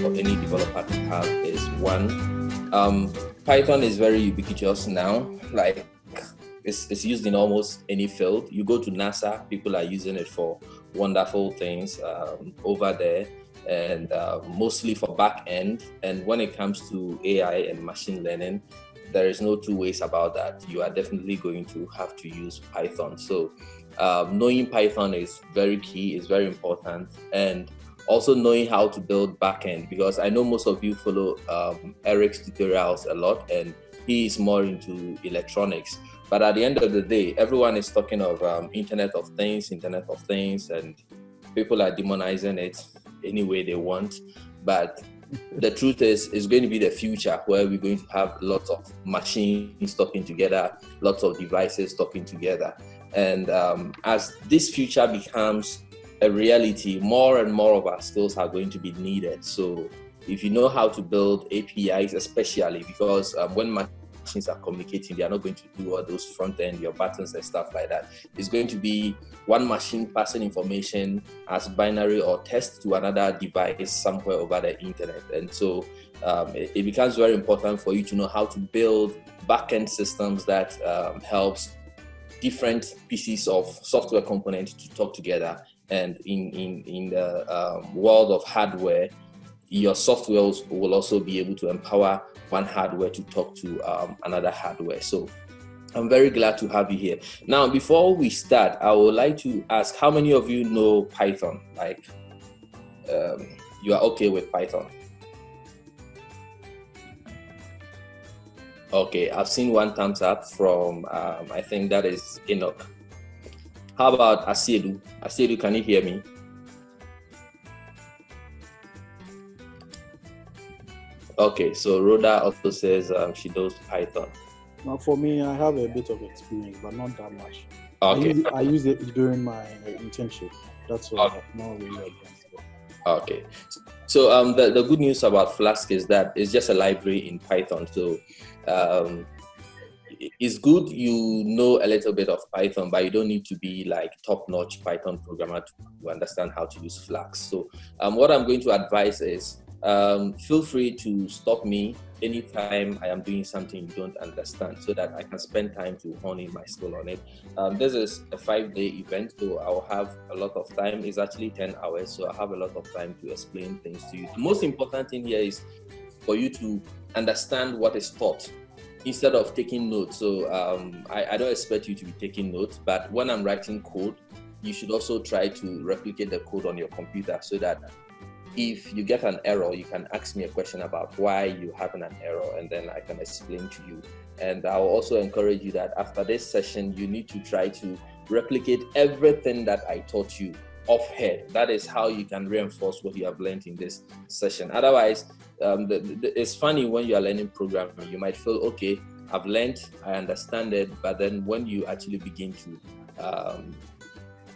for any developer to have is one, um, Python is very ubiquitous now. Like it's, it's used in almost any field. You go to NASA, people are using it for wonderful things um, over there, and uh, mostly for back end. And when it comes to AI and machine learning, there is no two ways about that. You are definitely going to have to use Python. So um, knowing Python is very key, is very important, and also knowing how to build backend because I know most of you follow um, Eric's tutorials a lot, and he is more into electronics. But at the end of the day, everyone is talking of um, Internet of Things, Internet of Things, and people are demonizing it any way they want. But the truth is, it's going to be the future where we're going to have lots of machines talking together, lots of devices talking together. And um, as this future becomes a reality, more and more of our skills are going to be needed. So if you know how to build APIs, especially because um, when machines are communicating, they are not going to do all those front end, your buttons and stuff like that. It's going to be one machine passing information as binary or text to another device somewhere over the internet. And so um, it, it, becomes very important for you to know how to build backend systems that um, helps different pieces of software component to talk together. And in, in, in the um, world of hardware, your software will also be able to empower one hardware to talk to um, another hardware. So I'm very glad to have you here. Now, before we start, I would like to ask how many of you know Python? Like, um, you are okay with Python? Okay, I've seen one thumbs up from, um, I think that is Enoch. How about Asiedu? Asiedu, can you hear me? Okay, so Rhoda also says um, she knows Python. Now, for me, I have a bit of experience, but not that much. Okay. I use, I use it during my internship. That's why okay. I'm not really advanced. Okay. So um, the, the good news about Flask is that it's just a library in Python. So um, it's good you know a little bit of Python, but you don't need to be like top-notch Python programmer to understand how to use Flask. So um, what I'm going to advise is um, feel free to stop me anytime I am doing something you don't understand so that I can spend time to hone in my skill on it. Um, this is a five day event, so I'll have a lot of time. It's actually 10 hours, so I have a lot of time to explain things to you. The most important thing here is for you to understand what is taught instead of taking notes. So um, I, I don't expect you to be taking notes, but when I'm writing code, you should also try to replicate the code on your computer so that if you get an error, you can ask me a question about why you having an error, and then I can explain to you. And I'll also encourage you that after this session, you need to try to replicate everything that I taught you off head. That is how you can reinforce what you have learned in this session. Otherwise, um, the, the, it's funny when you are learning programming, you might feel, okay, I've learned, I understand it, but then when you actually begin to um,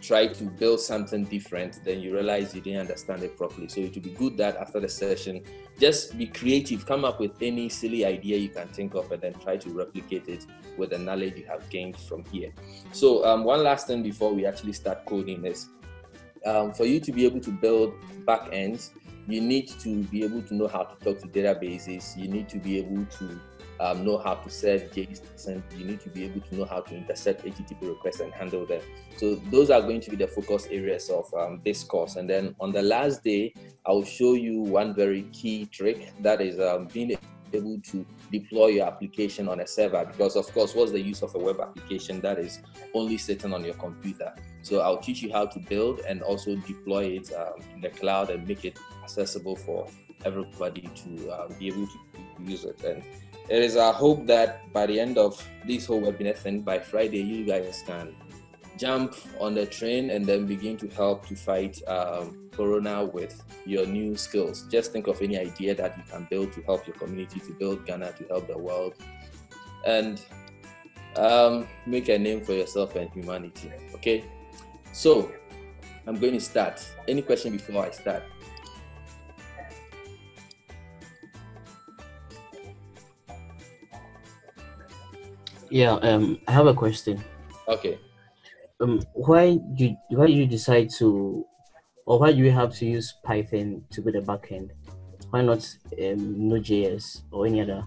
try to build something different, then you realize you didn't understand it properly. So it would be good that after the session, just be creative, come up with any silly idea you can think of, and then try to replicate it with the knowledge you have gained from here. So um, one last thing before we actually start coding is um, for you to be able to build backends, you need to be able to know how to talk to databases. You need to be able to um, know how to set JSON. You need to be able to know how to intercept HTTP requests and handle them. So those are going to be the focus areas of um, this course. And then on the last day, I will show you one very key trick that is um, being able to deploy your application on a server because of course what's the use of a web application that is only sitting on your computer? So i'll teach you how to build and also deploy it um, in the cloud and make it accessible for everybody to uh, be able to use it. And it is our hope that by the end of this whole webinar thing, by Friday, you guys can jump on the train and then begin to help to fight um, Corona with your new skills. Just think of any idea that you can build to help your community, to build Ghana, to help the world, and um, make a name for yourself and humanity. Okay, so I'm going to start. Any question before I start? Yeah, um, I have a question. Okay. Um, why did why did you decide to, or why do you have to use Python to build a backend? why not um, Node.js or any other?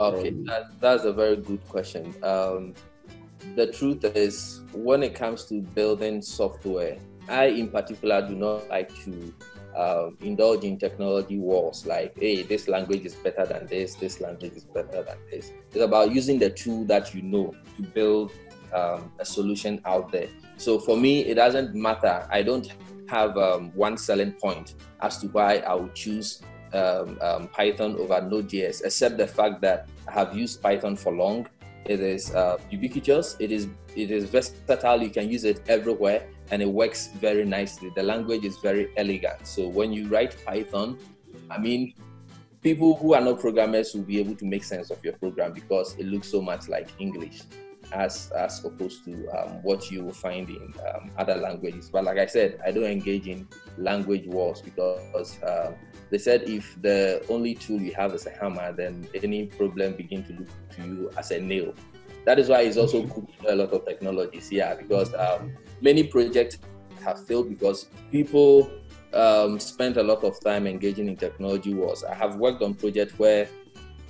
Okay, Um, that, that's a very good question. Um, the truth is, when it comes to building software, I in particular do not like to um, indulge in technology wars like, hey, this language is better than this, this language is better than this. It's about using the tool that you know to build um, a solution out there. So for me, it doesn't matter. I don't have um, one selling point as to why I would choose um, um, Python over Node.js, except the fact that I have used Python for long. It is uh, ubiquitous. It is it is versatile. You can use it everywhere, and it works very nicely. The language is very elegant. So when you write Python, I mean, people who are not programmers will be able to make sense of your program because it looks so much like English as as opposed to um, what you will find in um, other languages. But like I said, I don't engage in language wars because uh, they said if the only tool you have is a hammer, then any problem begin to look to you as a nail. That is why it's also good to know a lot of technologies. Yeah, because um, many projects have failed because people um, spent a lot of time engaging in technology wars. I have worked on projects where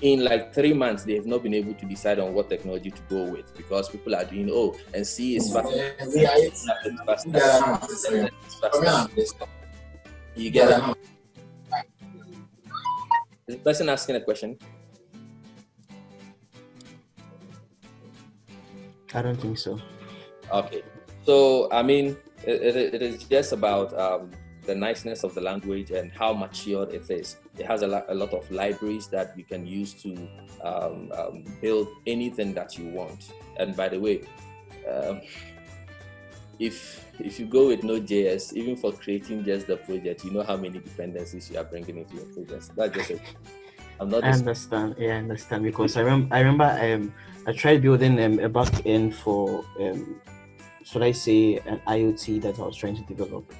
in like three months they have not been able to decide on what technology to go with because people are doing oh and C is faster. it's faster, it's faster. You get it? Is the person asking a question? I don't think so. Okay. So, I mean, it, it, it is just about um, the niceness of the language and how mature it is. It has a, lot, a lot of libraries that you can use to um, um, build anything that you want. And by the way, um, if if you go with Node.js, even for creating just the project, you know how many dependencies you are bringing into your project. That's just it. I'm not. I understand. Yeah, I understand because I remember. I remember. Um, I tried building um, a back end for um, should I say an IoT that I was trying to develop,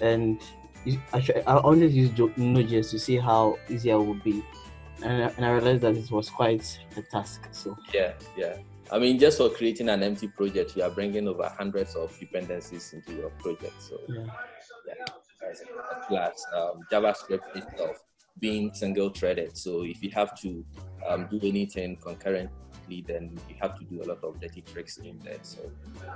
and I, I always use Node.js to see how easy it would be, and I, and I realized that it was quite a task. So yeah, yeah. I mean, just for creating an empty project, you are bringing over hundreds of dependencies into your project. So yeah, yeah. plus um, JavaScript itself being single threaded. So if you have to um, do anything concurrently, then you have to do a lot of dirty tricks in there. So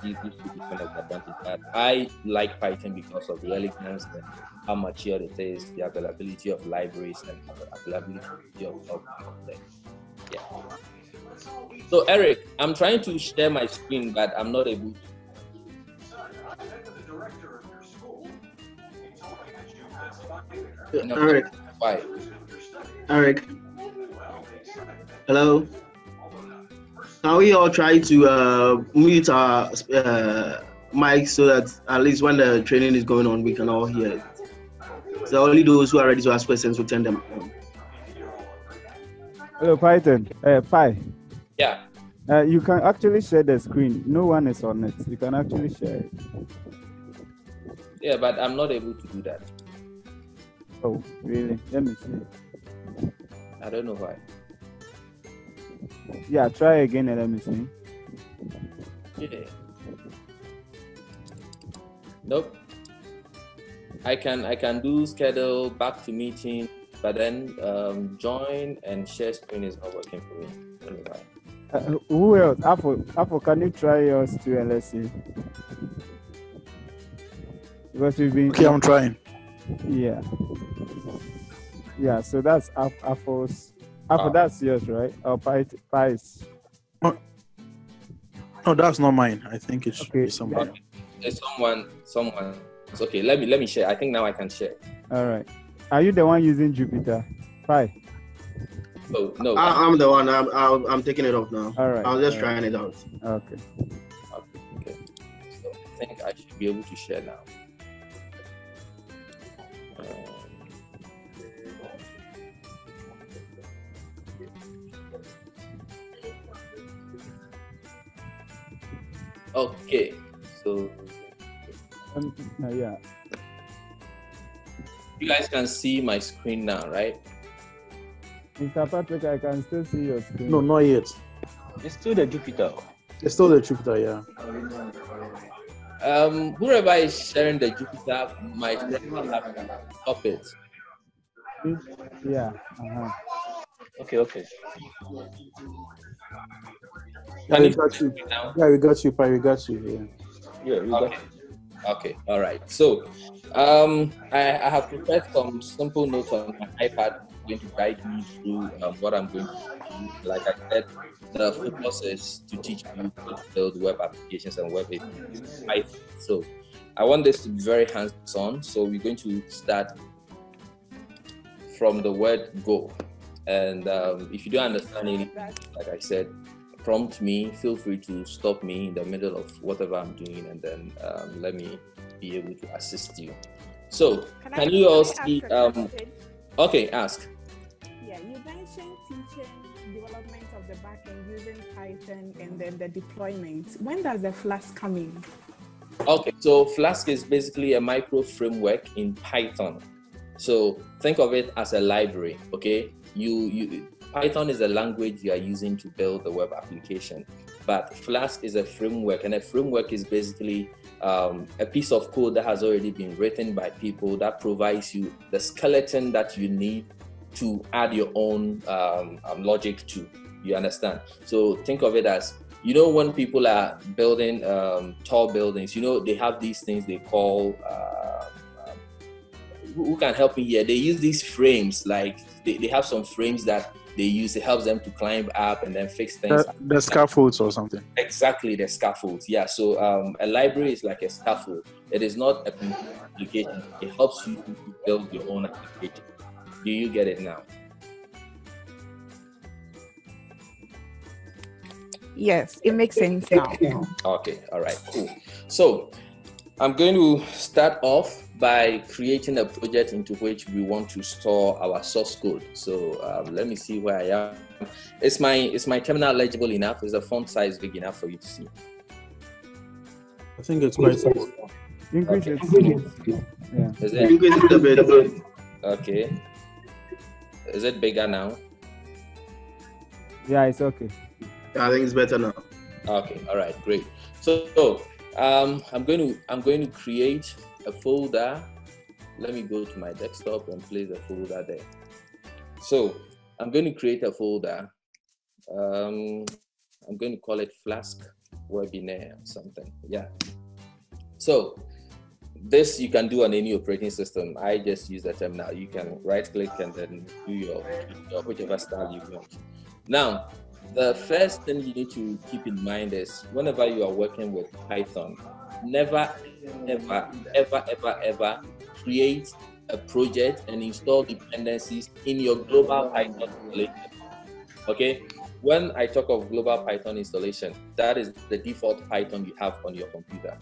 these used to be kind of advantage. But I like Python because of the elegance and how mature it is, the availability of libraries and availability of, of, of them. Yeah. So Eric, I'm trying to share my screen, but I'm not able to. Eric. Why? Eric. Hello. Can we all try to uh, mute our uh, mic so that at least when the training is going on, we can all hear it? So only those who are ready to ask questions will turn them on. Hello, Python. Uh, Pie. Yeah. Uh, you can actually share the screen. No one is on it. You can actually share it. Yeah, but I'm not able to do that. Oh, really? Let me see. I don't know why. Yeah, try again and let me see. Yeah. Nope. I can I can do schedule back to meeting, but then um, join and share screen is not working for me. I don't know why. Uh, who else? Apple, Apple, can you try yours too and let's see? Because we've been. Okay, I'm trying. Yeah. Yeah, so that's App- Apple's. Apple, Ah. that's yours, right? Or Pie, Pie's. No, that's not mine. I think it should Okay. be somebody. Okay. There's someone someone. It's okay. Let me let me share. I think now I can share. All right. Are you the one using Jupyter? Pie. Oh no. I, I'm the one. I'm, I'm, I'm taking it off now. All right. I'm just all right. trying it out. Okay. Okay, okay. So I think I should be able to share now. Okay, so Um, no, yeah. you guys can see my screen now, right? Mr. Patrick, I can still see your screen. No, not yet. It's still the Jupyter. It's still the Jupyter, yeah. Um, whoever is sharing the Jupyter might not stop it. Yeah. Uh-huh. Okay, okay. Yeah, we got you. now? Yeah, we got you, Pie. We got you. Yeah. Yeah, we got Okay. Okay, all right. So, um, I, I have prepared some simple notes on my iPad. Going to guide you through um, what I'm going to do. Like I said, the focus is to teach you how to build web applications and web APIs. So, I want this to be very hands-on. So, we're going to start from the word go. And um, if you don't understand anything, like I said, prompt me. Feel free to stop me in the middle of whatever I'm doing, and then um, let me be able to assist you. So, Can, can I, you all can I see? ask Um, okay, ask. Yeah, you mentioned teaching development of the backend using Python and then the deployment. When does the Flask come in? Okay, so Flask is basically a micro framework in Python. So think of it as a library. Okay, you you Python is a language you are using to build the web application, but Flask is a framework, and a framework is basically um, a piece of code that has already been written by people that provides you the skeleton that you need to add your own um, um, logic to. You understand? So think of it as you know when people are building um, tall buildings, you know they have these things they call. Uh, who who can help me here? They use these frames, like they, they have some frames that they use. It helps them to climb up and then fix things. The, the scaffolds or something. Exactly, the scaffolds. Yeah. So um, a library is like a scaffold. It is not a application. It helps you to build your own application. Do you get it now? Yes, it makes sense now. Okay, all right, cool. So I'm going to start off by creating a project into which we want to store our source code. So um, let me see where I am. Is my is my terminal legible enough? Is the font size big enough for you to see? I think it's quite simple. Increase Okay. it. Yeah. Is it Increase it a bit. okay? Is it bigger now? Yeah, it's okay. I think it's better now. Okay, all right, great. So, so um, I'm going to I'm going to create a folder. Let me go to my desktop and place a folder there. So I'm going to create a folder. Um, I'm going to call it Flask Webinar or something. Yeah. So this you can do on any operating system. I just use the terminal. You can right click and then do your, your whichever style you want. Now, the first thing you need to keep in mind is whenever you are working with Python, never, ever, ever, ever, ever create a project and install dependencies in your global Python installation. Okay, when I talk of global Python installation, that is the default Python you have on your computer.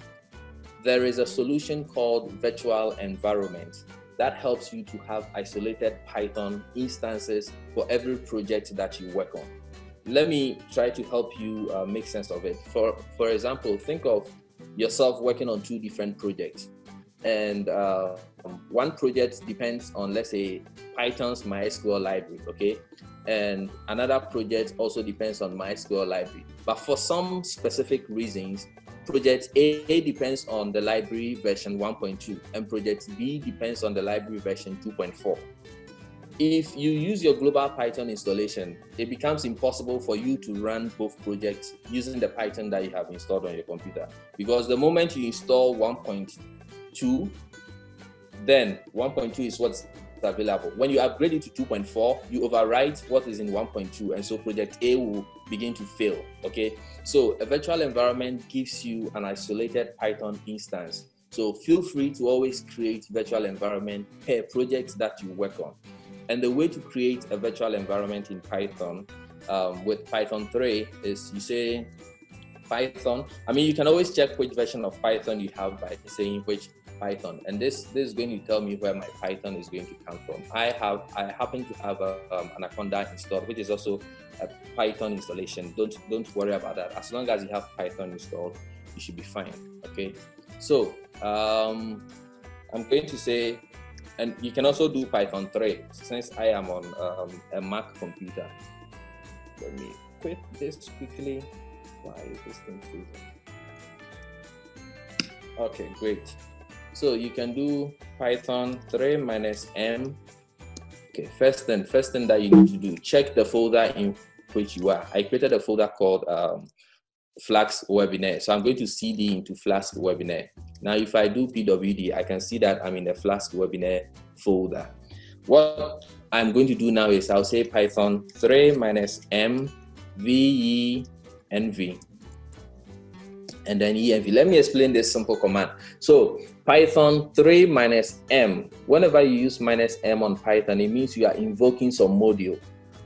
There is a solution called virtual environment that helps you to have isolated Python instances for every project that you work on let me try to help you uh, make sense of it. For for example, think of yourself working on two different projects, and uh, one project depends on let's say Python's MySQL library, okay, and another project also depends on MySQL library. But for some specific reasons, project A depends on the library version 1.2, and project B depends on the library version 2.4 if you use your global Python installation, it becomes impossible for you to run both projects using the Python that you have installed on your computer. Because the moment you install 1.2, then 1.2 is what's available. When you upgrade it to 2.4, you overwrite what is in 1.2, and so project A will begin to fail. Okay, so a virtual environment gives you an isolated Python instance. So feel free to always create virtual environment per project that you work on. And the way to create a virtual environment in Python um, with Python 3 is you say Python. I mean, you can always check which version of Python you have by saying which Python. And this, this is going to tell me where my Python is going to come from. I have I happen to have a, um, Anaconda installed, which is also a Python installation. Don't don't worry about that. As long as you have Python installed, you should be fine. Okay. So um, I'm going to say and you can also do Python 3 since I am on um, a Mac computer. Let me quit this quickly. Why is this freezing? Okay, great. So you can do Python 3 minus m Okay, first thing, first thing that you need to do, check the folder in which you are. I created a folder called um, Flask webinar. So I'm going to CD into Flask webinar. Now, if I do PWD, I can see that I'm in the Flask webinar folder. What I'm going to do now is I'll say Python 3 minus M V E N V and then env. Let me explain this simple command. So Python 3 minus m. Whenever you use minus m on Python, it means you are invoking some module.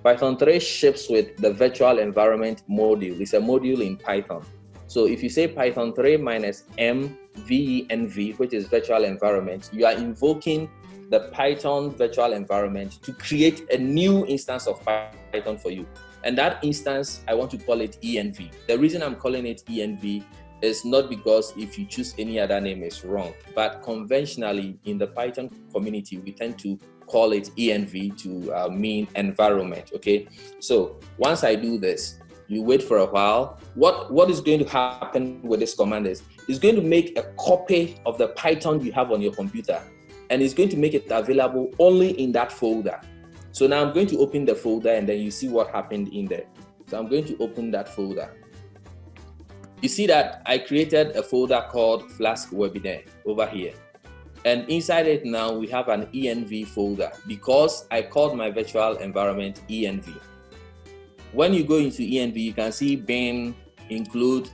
Python 3 ships with the virtual environment module. It's a module in Python. So if you say Python 3 minus m venv, which is virtual environment, you are invoking the Python virtual environment to create a new instance of Python for you. And that instance, I want to call it env. The reason I'm calling it env is not because if you choose any other name is wrong, but conventionally in the Python community, we tend to call it env to uh, mean environment. Okay, so once I do this, you wait for a while. What what is going to happen with this command is it's going to make a copy of the Python you have on your computer, and it's going to make it available only in that folder. So now I'm going to open the folder, and then you see what happened in there. So I'm going to open that folder. You see that I created a folder called Flask Webinar over here. And inside it now, we have an env folder because I called my virtual environment env. When you go into env, you can see bin, include,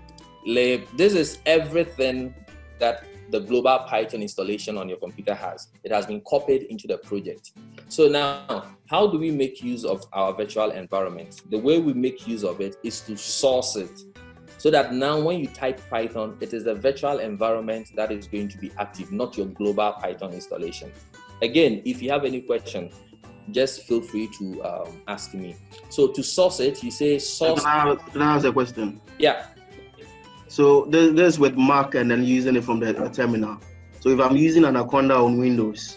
lib. This is everything that the global Python installation on your computer has. It has been copied into the project. So now, how do we make use of our virtual environment? The way we make use of it is to source it so that now when you type Python, it is the virtual environment that is going to be active, not your global Python installation. Again, if you have any question, just feel free to um, ask me. So to source it, you say source. Can I, can I ask a question? Yeah. So this, this with Mac and then using it from the terminal. So if I'm using Anaconda on Windows,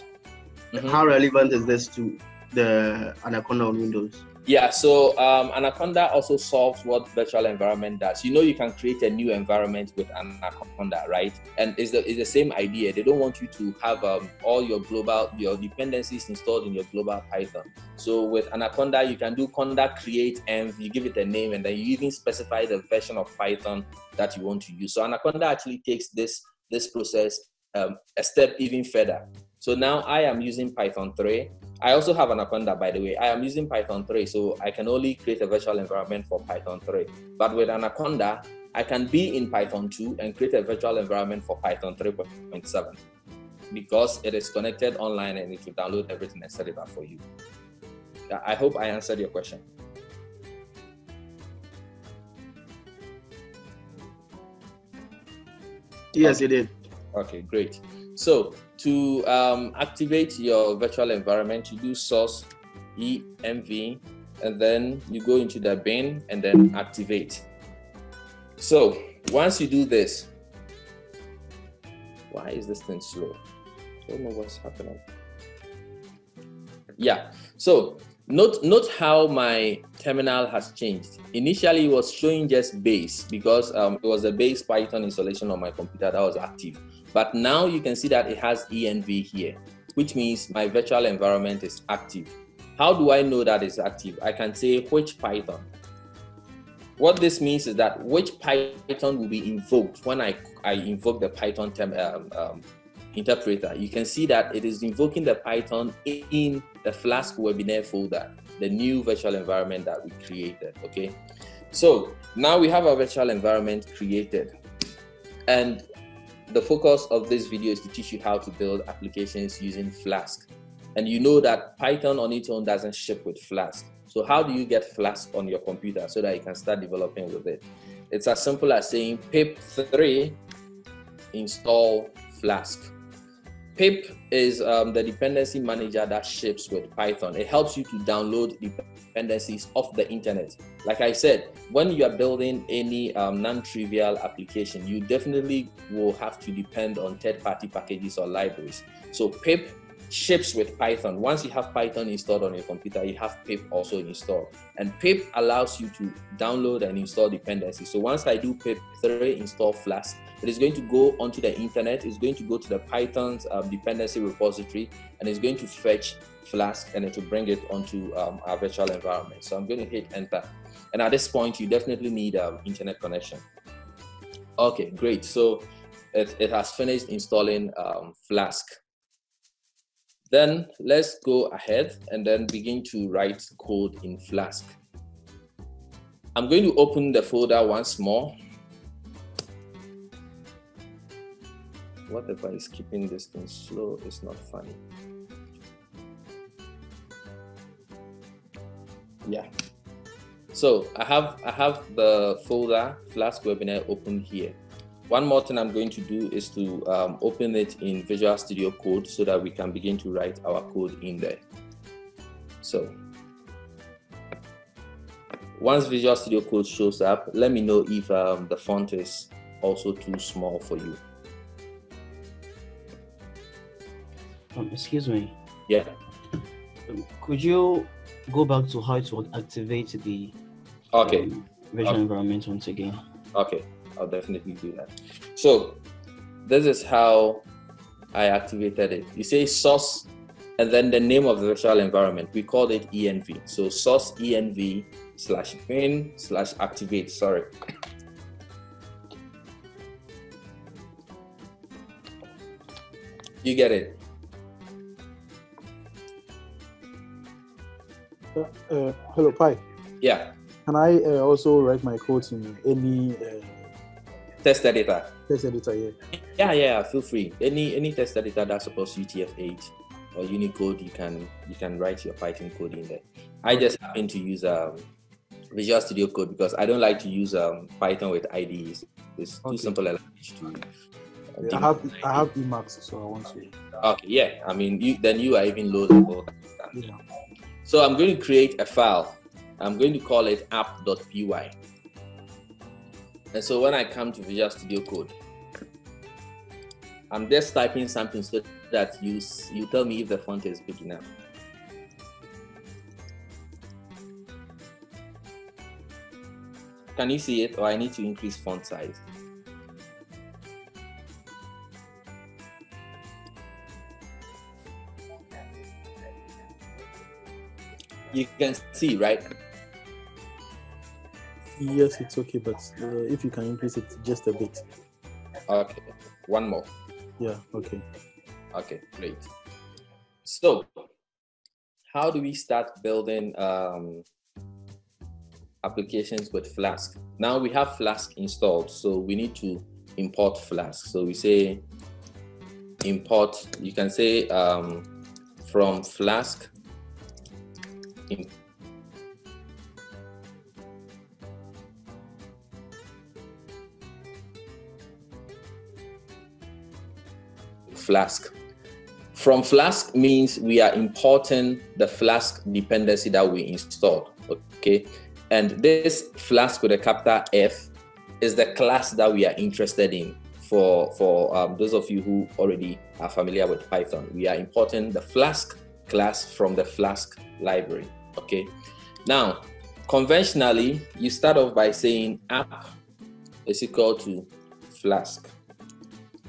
mm-hmm. how relevant is this to the Anaconda on Windows? Yeah, so um, Anaconda also solves what virtual environment does. You know, you can create a new environment with Anaconda, right? And it's the, it's the same idea. They don't want you to have um, all your global, your dependencies installed in your global Python. So with Anaconda, you can do conda create and you give it a name and then you even specify the version of Python that you want to use. So Anaconda actually takes this, this process um, a step even further. So now I am using Python 3 I also have Anaconda, by the way. I am using Python 3, so I can only create a virtual environment for Python 3. But with Anaconda, I can be in Python 2 and create a virtual environment for Python 3.7 because it is connected online and it will download everything and set it up for you. I hope I answered your question. Yes, you did. Okay, great. So to um, activate your virtual environment, you do source env, and then you go into the bin and then activate. So once you do this, why is this thing slow? I don't know what's happening. Yeah, so note note how my terminal has changed. Initially, it was showing just base because um, it was a base Python installation on my computer that was active. But now you can see that it has env here, which means my virtual environment is active. How do I know that it's active? I can say which Python. What this means is that which Python will be invoked when I, I invoke the Python term, um, um, interpreter. You can see that it is invoking the Python in the Flask webinar folder, the new virtual environment that we created, okay? So now we have our virtual environment created. And the focus of this video is to teach you how to build applications using Flask. And you know that Python on its own doesn't ship with Flask. So how do you get Flask on your computer so that you can start developing with it? It's as simple as saying pip3 install Flask. Pip is um, the dependency manager that ships with Python. It helps you to download the dependencies off the internet. Like I said, when you are building any um, non-trivial application, you definitely will have to depend on third-party packages or libraries. So pip ships with Python. Once you have Python installed on your computer, you have pip also installed. And pip allows you to download and install dependencies. So once I do pip 3 install Flask, it is going to go onto the internet, it's going to go to the Python's um, dependency repository, and it's going to fetch Flask and it will bring it onto um, our virtual environment. So I'm going to hit enter. And at this point, you definitely need um, internet connection. Okay, great. So it, it has finished installing um, Flask. Then let's go ahead and then begin to write code in Flask. I'm going to open the folder once more. Whatever is keeping this thing slow is not funny. Yeah. So I have I have the folder Flask webinar open here. One more thing I'm going to do is to um, open it in Visual Studio Code so that we can begin to write our code in there. So once Visual Studio Code shows up, let me know if um, the font is also too small for you. Um, excuse me. Yeah. Um, could you go back to how to activate the Okay. um, virtual Okay. environment once again? Okay, I'll definitely do that. So this is how I activated it. You say source and then the name of the virtual environment. We called it env. So source env slash bin slash activate. Sorry. You get it? Uh, uh, hello, Pie. Yeah. Can I uh, also write my code in any uh, Test editor. text editor here? Yeah, yeah, feel free. Any any test editor that supports UTF-8 or Unicode, you can you can write your Python code in there. I just happen to use um, Visual Studio Code because I don't like to use um, Python with IDEs. It's too Okay. simple a language to. uh, Yeah, I have I have Emacs, so I want to. Okay, yeah. I mean, you, then you are even low level. Yeah. So I'm going to create a file. I'm going to call it app.py. And so when I come to Visual Studio Code, I'm just typing something so that you you tell me if the font is big enough. Can you see it or I need to increase font size? You can see, right? Yes, it's okay, but uh, if you can increase it just a bit. Okay, one more. Yeah. Okay. Okay, great. So, how do we start building um, applications with Flask? Now we have Flask installed, so we need to import Flask. So we say import, you can say um, from Flask. Im- Flask. From Flask means we are importing the Flask dependency that we installed. Okay. And this Flask with a capital F is the class that we are interested in. For, for um, those of you who already are familiar with Python, we are importing the Flask class from the Flask library. Okay. Now, conventionally, you start off by saying app is equal to Flask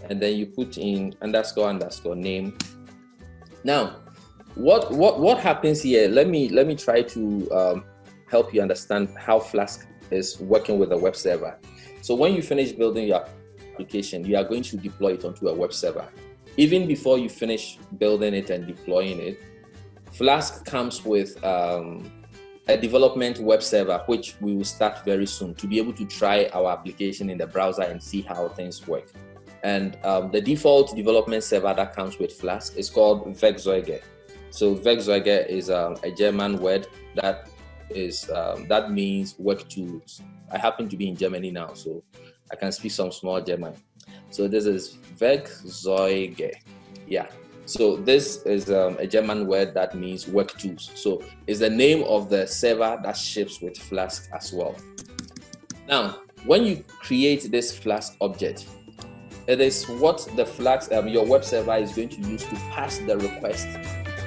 and then you put in underscore underscore name. Now, what what what happens here? Let me let me try to um, help you understand how Flask is working with a web server. So when you finish building your application, you are going to deploy it onto a web server. Even before you finish building it and deploying it, Flask comes with um, a development web server, which we will start very soon to be able to try our application in the browser and see how things work. And um, the default development server that comes with Flask is called Werkzeuge. So Werkzeuge is um, a German word that is um, that means work tools. I happen to be in Germany now, so I can speak some small German. So this is Werkzeuge. Yeah. So this is um, a German word that means work tools. So it's the name of the server that ships with Flask as well. Now, when you create this Flask object, It is what the Flask, um, your web server is going to use to pass the request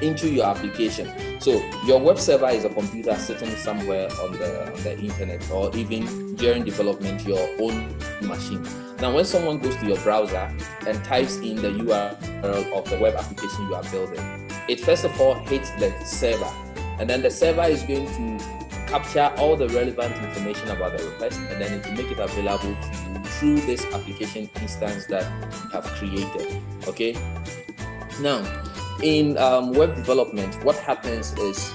into your application. So your web server is a computer sitting somewhere on the on the internet or even during development your own machine. Now when someone goes to your browser and types in the URL of the web application you are building, it first of all hits the server and then the server is going to capture all the relevant information about the request and then it will make it available to you through this application instance that you have created. Okay. Now, in um, web development, what happens is,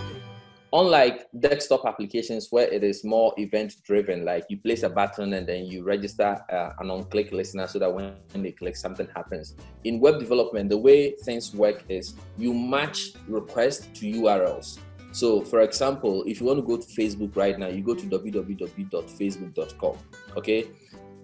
unlike desktop applications where it is more event driven, like you place a button and then you register uh, an on click listener so that when they click, something happens. In web development, the way things work is you match requests to URLs. So, for example, if you want to go to Facebook right now, you go to www.facebook.com. Okay.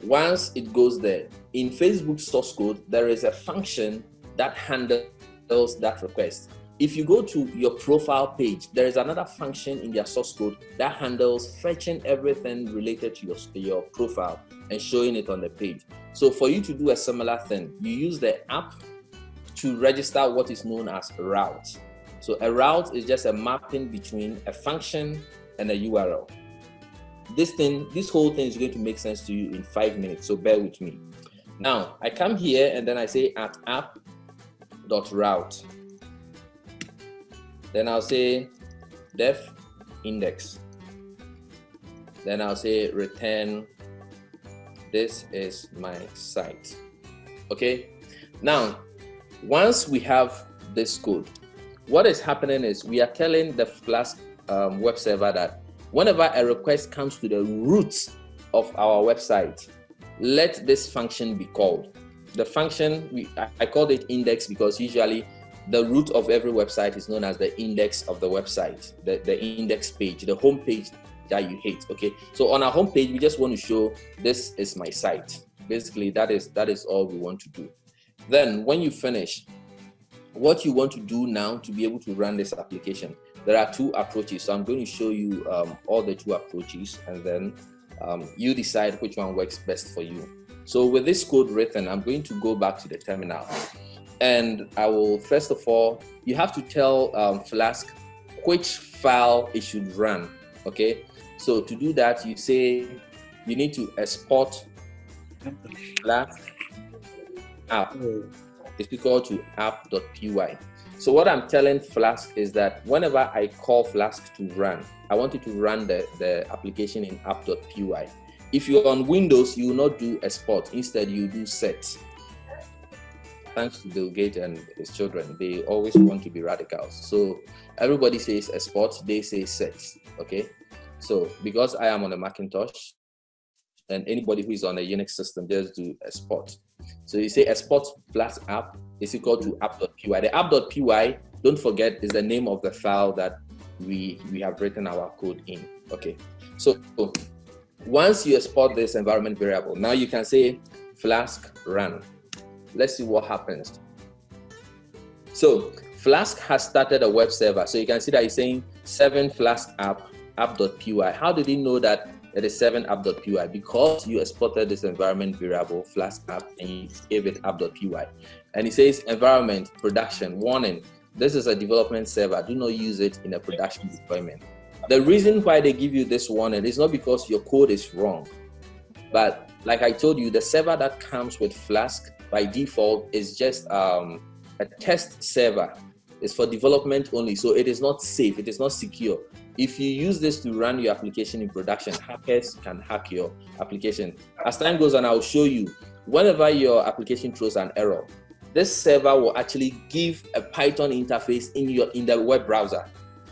Once it goes there, in Facebook source code, there is a function that handles that request. If you go to your profile page, there is another function in their source code that handles fetching everything related to your, your profile and showing it on the page. So for you to do a similar thing, you use the app to register what is known as route. So a route is just a mapping between a function and a URL. This thing, this whole thing is going to make sense to you in five minutes. So bear with me. Now I come here and then I say at app dot route. Then I'll say def index. Then I'll say return. This is my site. Okay. Now, once we have this code, what is happening is we are telling the Flask um, web server that whenever a request comes to the root of our website, let this function be called the function we I, called it index because usually the root of every website is known as the index of the website, the, the index page, the home page that you hate. Okay. So on our home page, we just want to show this is my site. Basically, that is that is all we want to do. Then when you finish, what you want to do now to be able to run this application, there are two approaches. So I'm going to show you um, all the two approaches and then um, you decide which one works best for you. So with this code written, I'm going to go back to the terminal. And I will, first of all, you have to tell um, Flask which file it should run, okay? So to do that, you say you need to export Flask app. It's equal to app.py. So what I'm telling Flask is that whenever I call Flask to run, I want you to run the, the application in app.py. If you're on Windows, you will not do export. Instead, you do set. Thanks to Bill Gates and his children, they always want to be radicals. So everybody says export, they say set. Okay. So because I am on a Macintosh, and anybody who is on a Unix system just do a export. So you say a export Flask app is equal to app.py. The app.py, don't forget, is the name of the file that we we have written our code in. Okay. So once you export this environment variable, now you can say flask run. Let's see what happens. So Flask has started a web server. So you can see that it's saying 7 Flask app, app.py. How did he know that it is 7 app.py? Because you exported this environment variable, Flask app, and you gave it app.py. And it says environment, production, warning. This is a development server. Do not use it in a production deployment. The reason why they give you this warning is not because your code is wrong, but like I told you, the server that comes with Flask by default is just um, a test server. It's for development only, so it is not safe. It is not secure. If you use this to run your application in production, hackers can hack your application. As time goes on, I'll show you. Whenever your application throws an error, this server will actually give a Python interface in your in the web browser.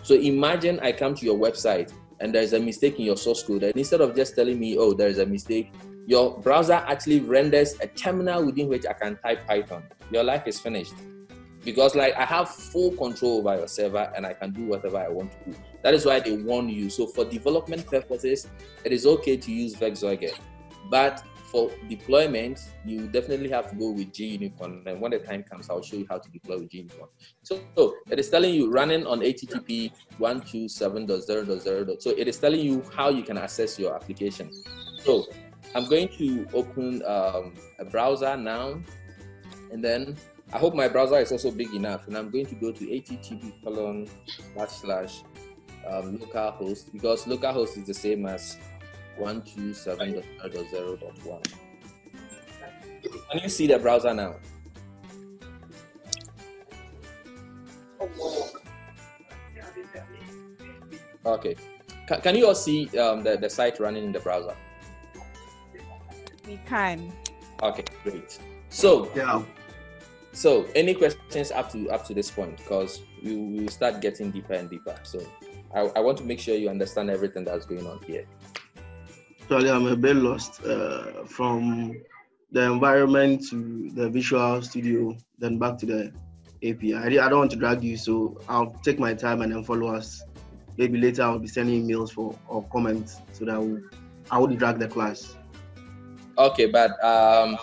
So imagine I come to your website and there's a mistake in your source code, and instead of just telling me, oh, there is a mistake, your browser actually renders a terminal within which I can type Python. Your life is finished. Because like I have full control over your server and I can do whatever I want to do. That is why they warn you. So for development purposes, it is okay to use Werkzeuge. But for deployment, you definitely have to go with Gunicorn. And when the time comes, I'll show you how to deploy with JUnit. So, so it is telling you running on HTTP 127.0.0. So it is telling you how you can access your application. So I'm going to open um, a browser now, and then I hope my browser is also big enough, and I'm going to go to http colon um, localhost because localhost is the same as 127.0.0.1. Can you see the browser now? Okay. Can, can you all see um, the, the site running in the browser? We can. Okay, great. So, Yeah. so any questions up to up to this point? Because we we will start getting deeper and deeper. So, I, I want to make sure you understand everything that's going on here. Actually, I'm a bit lost uh, from the environment to the Visual Studio, then back to the API. I, I don't want to drag you, so I'll take my time and then follow us. Maybe later I'll be sending emails for or comments so that I won't drag the class. Okay, but um,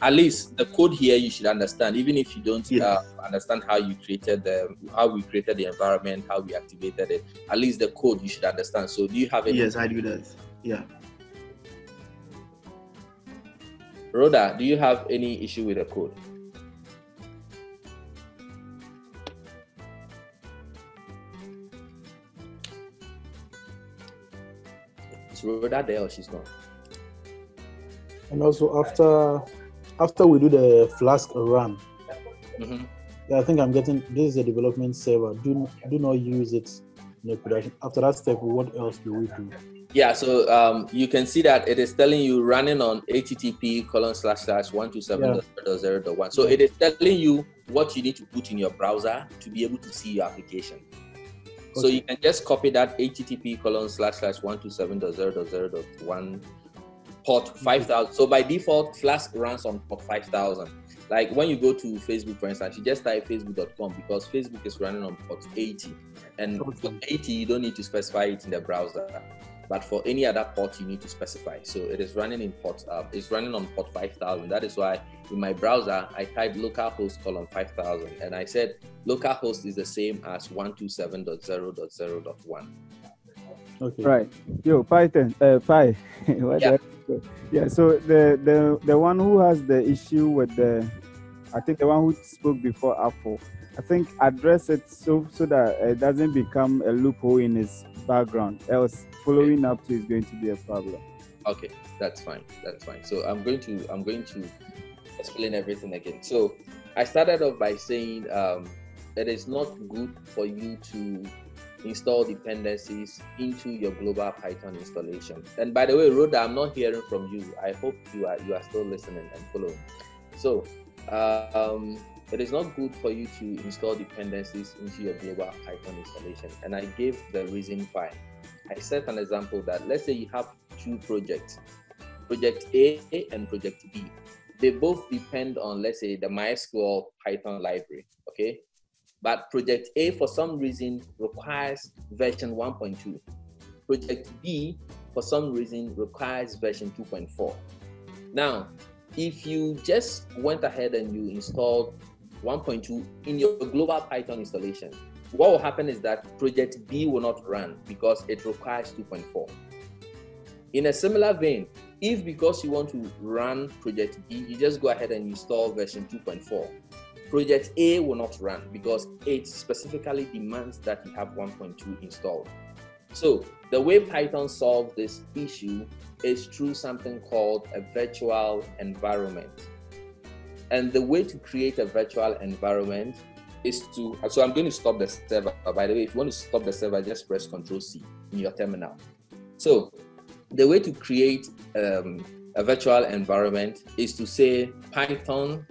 at least the code here you should understand, even if you don't Yes. uh, understand how you created the how we created the environment, how we activated it. At least the code you should understand. So, do you have any? Yes, I do that. Yeah. Rhoda, do you have any issue with the code? Is Rhoda there or she's not? And also after after we do the Flask run, Mhm. yeah, I think I'm getting this is a development server. Do do not use it in the production. After that step, what else do we do? Yeah, so um, you can see that it is telling you running on HTTP colon slash slash one two seven dot zero dot one. So it is telling you what you need to put in your browser to be able to see your application. So you can just copy that HTTP colon slash slash one two seven dot zero dot zero dot one port five thousand. So by default, Flask runs on port five thousand. Like when you go to Facebook, for instance, you just type facebook.com because Facebook is running on port 80. And Okay. for 80, you don't need to specify it in the browser. But for any other port, you need to specify. So it is running in port, uh, it's running on port 5000. That is why in my browser, I typed localhost colon 5000 and I said localhost is the same as 127.0.0.1. Okay. Right. Yo, Python, uh, Py. What Yeah. Yeah. So the the the one who has the issue with the, I think the one who spoke before Apple. I think address it so so that it doesn't become a loophole in his background. Else, following up to is going to be a problem. Okay, that's fine. That's fine. So I'm going to I'm going to explain everything again. So I started off by saying um, it is not good for you to install dependencies into your global Python installation. And by the way, Rhoda, I'm not hearing from you. I hope you are you are still listening and following. So um, it is not good for you to install dependencies into your global Python installation. And I gave the reason why. I set an example that let's say you have two projects, project A and project B. They both depend on, let's say, the MySQL Python library, okay? But project A, for some reason, requires version 1.2. Project B, for some reason, requires version 2.4. Now, if you just went ahead and you installed 1.2 in your global Python installation, what will happen is that project B will not run because it requires 2.4. In a similar vein, if because you want to run project B, you just go ahead and install version 2.4, project A will not run because it specifically demands that you have 1.2 installed. So the way Python solves this issue is through something called a virtual environment. And the way to create a virtual environment is to, so I'm going to stop the server. By the way, if you want to stop the server, just press Control C in your terminal. So the way to create um, a virtual environment is to say Python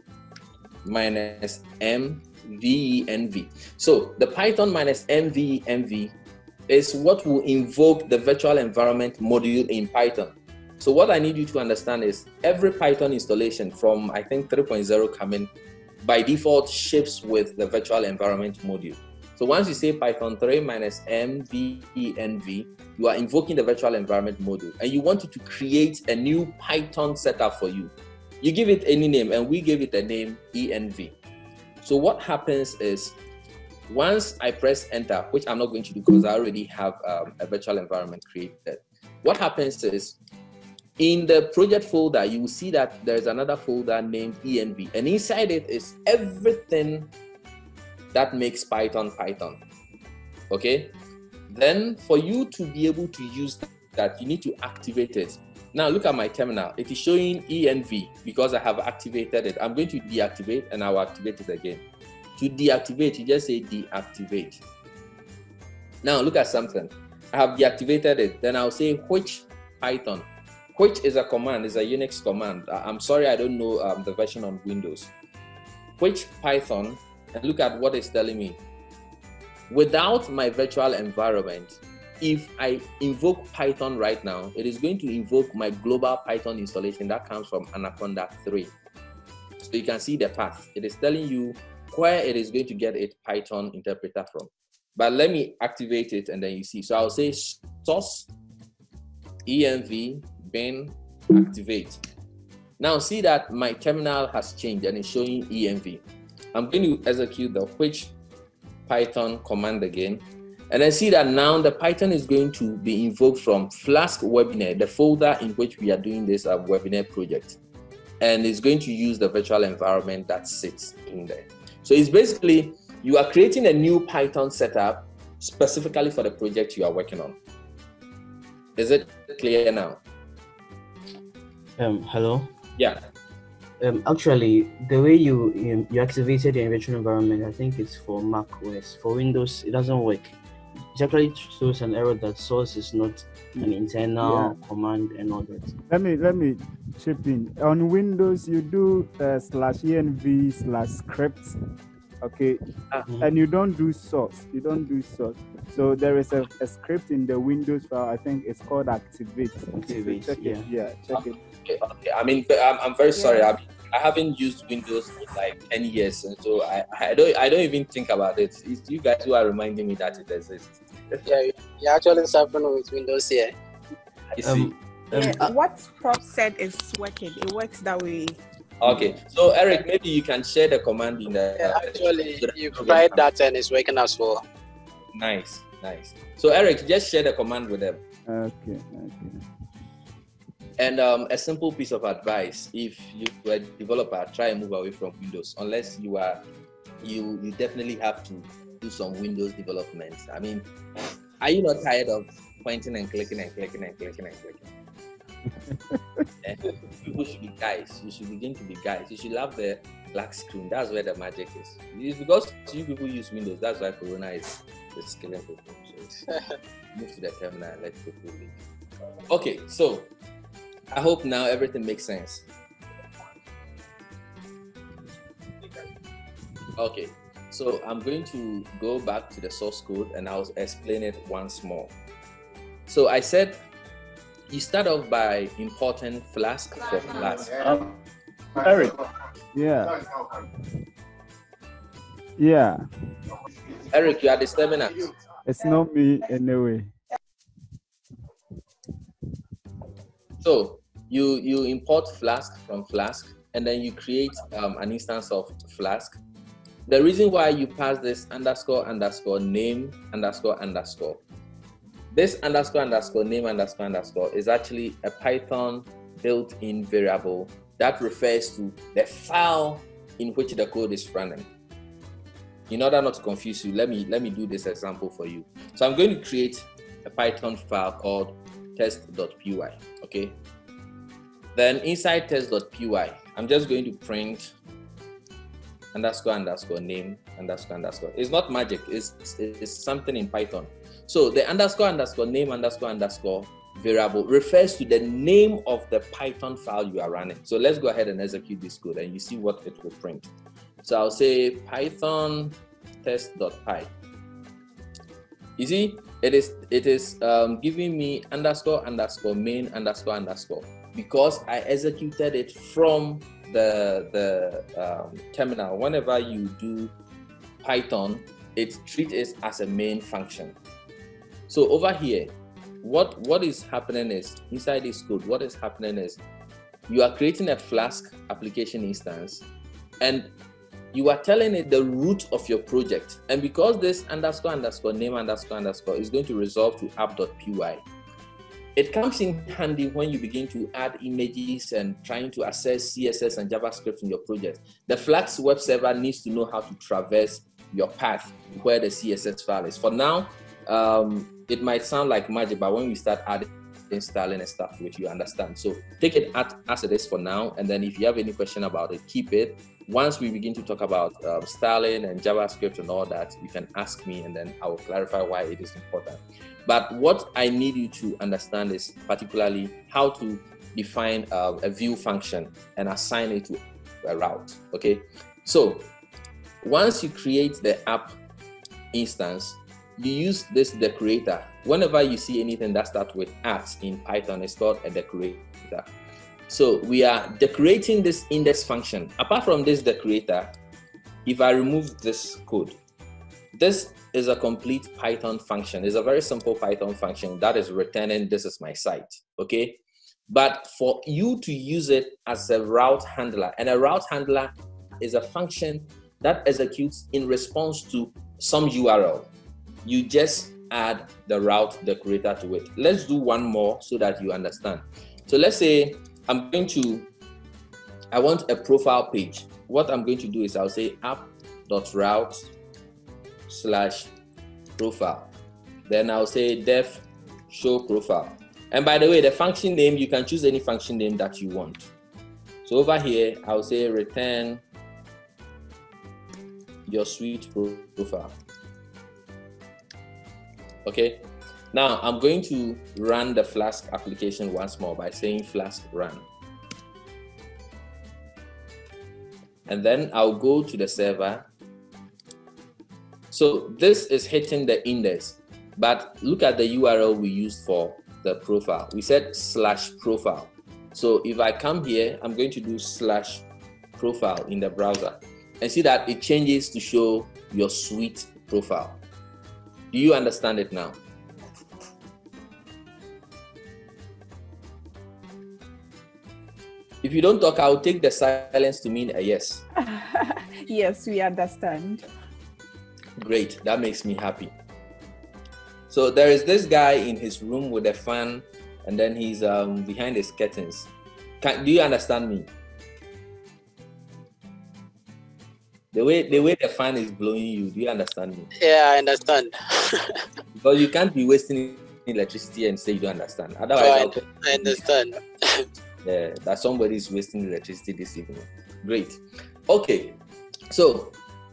minus mvenv. So the Python minus mvenv is what will invoke the virtual environment module in Python. So what I need you to understand is every Python installation from I think 3.0 coming by default ships with the virtual environment module. So once you say Python 3 minus mvenv, you are invoking the virtual environment module and you want it to create a new Python setup for you. You give it any name and we gave it a name env. So what happens is once I press enter, which I'm not going to do because I already have um, a virtual environment created, what happens is In the project folder, you will see that there's another folder named env, and inside it is everything that makes Python Python. Okay? Then for you to be able to use that, you need to activate it. Now look at my terminal. It is showing env because I have activated it. I'm going to deactivate and I will activate it again. To deactivate, you just say deactivate. Now look at something. I have deactivated it. Then I'll say which Python. Which is a command, is a Unix command. I'm sorry, I don't know um, the version on Windows. Which Python, and look at what it's telling me. Without my virtual environment, if I invoke Python right now, it is going to invoke my global Python installation that comes from Anaconda 3. So you can see the path. It is telling you where it is going to get its Python interpreter from. But let me activate it and then you see. So I'll say source env bin activate. Now see that my terminal has changed and it's showing env. I'm going to execute the which Python command again. And then see that now the Python is going to be invoked from Flask webinar, the folder in which we are doing this uh, webinar project. And it's going to use the virtual environment that sits in there. So it's basically, you are creating a new Python setup specifically for the project you are working on. Is it clear now? Um, hello. Yeah. Um, actually, the way you you, you activated the virtual environment, I think it's for Mac OS. For Windows, it doesn't work. It actually shows an error that source is not an internal command and all that. Let me let me chip in. On Windows, you do uh, slash env slash scripts, okay, and you don't do source. You don't do source. So there is a, a script in the Windows file. I think it's called activate. Activate, check yeah. it. Yeah, check it. Okay, okay. I mean, I'm, I'm very sorry. I, I haven't used Windows for like 10 years, and so I, I don't I don't even think about it. It's you guys who are reminding me that it exists. Yeah, you- you're actually suffering with Windows here. I see. Um, um, Yeah, uh, what Prof said is working. It works that way. okay, so Eric, maybe you can share the command in the. Yeah, actually, so that you tried that and it's working as well. Nice, nice. So Eric, just share the command with them. Okay, okay. And um, a simple piece of advice: if you are a developer, try and move away from Windows, unless you are, you you definitely have to do some Windows development. I mean, are you not tired of pointing and clicking and clicking and clicking and clicking? Eh, People should be guys. You should begin to be guys. You should love the black screen. That's where the magic is. It's because you people use Windows. That's why Corona is is killing people. So it's- move to the terminal and let people live. Okay, so I hope now everything makes sense. Okay, so I'm going to go back to the source code and I'll explain it once more. So I said you start off by importing Flask for Flask. Um, Eric, Yeah. Yeah. Eric, you are disturbing us. It's not me anyway. So you you import Flask from Flask, and then you create um, an instance of Flask. The reason why you pass this underscore underscore name underscore underscore, this underscore underscore name underscore underscore is actually a Python built-in variable that refers to the file in which the code is running. In order not to confuse you, let me let me do this example for you. So I'm going to create a Python file called test.py. Okay. Then inside test.py, I'm just going to print underscore underscore name underscore underscore. It's not magic, it's, it's something in Python. So the underscore underscore name underscore underscore variable refers to the name of the Python file you are running. So let's go ahead and execute this code and you see what it will print. So I'll say python test.py. You see, it is it is um, giving me underscore underscore main underscore underscore because I executed it from the the um, terminal. Whenever you do Python, it treats it as a main function. So over here, what what is happening is inside this code, what is happening is you are creating a Flask application instance, and you are telling it the root of your project. And because this underscore underscore name underscore underscore is going to resolve to app.py, it comes in handy when you begin to add images and trying to access CSS and JavaScript in your project. The Flask web server needs to know how to traverse your path where the CSS file is. For now, um, it might sound like magic, but when we start adding installing and stuff which you understand. So take it at, as it is for now, and then if you have any question about it, keep it. Once we begin to talk about um, styling and JavaScript and all that, you can ask me, and then I will clarify why it is important. But what I need you to understand is particularly how to define uh, a view function and assign it to a route. Okay, so once you create the app instance, you use this decorator. Whenever you see anything that starts with at in Python, it's called a decorator. So we are decorating this index function. Apart from this decorator, if I remove this code, this is a complete Python function. It's a very simple Python function that is returning this is my site, okay? But for you to use it as a route handler, and a route handler is a function that executes in response to some URL. You just add the route decorator to it. Let's do one more so that you understand. So let's say I'm going to, I want a profile page. What I'm going to do is I'll say app.route slash profile. Then I'll say def show profile. And by the way, the function name, you can choose any function name that you want. So over here, I'll say return your sweet profile. Okay, now I'm going to run the Flask application once more by saying Flask run. And then I'll go to the server so this is hitting the index, but look at the URL we used for the profile. We said slash profile. So if I come here, I'm going to do slash profile in the browser and see that it changes to show your sweet profile. Do you understand it now? If you don't talk, I'll take the silence to mean a yes. yes, we understand. Great, that makes me happy. So there is this guy in his room with a fan, and then he's um, behind his curtains. Can, do you understand me? The way the way the fan is blowing you, do you understand me? Yeah, I understand. But you can't be wasting electricity and say you don't understand. Otherwise, I, I understand. yeah, that somebody is wasting electricity this evening. Great. Okay, so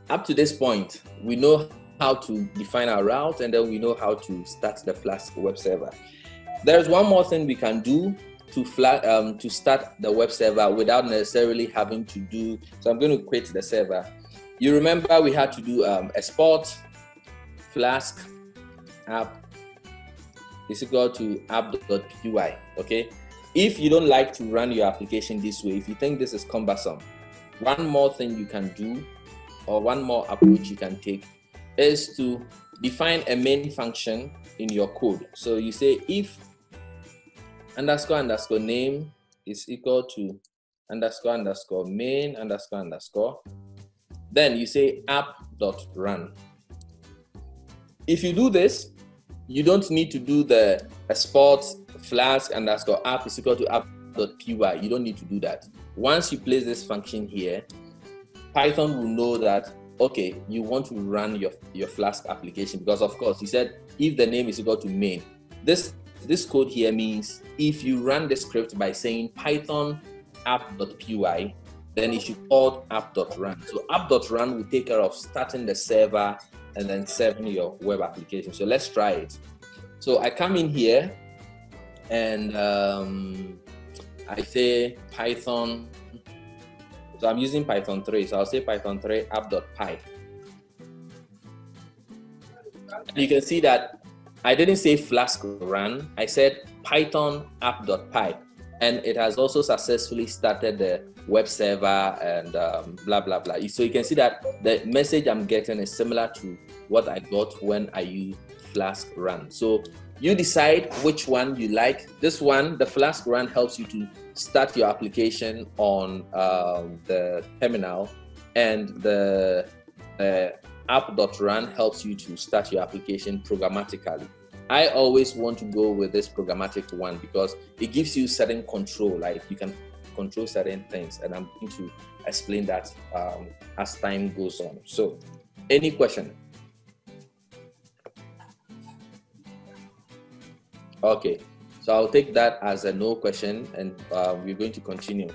up to this point, we know how to define our route and then we know how to start the Flask web server. There's one more thing we can do to flat, um, to start the web server without necessarily having to do. So I'm going to quit the server. You remember we had to do um, export Flask app is equal to app.py. Okay. If you don't like to run your application this way, if you think this is cumbersome, one more thing you can do or one more approach you can take is to define a main function in your code. So you say if underscore underscore name is equal to underscore underscore main underscore underscore, then you say app dot run. If you do this, you don't need to do the export flask underscore app is equal to app dot py. You don't need to do that. Once you place this function here, Python will know that okay, you want to run your, your Flask application because of course you said if the name is equal to main. This this code here means if you run the script by saying Python app.py, then it should call app.run. So app.run will take care of starting the server and then serving your web application. So let's try it. So I come in here and um, I say Python so I'm using Python 3. So I'll say Python 3 app.py. You can see that I didn't say Flask run. I said Python app.py. And it has also successfully started the web server and um, blah, blah, blah. So you can see that the message I'm getting is similar to what I got when I used Flask run. So you decide which one you like. This one, the Flask run helps you to start your application on um, the terminal, and the uh, app.run helps you to start your application programmatically. I always want to go with this programmatic one because it gives you certain control, like you can control certain things, and I'm going to explain that um, as time goes on. So, any question? Okay, so I'll take that as a no question, and uh, we're going to continue.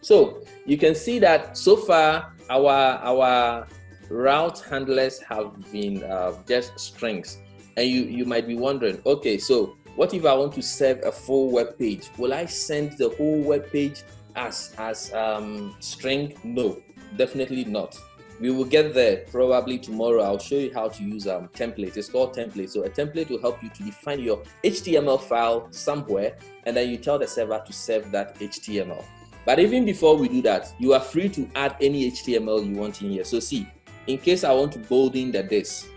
So you can see that so far our our route handlers have been uh, just strings, and you you might be wondering, okay, so what if I want to serve a full web page? Will I send the whole web page as as um, string? No, definitely not. We will get there probably tomorrow. I'll show you how to use um, template. It's called template. So a template will help you to define your HTML file somewhere, and then you tell the server to serve that HTML. But even before we do that, you are free to add any HTML you want in here. So see, in case I want to bold in the this,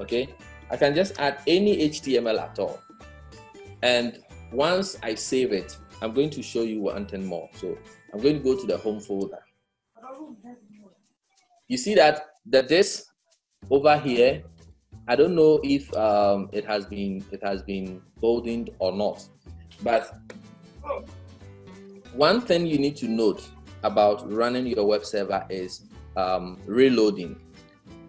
okay, I can just add any HTML at all. And once I save it, I'm going to show you one thing more. So I'm going to go to the home folder. You see that the this over here, I don't know if um, it has been it has been boldened or not, but one thing you need to note about running your web server is um, reloading.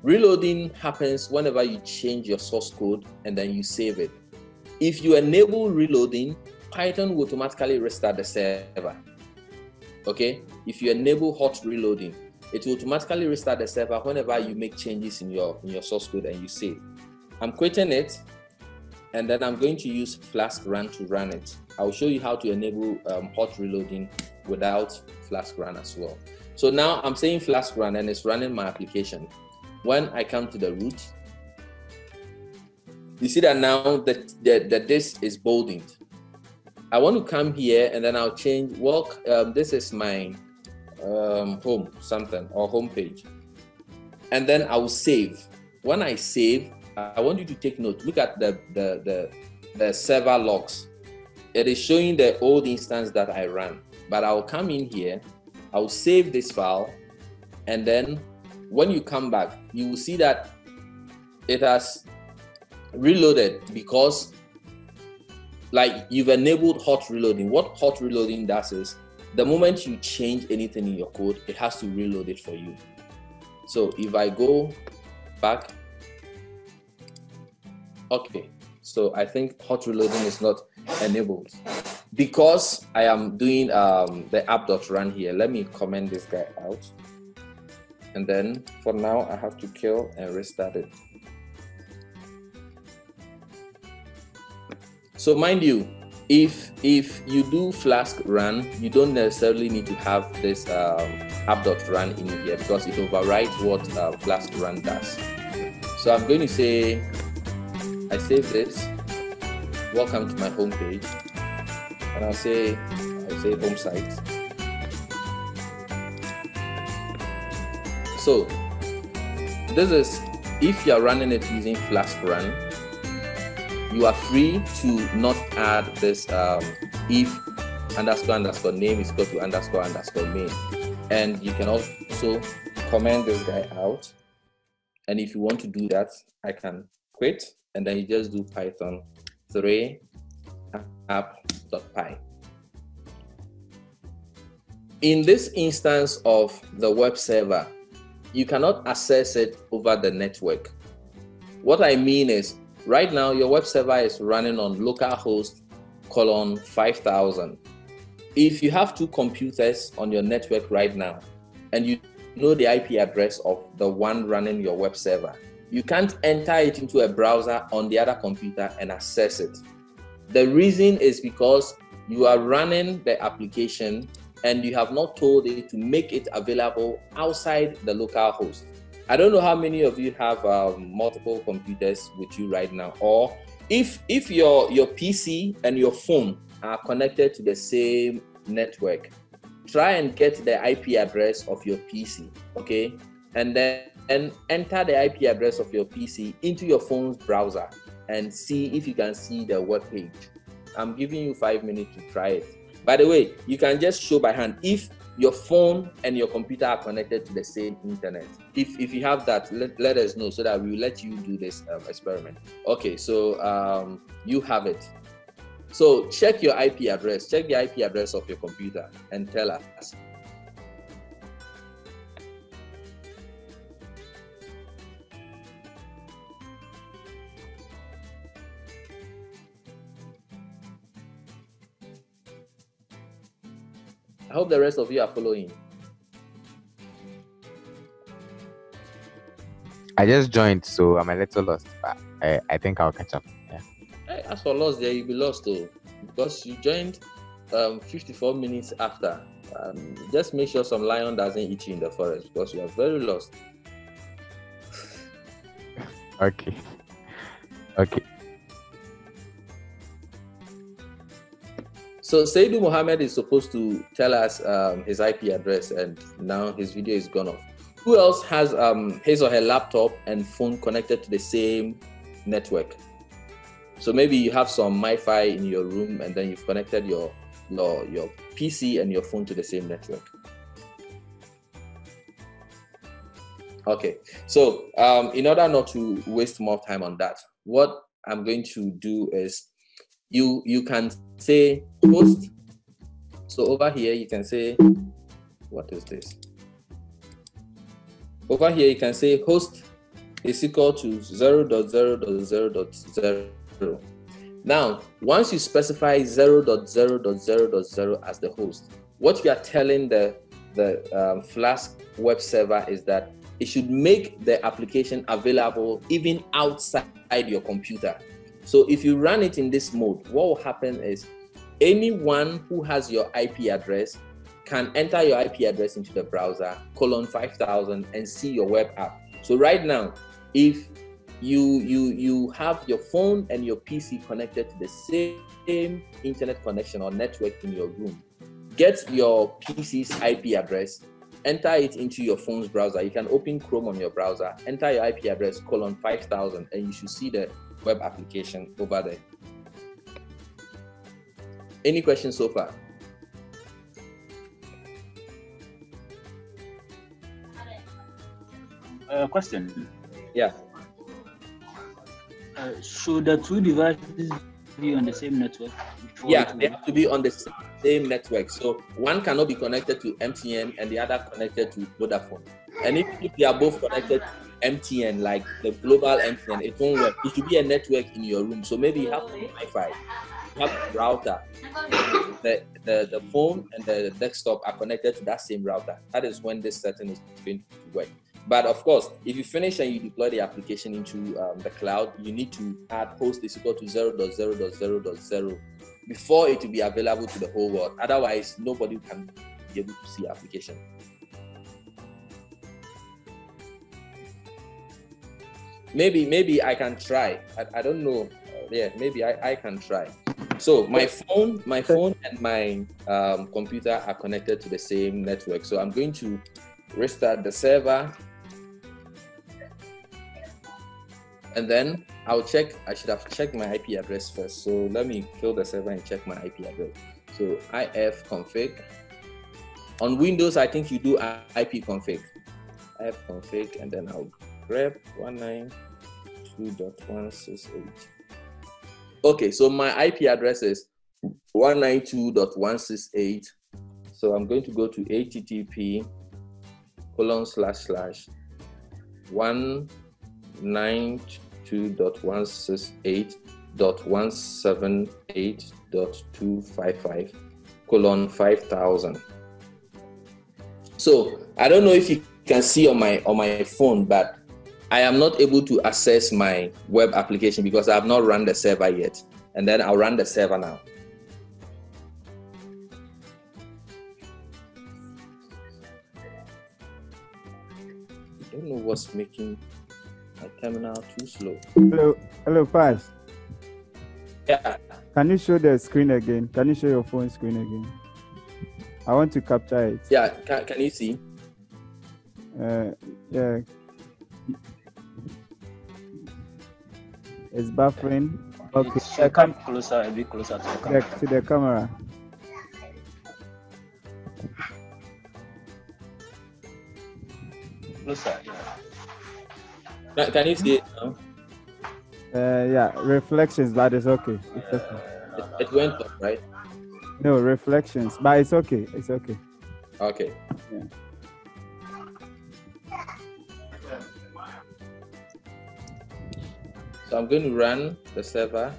Reloading happens whenever you change your source code and then you save it. If you enable reloading, Python will automatically restart the server. Okay? If you enable hot reloading, it will automatically restart the server whenever you make changes in your in your source code and you save. I'm quitting it, and then I'm going to use Flask run to run it. I'll show you how to enable um, hot reloading without Flask run as well. So now I'm saying Flask run and it's running my application. When I come to the root, you see that now that the, the this is boldened. I want to come here and then I'll change. Well, um, this is my um, home something or home page, and then I will save. When I save, I want you to take note. Look at the the the, the server logs. It is showing the old instance that I ran, but I'll come in here. I'll save this file, and then when you come back, you will see that it has reloaded because like you've enabled hot reloading. What hot reloading does is the moment you change anything in your code, it has to reload it for you. So if I go back, okay, so I think hot reloading is not enabled because I am doing um, the app.run here. Let me comment this guy out. And then for now, I have to kill and restart it. So mind you, if if you do Flask run, you don't necessarily need to have this um, app.run in here because it overrides what uh, Flask run does. So I'm going to say, I save this. Welcome to my home page, and I'll say, I say home site. So this is if you're running it using Flask run, you are free to not add this um, if underscore underscore name is equal to underscore underscore main. And you can also comment this guy out. And if you want to do that, I can quit and then you just do Python 3 app.py. In this instance of the web server, you cannot access it over the network. What I mean is Right now, your web server is running on localhost colon 5000. If you have two computers on your network right now and you know the IP address of the one running your web server, you can't enter it into a browser on the other computer and access it. The reason is because you are running the application and you have not told it to make it available outside the local host. I don't know how many of you have um, multiple computers with you right now, or if if your your PC and your phone are connected to the same network, try and get the IP address of your PC, okay, and then and enter the IP address of your PC into your phone's browser and see if you can see the web page. I'm giving you five minutes to try it. By the way, you can just show by hand if your phone and your computer are connected to the same internet. If if you have that, let, let us know so that we will let you do this um, experiment. Okay, so um, you have it. So check your IP address. Check the IP address of your computer and tell us. I hope the rest of you are following. I just joined, so I'm a little lost, but I, I think I'll catch up. Yeah. Hey, as for lost, there you'll be lost though, because you joined um, 54 minutes after. Um, just make sure some lion doesn't eat you in the forest because you are very lost. Okay. Okay. So Saidu Mohammed is supposed to tell us um, his IP address, and now his video is gone off. Who else has um, his or her laptop and phone connected to the same network? So maybe you have some Wi-Fi in your room, and then you've connected your your, your PC and your phone to the same network. Okay, so um, in order not to waste more time on that, what I'm going to do is you you can say host. So over here you can say, what is this? Over here you can say host is equal to 0.0.0.0. Now, once you specify 0.0.0.0 as the host, what you are telling the the um, Flask web server is that it should make the application available even outside your computer. So if you run it in this mode, what will happen is anyone who has your IP address can enter your IP address into the browser, colon 5000, and see your web app. So right now, if you you you have your phone and your PC connected to the same internet connection or network in your room, get your PC's IP address, enter it into your phone's browser. You can open Chrome on your browser, enter your IP address colon 5000, and you should see the web application over there. Any questions so far? Uh, question. Yeah. Uh, should the two devices be on the same network? Yeah, they have to be on the same network. So one cannot be connected to MTN and the other connected to Vodafone. And if, if they are both connected to MTN, like the global MTN, it won't work. It should be a network in your room. So maybe you have Wi-Fi, you have router. The, the, the phone and the desktop are connected to that same router. That is when this setting is going to work. But of course, if you finish and you deploy the application into um, the cloud, you need to add host is equal to 0.0.0.0 before it will be available to the whole world. Otherwise, nobody can be able to see application. Maybe, maybe I can try. I, I don't know. Uh, yeah, maybe I, I can try. So my phone, my phone and my um, computer are connected to the same network. So I'm going to restart the server. And then I'll check, I should have checked my IP address first. So let me kill the server and check my IP address. So ifconfig. On Windows, I think you do IP config. ifconfig, and then I'll grep 192.168. Okay, so my IP address is 192.168. So I'm going to go to http colon slash slash 192.168.178.255 colon 5000. So I don't know if you can see on my on my phone, but I am not able to access my web application because I have not run the server yet. And then I'll run the server now. I don't know what's making my terminal too slow. Hello, hello, Paz. Yeah, Can you show the screen again? Can you show your phone screen again? I want to capture it. yeah. Can, can you see? Uh, yeah. It's buffering. Okay. It should come closer, a bit closer to the The, camera. to the camera. Closer. Yeah. Can, can you see it now? Uh, yeah, reflections, but it's okay. It's okay. It, it went up, right? No reflections, but it's okay. It's okay. Okay. Yeah. So I'm going to run the server.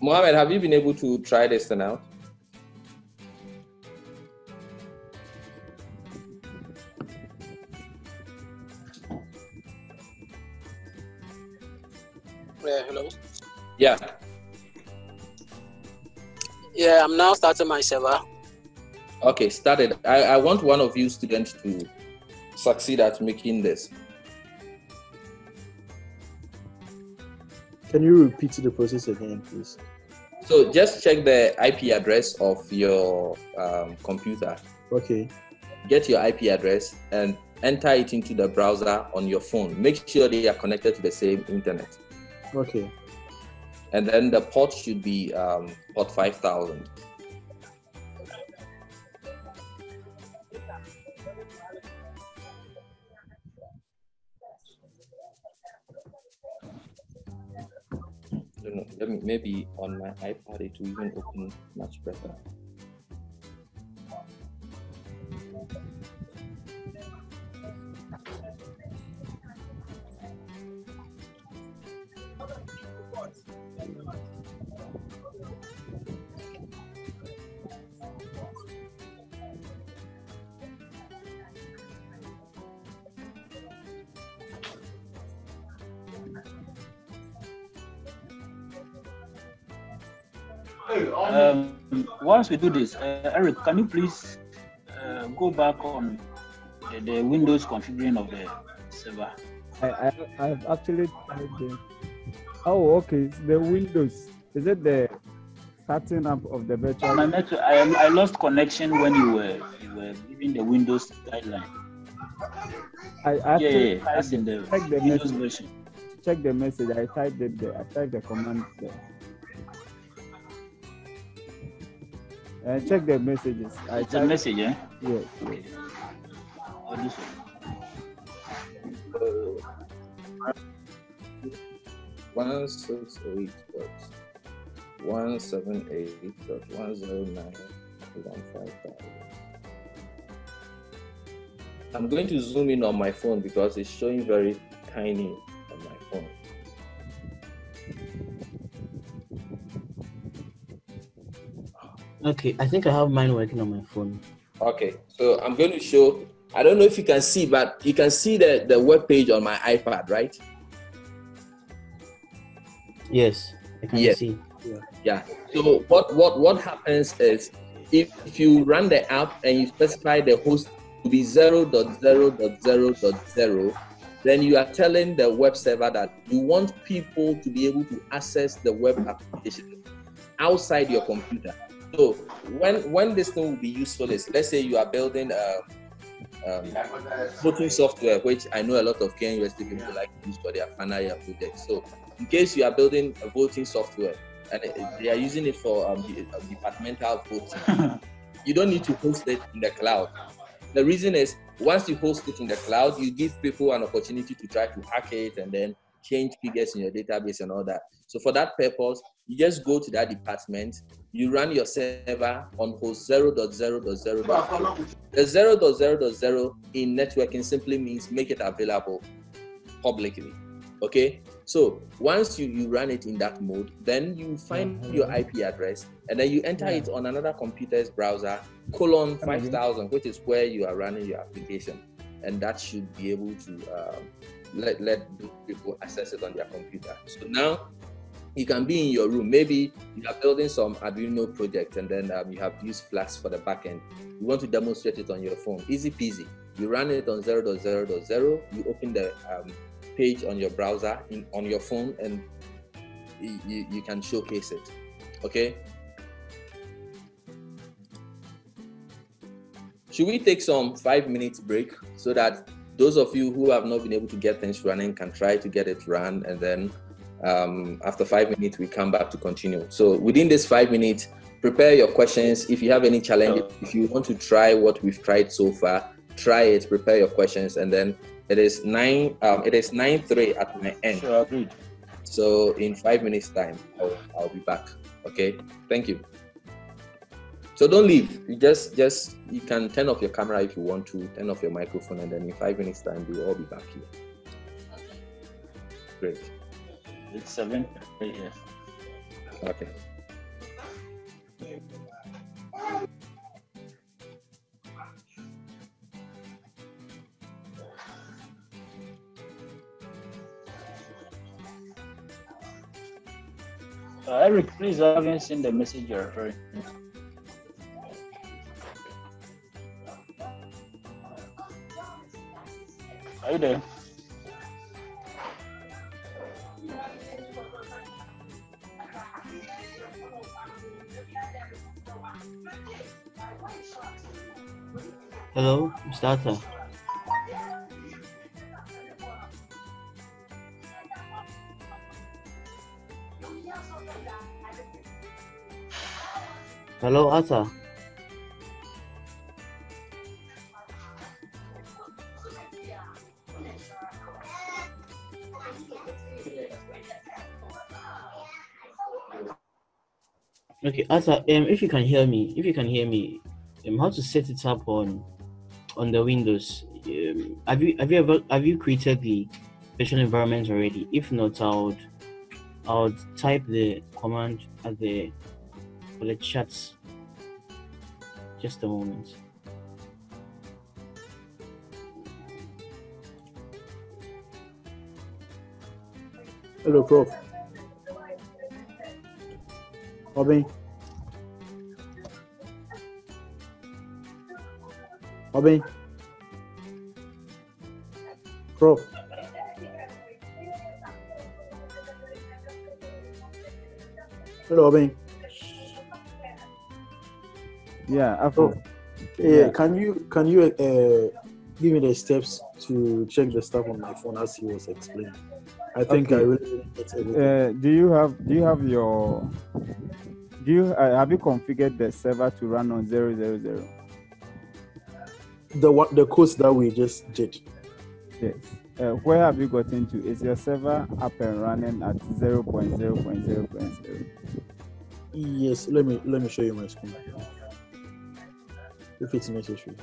Mohammed, have you been able to try this thing out? Yeah, hello. Yeah. Yeah, I'm now starting my server. Okay, started. I, I want one of you students to succeed at making this. Can you repeat the process again, please? So just check the IP address of your um, computer. Okay. Get your IP address and enter it into the browser on your phone. Make sure they are connected to the same internet. Okay. And then the port should be um, port 5000. Don't know, let me, maybe on my iPad it will even open much better. Um, once we do this, uh, Eric, can you please uh, go back on the, the Windows configuring of the server? I, I I've actually. Oh, okay. The Windows. Is it the starting up of the virtual? My network, I, I lost connection when you were you were giving the Windows guideline. I Yeah, actually yeah, that's in the check the Windows message. version. Check the message. I typed it there. I typed the command there. Uh, check the messages. I It's a message, eh? Yes, yes. I'll do so. One six eight dot one seven eight dot one zero nine one five thousand. I'm going to zoom in on my phone because it's showing very tiny Okay, I think I have mine working on my phone. Okay, so I'm going to show. I don't know if you can see, but you can see the, the web page on my iPad, right? Yes, I can Yes. see. Yeah. So what what what happens is if, if you run the app and you specify the host to be 0.0.0.0, then you are telling the web server that you want people to be able to access the web application outside your computer. So when when this thing will be useful is let's say you are building a um, voting software, which I know a lot of Kenya University people like to use for their final year project. So in case you are building a voting software and they are using it for um, the- uh, departmental voting, you don't need to host it in the cloud. The reason is once you host it in the cloud, you give people an opportunity to try to hack it and then change figures in your database and all that. So for that purpose, you just go to that department, you run your server on host 0.0.0. The 0.0.0 in networking simply means make it available publicly. Okay, so once you, you run it in that mode, then you find your IP address and then you enter it on another computer's browser colon 5000, which is where you are running your application, and that should be able to um, let let people access it on their computer. So now you can be in your room. Maybe you are building some Arduino project and then um, you have used Flask for the backend. You want to demonstrate it on your phone. Easy peasy. You run it on 0.0.0. You open the um, page on your browser in, on your phone and you, you can showcase it. Okay. Should we take some five minutes break so that those of you who have not been able to get things running can try to get it run and then Um, after five minutes, we come back to continue. So within this five minutes, prepare your questions. If you have any challenge, if you want to try what we've tried so far, try it. Prepare your questions, and then it is nine. Um, it is nine three at my end. Sure, agreed. So in five minutes time, I'll, I'll be back. Okay. Thank you. So don't leave. You just just you can turn off your camera if you want to, turn off your microphone, and then in five minutes time we'll all be back here. Great. It's seven. Yes. Okay. Uh, Eric, please, I haven't seen the message you're referring to. Are you there? Hello, starter. Hello, Ata. Okay, Ata, um, if you can hear me, if you can hear me, um, how to set it up on on the Windows? Um, have you have you ever have you created the virtual environment already? If not, I would I would type the command at the for the chats. Just a moment. Hello, Prof. Robin. Robin. Hello, Robin. Yeah, Afro. Oh, yeah, can you can you uh, give me the steps to check the stuff on my phone as he was explaining? I think I really. Uh, do you have do you have your do you uh, have you configured the server to run on zero zero zero? the one the course that we just did. Yes. Uh, where have you gotten to? Is your server up and running at zero point zero point zero point zero? Yes, let me let me show you my screen. If it's necessary.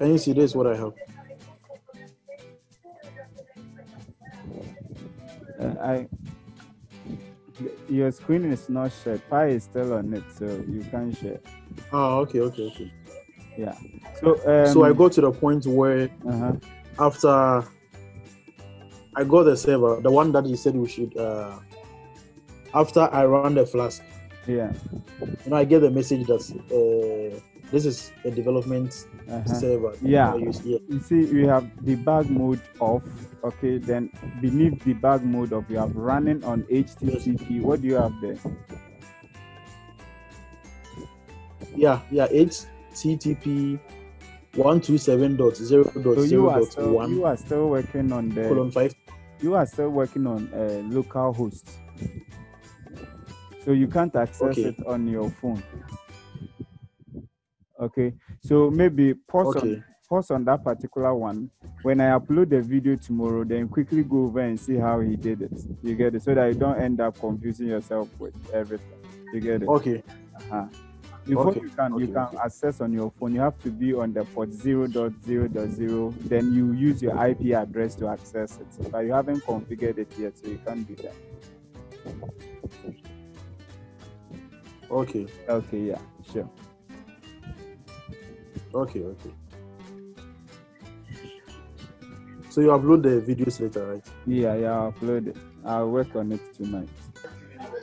Can you see this? What I have? Uh, I your screen is not shared. Pie is still on it, so you can share. Oh, okay, okay, okay. Yeah. So um, so I go to the point where Uh-huh. after I got the server, the one that you said we should. Uh, after I run the flask, Yeah. you know, I get the message that uh, this is a development Uh-huh. server. Yeah. I use here. You see, we have the debug mode off. Okay, then beneath the debug mode off, you have running on HTTP. What do you have there? Yeah, yeah, HTTP one two seven dot zero dot So you zero are still one you are still working on the colon five. you are still working on a local host. So you can't access Okay. it on your phone. Okay, so maybe pause on Okay. pause on that particular one. When I upload the video tomorrow, then quickly go over and see how he did it. You get it, so that you don't end up confusing yourself with everything. You get it? Okay. Uh-huh. Before Okay, you can you can okay. access on your phone, you have to be on the port zero dot zero dot zero. Then you use your IP address to access it. But you haven't configured it yet, so you can't do that. Okay. Okay, yeah, sure. Okay. Okay. So you upload the videos later, right? Yeah, yeah, I'll upload it. I'll work on it tonight.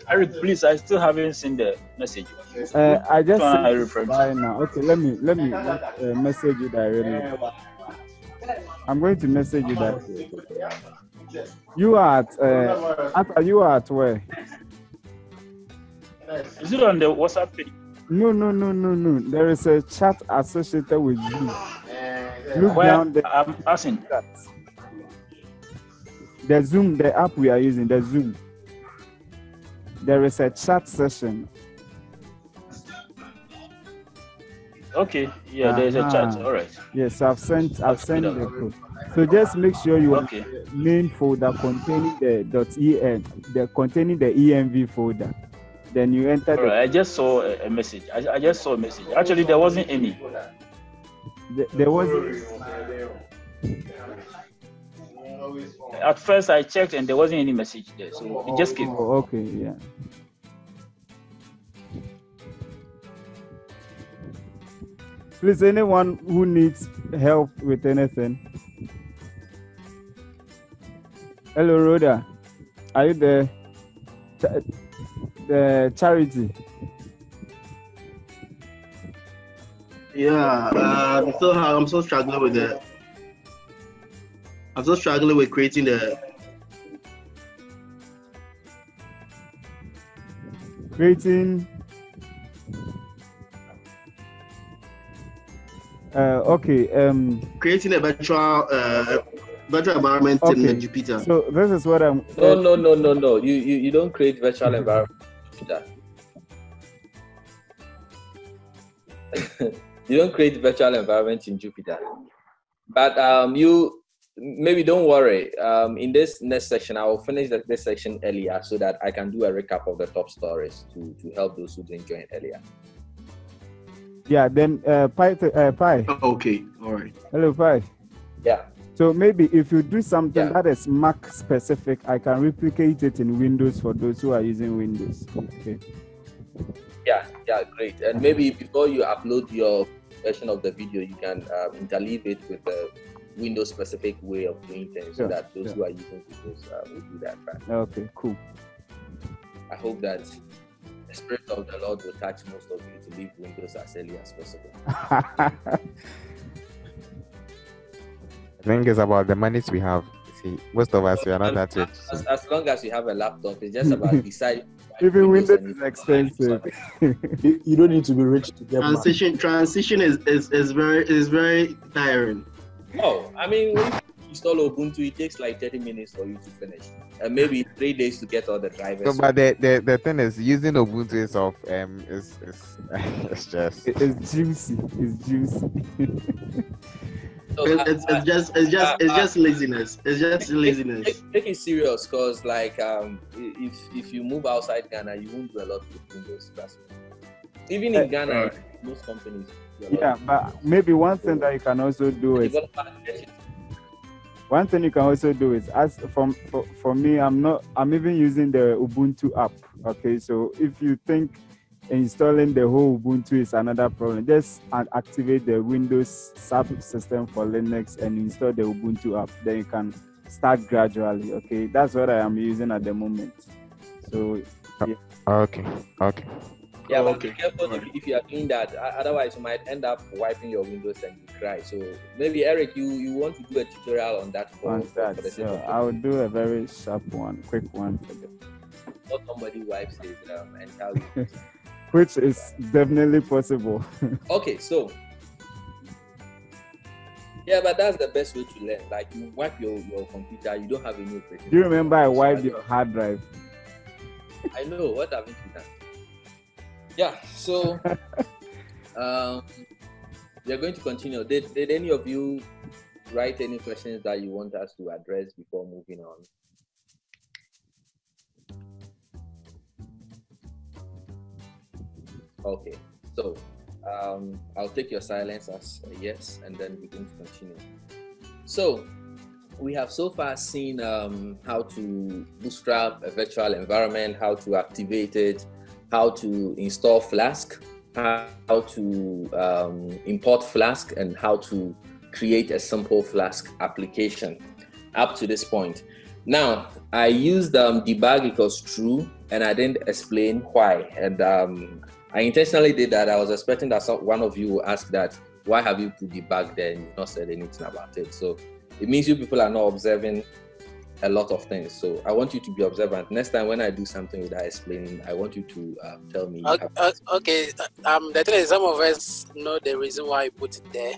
Eric, please, I still haven't seen the message. Uh, I just Which one I sent right now. Okay, let me let me uh, message you directly. I'm going to message you that. You are at uh, at you are at where? Is it on the WhatsApp page? No, no, no, no, no. There is a chat associated with Zoom. Look Where down there. I'm asking. The Zoom, the app we are using, the Zoom. There is a chat session. Okay, yeah, there's a chat. Uh-huh. All right. Yes, I've sent. I've sent the code. So just make sure you Okay. main folder containing the .en, the containing the env folder. Then you enter All the, right. I just saw a, message. I, I just saw a message. Actually, there wasn't any. the there was At first, I checked and there wasn't any message there, so it just came. Oh, okay, yeah. Please, anyone who needs help with anything. Hello, Rhoda. Are you there? The charity. Yeah, uh, I'm still I'm still struggling with the. I'm still struggling with creating the. creating uh okay um creating a virtual uh, virtual environment in Okay. Jupyter. so this is what i'm No, no, no, no, no. You you, you don't create virtual environment. with that. you don't create virtual environment in Jupyter. But um, you maybe don't worry. Um, in this next section, I will finish the, this section earlier so that I can do a recap of the top stories to to help those who didn't join earlier. yeah then uh Pie uh, Pie Okay, all right. hello Pie Yeah. So maybe if you do something Yeah. that is mac specific i can replicate it in windows for those who are using windows okay Yeah, yeah, great. And maybe before you upload your version of the video, you can um, interleave it with the Windows specific way of doing things so Yeah, that those yeah. who are using Windows uh, will do that right. okay cool I hope that the Spirit of the Lord will touch most of you to leave Windows as early as possible. I think it's about the monies we have. See, most of us we are not that rich. As, as long as you have a laptop, it's just about deciding. even windows is expensive You, you don't need to be rich to get Mac. Transition transition is, is, is very is very tiring. Oh, I mean, when you install Ubuntu, it takes like 30 minutes for you to finish, and maybe three days to get all the drivers. So, but the, the, the thing is, using Ubuntu itself um, is, is it's just. It- it's juicy it's juicy So, uh, it's, it's just it's just it's uh, just laziness. It's just laziness. Take, take it serious, cause like um, if if you move outside Ghana, you won't do a lot with Windows. Trust. Even in Uh, Ghana, right. most companies. do a lot yeah but maybe one thing that you can also do is one thing you can also do is as from for, for me i'm not i'm even using the ubuntu app okay so if you think installing the whole ubuntu is another problem just activate the windows subsystem for linux and install the ubuntu app then you can start gradually okay that's what i am using at the moment so Okay, okay. Yeah, but Okay. be careful if, if you are doing that. Otherwise, you might end up wiping your Windows and you cry. So maybe Eric, you you want to do a tutorial on that for, on that for the sake so of i will do a very sharp one quick one for them not somebody wipes it um, entire Windows. which is definitely possible Okay, so yeah, but that's the best way to learn. Like you wipe your, your computer, you don't have any operating. do you remember i wiped your hard drive I know what haven't you done. Yeah, so um, we are going to continue. Did, did any of you write any questions that you want us to address before moving on? Okay, so um, I'll take your silence as yes, and then going to continue. So we have so far seen um, how to bootstrap a virtual environment, how to activate it, how to install Flask, how how to um, import Flask, and how to create a simple Flask application up to this point. Now, I used um, debug equals true, and I didn't explain why. And um, I intentionally did that. I was expecting that some, one of you will ask that, why have you put debug there and you've not said anything about it? So it means you people are not observing a lot of things. So I want you to be observant. Next time when I do something without explaining, I want you to um, tell me. Okay, uh, okay. Um, the thing is, some of us know the reason why you put it there.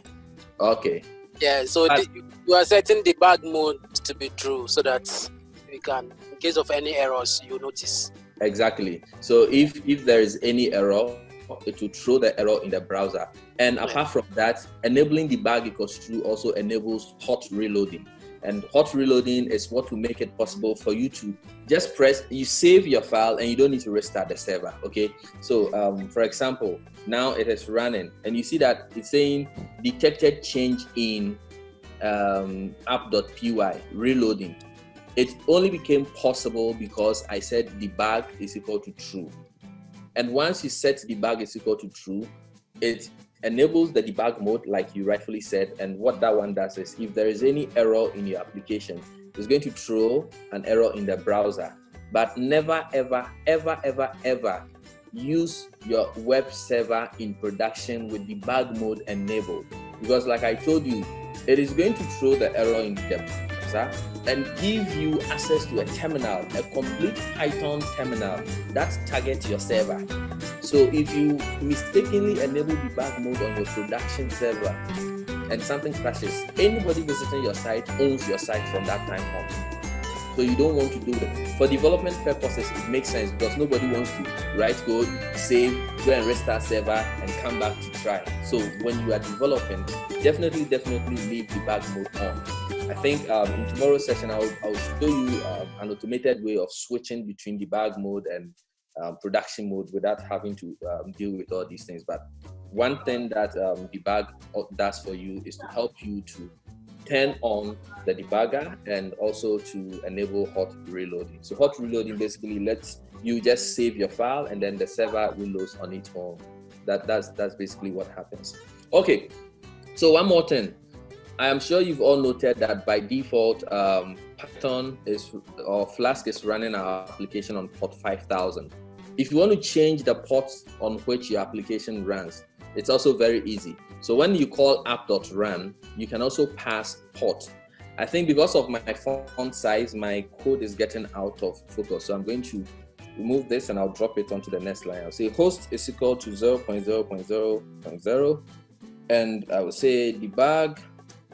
Okay. Yeah. So But- the, you are setting debug mode to be true, so that we can, in case of any errors, you notice. Exactly. So if if there is any error, it will throw the error in the browser. And apart from that, enabling the debug equals true also enables hot reloading. And hot reloading is what will make it possible for you to just press, you save your file and you don't need to restart the server. Okay. So, um, for example, now it is running and you see that it's saying detected change in um, app.py reloading. It only became possible because I said the debug is equal to true. And once you set the debug is equal to true, it enables the debug mode, like you rightfully said. And what that one does is if there is any error in your application, it's going to throw an error in the browser. But never, ever, ever, ever, ever use your web server in production with debug mode enabled. Because, like I told you, it is going to throw the error in the browser and give you access to a terminal, a complete Python terminal that targets your server. So if you mistakenly enable debug mode on your production server and something crashes, anybody visiting your site owns your site from that time on. So you don't want to do that. For development purposes, it makes sense because nobody wants to write code, save, go and restart server, and come back to try. So when you are developing, definitely, definitely leave debug mode on. I think um, in tomorrow's session, I'll, I'll show you um, an automated way of switching between debug mode and um, production mode without having to um, deal with all these things. But one thing that um, debug does for you is to help you to turn on the debugger and also to enable hot reloading. So hot reloading basically lets you just save your file and then the server reloads on its own. That that's that's basically what happens. Okay, so one more thing. I am sure you've all noted that by default, um, Python is or Flask is running our application on port 5000. If you want to change the port on which your application runs, it's also very easy. So when you call app.run, you can also pass port. I think because of my font size, my code is getting out of focus. So I'm going to remove this and I'll drop it onto the next line. I'll say host is equal to 0.0.0.0 and I will say debug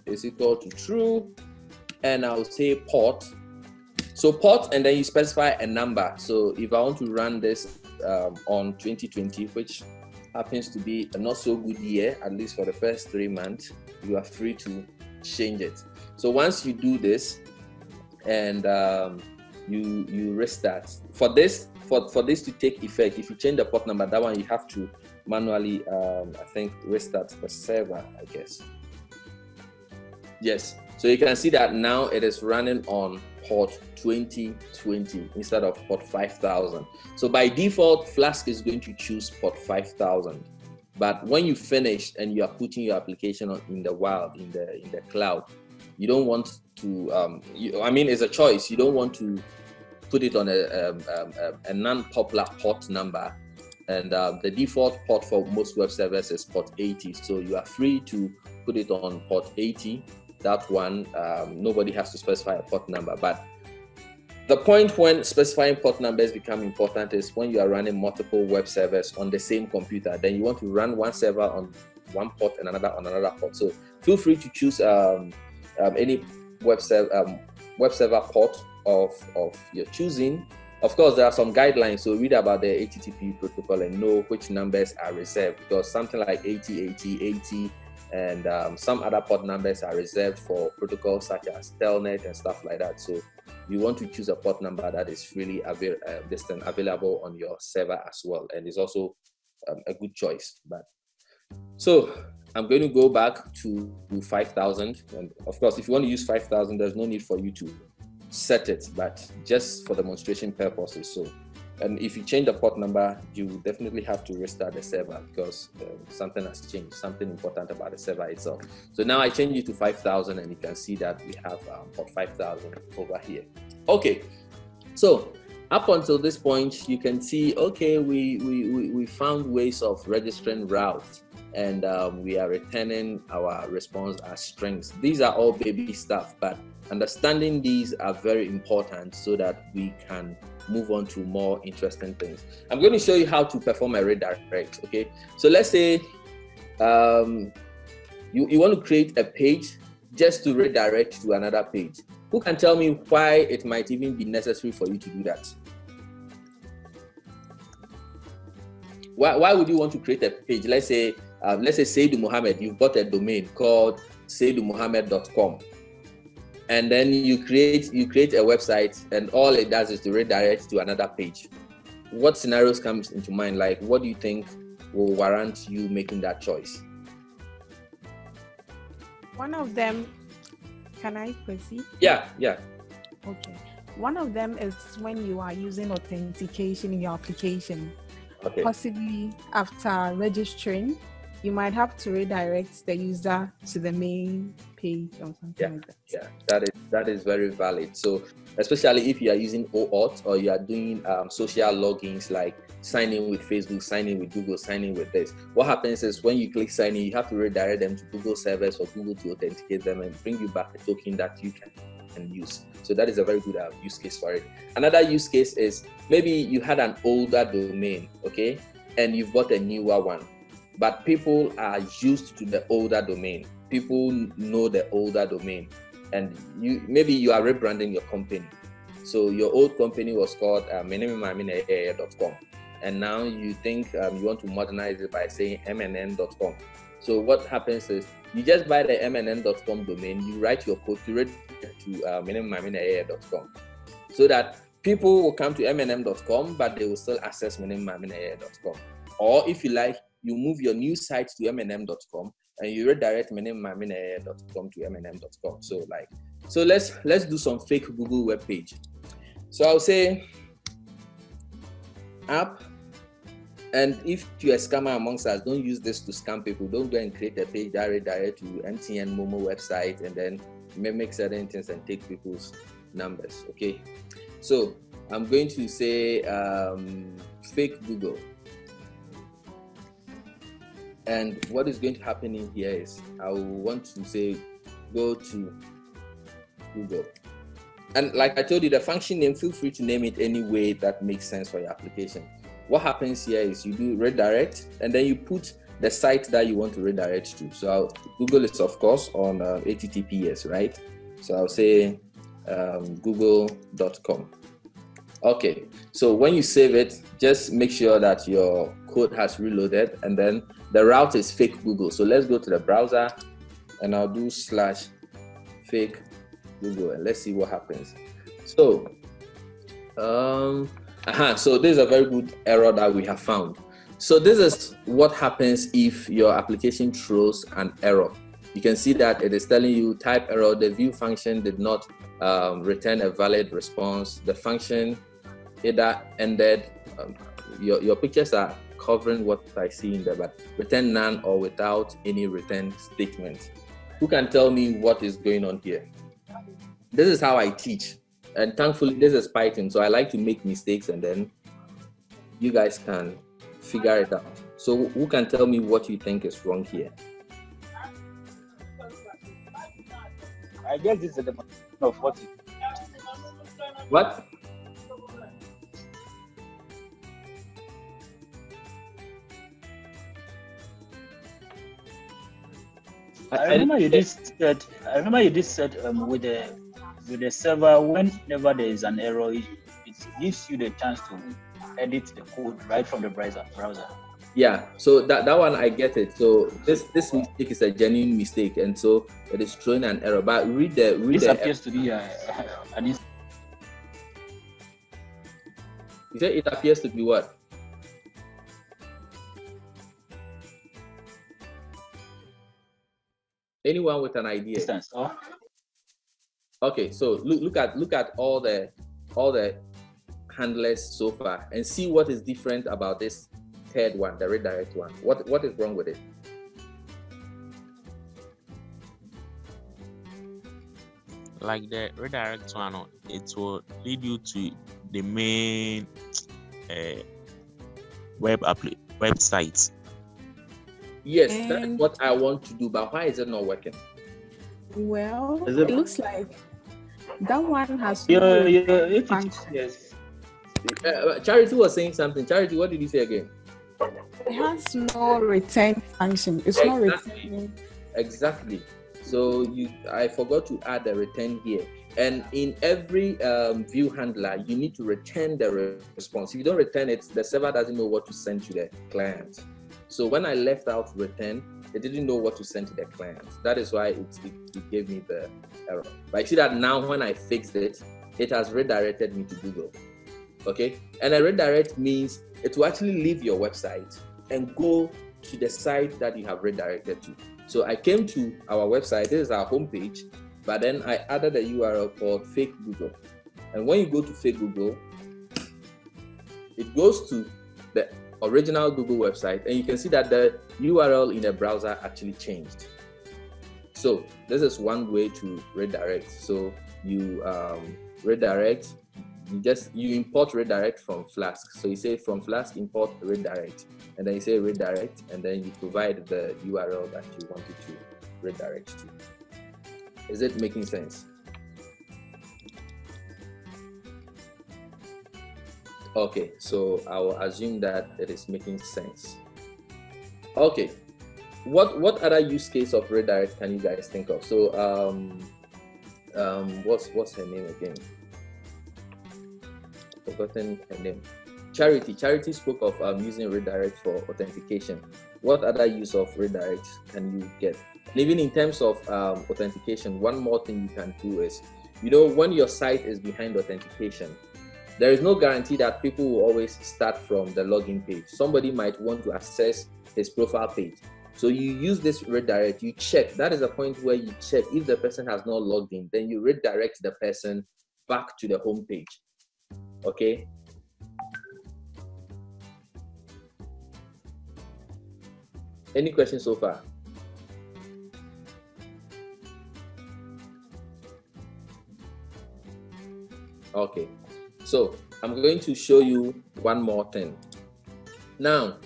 is equal to true and I'll say port. So port and then you specify a number. So if I want to run this um, on 2020, which happens to be a not so good year, at least for the first three months, you are free to change it. So once you do this and um, you you restart for this for, for this to take effect, if you change the port number, that one you have to manually um, I think restart the server, I guess. Yes. So you can see that now it is running on port 2020 instead of port 5000. So by default, Flask is going to choose port 5000. But when you finish and you are putting your application on, in the wild, in the in the cloud, you don't want to. Um, you, I mean, it's a choice. You don't want to put it on a, um, um, a non-popular port number. And um, the default port for most web servers is port 80. So you are free to put it on port 80 that one um, nobody has to specify a port number. But the point when specifying port numbers become important is when you are running multiple web servers on the same computer then you want to run one server on one port and another on another port. So feel free to choose um, um, any web server web server port of, of your choosing. Of course there are some guidelines so read about the http protocol and know which numbers are reserved because something like 80 80 80 and um, some other port numbers are reserved for protocols such as telnet and stuff like that. So you want to choose a port number that is freely avail- uh, available on your server as well. And is also um, a good choice but so i'm going to go back to 5000 and of course if you want to use 5000 there's no need for you to set it but just for demonstration purposes. So and if you change the port number, you definitely have to restart the server because um, something has changed, something important about the server itself. So now I change it to 5000 and you can see that we have um, port 5000 over here. Okay, so up until this point, you can see, okay, we, we, we, we found ways of registering routes and um, we are returning our response as strings. These are all baby stuff, but understanding these are very important so that we can move on to more interesting things. I'm going to show you how to perform a redirect. Okay, so let's say um, you, you want to create a page just to redirect to another page. Who can tell me why it might even be necessary for you to do that? Why, why would you want to create a page? Let's say, uh, let's say Saidu Mohammed, you've got a domain called saidumohammed.com. And then you create you create a website and all it does is to redirect to another page. What scenarios comes into mind? Like what do you think will warrant you making that choice? One of them, can I proceed? Yeah, yeah. Okay. One of them is when you are using authentication in your application. Okay. Possibly after registering, you might have to redirect the user to the main page or something Yeah, like that. yeah, that is that is very valid. So especially if you are using OAuth or you are doing um, social logins like signing with Facebook, signing with Google, signing with this. What happens is when you click sign in, you have to redirect them to Google servers or Google to authenticate them and bring you back a token that you can, can use. So that is a very good uh, use case for it. Another use case is maybe you had an older domain, okay, and you've got a newer one, but people are used to the older domain. People know the older domain, and you maybe you are rebranding your company. So your old company was called uh, and now you think um, you want to modernize it by saying mnn.com. So what happens is you just buy the mnn.com domain, you write your code to read to uh, so that people will come to mnm.com, but they will still access menemimaminee.com. Or if you like, you move your new site to mnm.com and you redirect menemimaminee.com to mnm.com. So like, so let's let's do some fake Google web page. So I'll say app and if you're a scammer amongst us, don't use this to scam people. Don't go and create a page that redirect to MTN Momo website and then mimic certain things and take people's numbers. Okay. So I'm going to say um, fake Google. And what is going to happen in here is I want to say go to Google. And like I told you, the function name, feel free to name it any way that makes sense for your application. What happens here is you do redirect and then you put the site that you want to redirect to. So I'll, Google is, of course, on uh, HTTPS, right? So I'll say um, google.com. Okay, so when you save it, just make sure that your code has reloaded and then the route is fake Google. So let's go to the browser and I'll do slash fake Google and let's see what happens. So, um, uh so this is a very good error that we have found. So this is what happens if your application throws an error. You can see that it is telling you type error. The view function did not um, return a valid response. The function either ended. Um, your, your pictures are covering what I see in there, but return none or without any return statement. Who can tell me what is going on here? This is how I teach. And thankfully, this is Python. So I like to make mistakes and then you guys can figure it out. So who can tell me what you think is wrong here? I guess this is the of what What? I remember you did said. I remember you did said um, with the with the server whenever there is an error, it, it gives you the chance to edit the code right from the browser. Browser. Yeah, so that, that one I get it. So this this mistake is a genuine mistake, and so it is throwing an error. But read the read This the appears to be uh, an You said it appears to be what? Anyone with an idea? instance. Oh, Okay, so look look at look at all the all the handlers so far and see what is different about this third one, the redirect one. What what is wrong with it? like the redirect one, it will lead you to the main uh, web appli- website. Yes, that's what I want to do, but why is it not working? Well, it it- looks like that one has Yeah, no yeah, if it, function. yes. Uh, Charity was saying something. Charity, what did you say again? It has no return function. It's not Exactly. returning. Exactly. So you, I forgot to add a return here. And in every um, view handler, you need to return the re- response. If you don't return it, the server doesn't know what to send to the client. So when I left out return, they didn't know what to send to their clients. That is why it, it, it gave me the error. But you see that now when I fixed it, it has redirected me to Google. Okay. And a redirect means it will actually leave your website and go to the site that you have redirected to. So I came to our website, this is our homepage, but then I added a URL called fake Google. And when you go to fake Google, it goes to original Google website, and you can see that the URL in the browser actually changed. So this is one way to redirect. So you um, redirect, you just you import redirect from Flask. So you say from Flask import redirect, and then you say redirect, and then you provide the URL that you wanted to redirect to. Is it making sense? Okay, so I will assume that it is making sense. Okay, what what other use case of redirect can you guys think of? So um, um, what's what's her name again? Forgotten her name. Charity. Charity spoke of um, using redirect for authentication. What other use of redirect can you get? And even in terms of um, authentication, one more thing you can do is, you know, when your site is behind authentication, there is no guarantee that people will always start from the login page. Somebody might want to access his profile page. So you use this redirect, you check. That is a point where you check if the person has not logged in, then you redirect the person back to the home page. Okay. Any questions so far? Okay, so I'm going to show you one more thing. Now,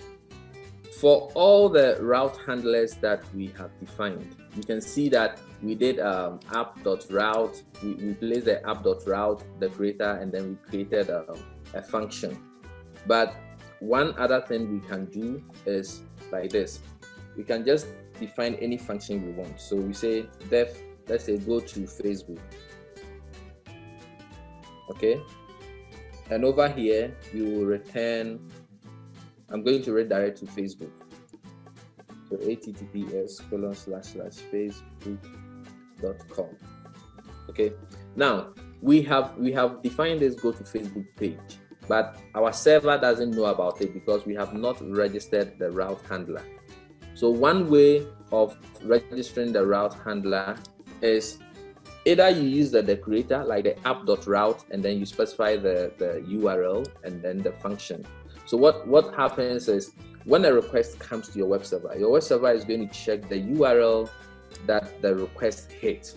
for all the route handlers that we have defined, you can see that we did um, app.route, we, we placed the app.route, decorator, and then we created um, a function. But one other thing we can do is like this. We can just define any function we want. So we say def, let's say go to Facebook. Okay. And over here, you will return, I'm going to redirect to Facebook. So https colon slash slash facebook.com. Okay. Now we have we have defined this go to Facebook page, but our server doesn't know about it because we have not registered the route handler. So one way of registering the route handler is either you use the decorator like the app.route and then you specify the, the URL and then the function. So what, what happens is when a request comes to your web server, your web server is going to check the URL that the request hit.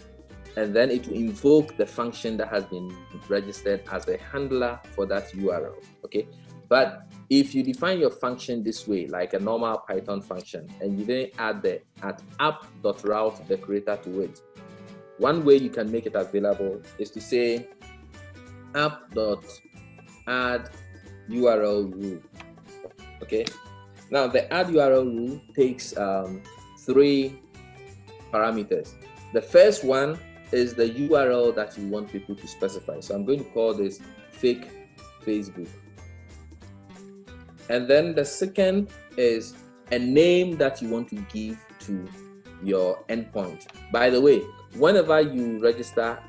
And then it will invoke the function that has been registered as a handler for that URL. Okay. But if you define your function this way, like a normal Python function, and you then add the at app.route decorator to it, one way you can make it available is to say app.add URL rule. Okay. Now the add URL rule takes um, three parameters. The first one is the URL that you want people to specify. So I'm going to call this fake Facebook. And then the second is a name that you want to give to your endpoint. By the way, whenever you register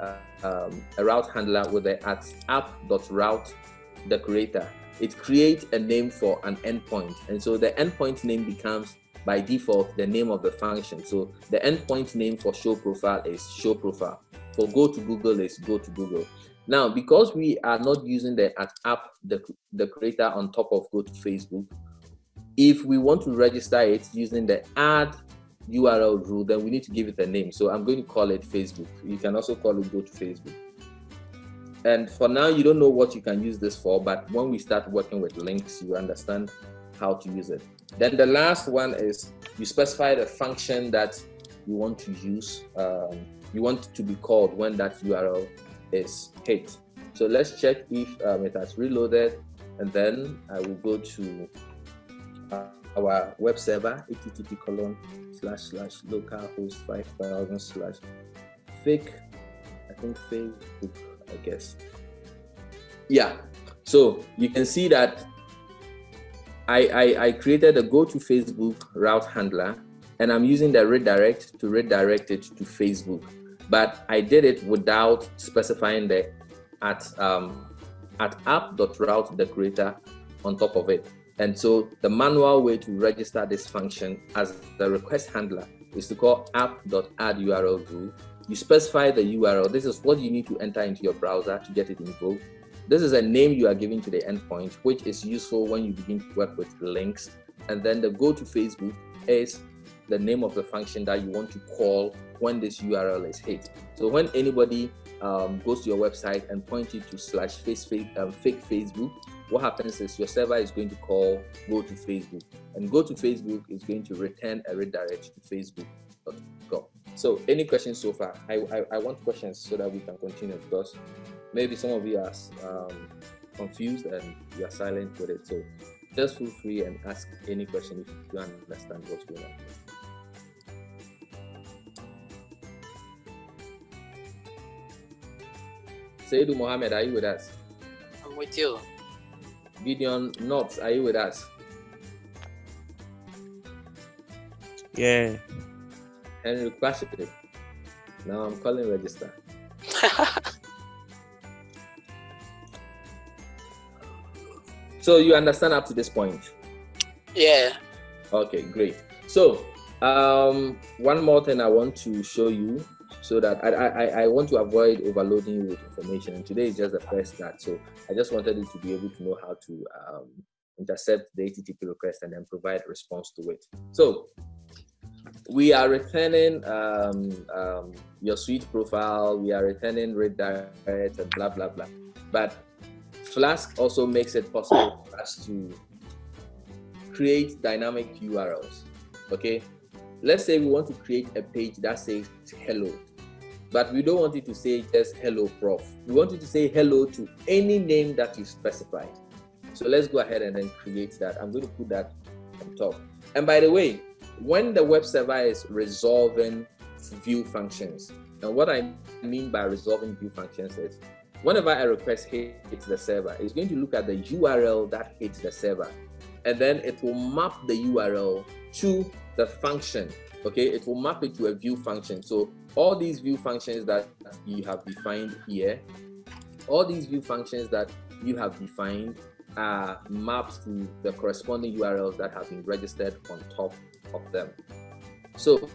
um, a route handler with the at app.route decorator, it creates a name for an endpoint. And so the endpoint name becomes by default the name of the function. So the endpoint name for show profile is show profile. For go to Google is go to Google. Now, because we are not using the at app the, decorator on top of go to Facebook, if we want to register it using the add URL rule, then we need to give it a name. So I'm going to call it Facebook. You can also call it go to Facebook. And for now, you don't know what you can use this for, but when we start working with links, you understand how to use it. Then the last one is you specify the function that you want to use, um, you want to be called when that URL is hit. So let's check if um, it has reloaded, and then I will go to uh, our web server, http colon slash slash localhost 5000 slash fake, I think Facebook, I guess. Yeah, so you can see that I, I, I created a go to Facebook route handler and I'm using the redirect to redirect it to Facebook. But I did it without specifying the at um, at app.route decorator on top of it. And so the manual way to register this function as the request handler is to call app.addURL You specify the URL. This is what you need to enter into your browser to get it invoked. This is a name you are giving to the endpoint, which is useful when you begin to work with links. And then the go to Facebook is the name of the function that you want to call when this URL is hit. So when anybody um, goes to your website and points you to slash face, um, fake Facebook, what happens is your server is going to call go to Facebook, and go to Facebook is going to return a redirect to Facebook.com. So, any questions so far? I, I, I, want questions so that we can continue because maybe some of you are um, confused and you are silent with it. So, just feel free and ask any question if you understand what's going on. Saidu Mohammed, are you with us? I'm with you. Gideon Knobs, are you with us? Yeah. Henry Kwashite. Now I'm calling register. so you understand up to this point? Yeah. Okay, great. So um, one more thing I want to show you so that I, I, I want to avoid overloading you with information. And today is just the first start. So I just wanted you to be able to know how to um, intercept the HTTP request and then provide a response to it. So we are returning um, um, your sweet profile, we are returning redirect and blah, blah, blah. But Flask also makes it possible for us to create dynamic URLs. Okay, let's say we want to create a page that says hello but we don't want it to say just hello prof. We want it to say hello to any name that you specified. So let's go ahead and then create that. I'm going to put that on top. And by the way when the web server is resolving view functions and what i mean by resolving view functions is whenever a request hits the server it's going to look at the url that hits the server and then it will map the url to the function okay? It will map it to a view function. So all these view functions that you have defined here all these view functions that you have defined are mapped to the corresponding urls that have been registered on top of them. So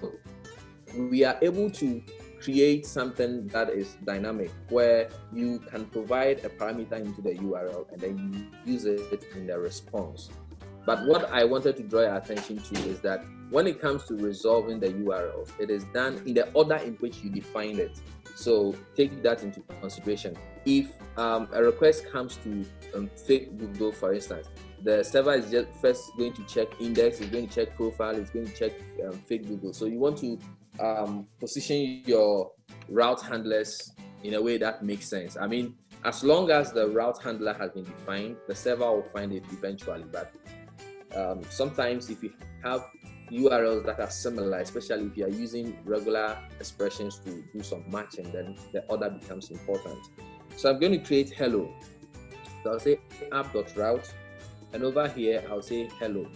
we are able to create something that is dynamic where you can provide a parameter into the url and then you use it in the response but what I wanted to draw your attention to is that when it comes to resolving the URLs, it is done in the order in which you define it. So take that into consideration. If um, a request comes to um, fake Google, for instance, the server is just first going to check index, it's going to check profile, it's going to check um, fake Google. So you want to um, position your route handlers in a way that makes sense. I mean, as long as the route handler has been defined, the server will find it eventually. But um, sometimes if you have URLs that are similar, especially if you are using regular expressions to do some matching, then the order becomes important. So I'm going to create hello. So I'll say app.route, and over here I'll say hello.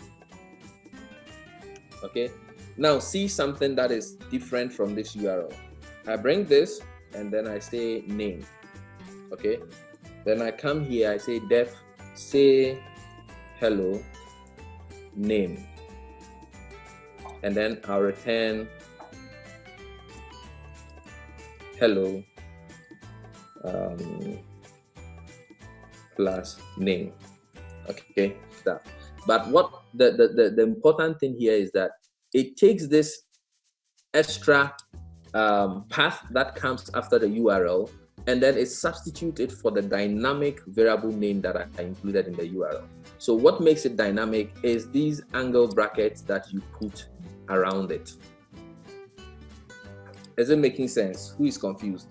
Okay. Now see something that is different from this URL. I bring this and then I say name. Okay. Then I come here, I say def, say hello name. And then I'll return hello um, plus name. Okay that. But what the, the, the, the, important thing here is that it takes this extra um, path that comes after the URL and then it substituted for the dynamic variable name that I included in the URL. So what makes it dynamic is these angle brackets that you put around it. Is it making sense? Who is confused?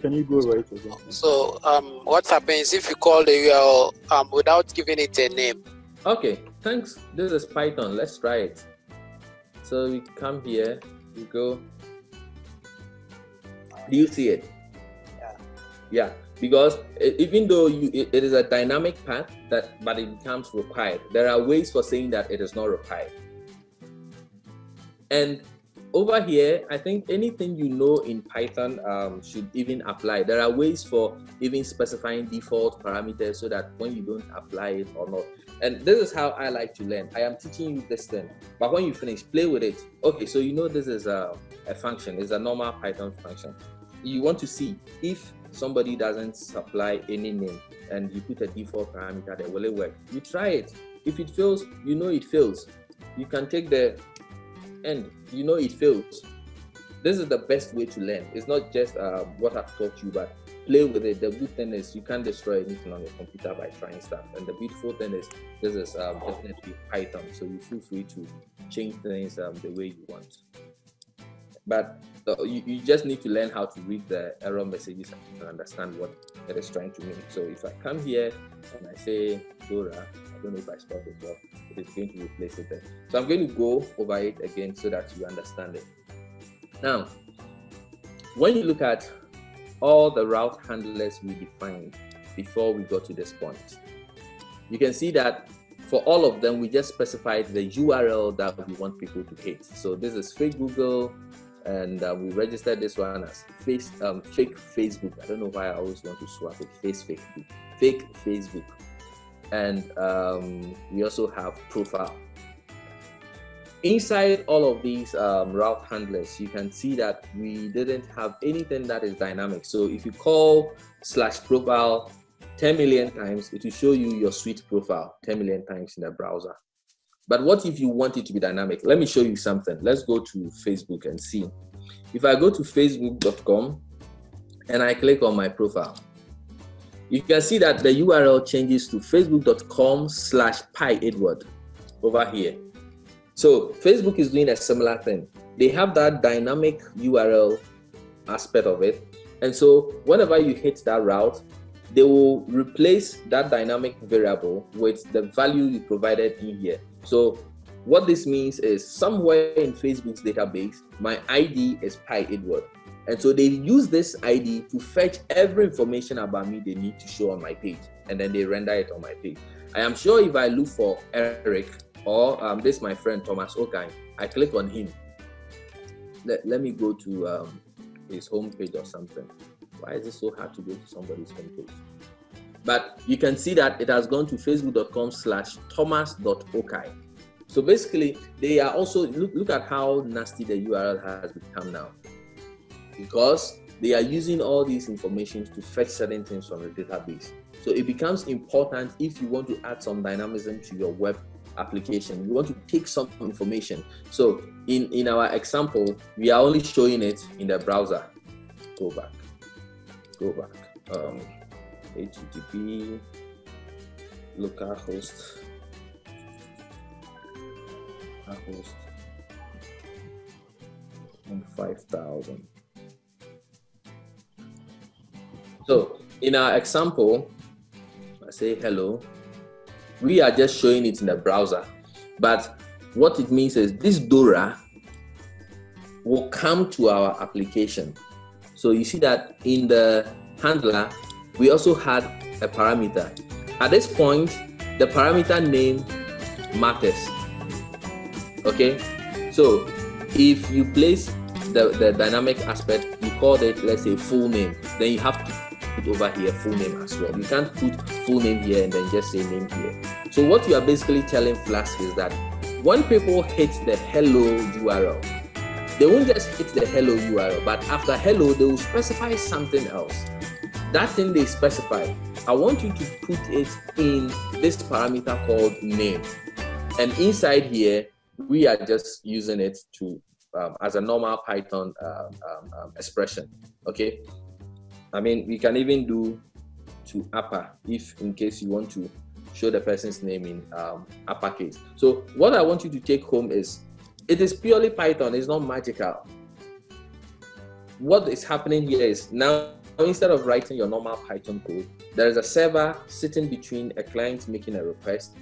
Can you go right again? So um, what happens if you call the URL um, without giving it a name? Okay, thanks. This is Python. Let's try it. So we come here, we go. Do you see it? Yeah. Because even though you, it, it is a dynamic path that, but it becomes required. There are ways for saying that it is not required. And over here, I think anything you know in Python um, should even apply. There are ways for even specifying default parameters so that when you don't apply it or not. And this is how I like to learn. I am teaching you this thing, but when you finish, play with it. Okay, so you know this is a, a function, it's a normal Python function. You want to see if somebody doesn't supply any name and you put a default parameter there, will it work? You try it. If it fails, you know it fails. You can take the end, you know it fails. This is the best way to learn. It's not just uh, what I've taught you, but play with it. The good thing is you can't destroy anything on your computer by trying stuff. And the beautiful thing is this is um, definitely Python, so you feel free to change things um, the way you want. But uh, you, you just need to learn how to read the error messages and understand what it is trying to mean. So if I come here and I say Dora, I don't know if I spelled it well, it is going to replace it there. So I'm going to go over it again so that you understand it. Now, when you look at all the route handlers we defined before we got to this point, you can see that for all of them, we just specified the URL that we want people to hit. So this is fake Google, and uh, we registered this one as face, um, fake Facebook. I don't know why I always want to swap it. Face Facebook, fake Facebook, and um, we also have profile. Inside all of these um, route handlers, you can see that we didn't have anything that is dynamic. So if you call slash profile 10 million times, it will show you your sweet profile 10 million times in the browser. But what if you want it to be dynamic? Let me show you something. Let's go to Facebook and see. If I go to facebook.com and I click on my profile, you can see that the URL changes to facebook.com slash pie Edward over here. So Facebook is doing a similar thing. They have that dynamic URL aspect of it. And so whenever you hit that route, they will replace that dynamic variable with the value you provided in here. So what this means is somewhere in Facebook's database, my ID is Pie Edward. And so they use this ID to fetch every information about me they need to show on my page. And then they render it on my page. I am sure if I look for Eric or um, this my friend Thomas Okai, I click on him. Let, let me go to um, his homepage or something. Why is it so hard to go to somebody's homepage? But you can see that it has gone to facebook.com slash thomas.okai. So basically, they are also, look, look at how nasty the URL has become now. Because they are using all these information to fetch certain things from the database. So it becomes important if you want to add some dynamism to your web application. You want to take some information. So in, in our example, we are only showing it in the browser. Go back. Go back. Um, HTTP localhost host. And 5000 so in our example I say hello. We are just showing it in the browser. But what it means is this Dora will come to our application. So you see that in the handler we also had a parameter. At this point, the parameter name matters. Okay, so if you place the, the dynamic aspect, you call it, let's say, full name, then you have to put over here full name as well. You can't put full name here and then just say name here. So what you are basically telling Flask is that when people hit the hello URL, they won't just hit the hello URL, but after hello, they will specify something else that thing they specify, I want you to put it in this parameter called name. And inside here, we are just using it to um, as a normal Python um, um, um, expression. Okay, I mean we can even do to upper if in case you want to show the person's name in um, uppercase. So what I want you to take home is it is purely Python. It's not magical. What is happening here is now instead of writing your normal Python code, there is a server sitting between a client making a request,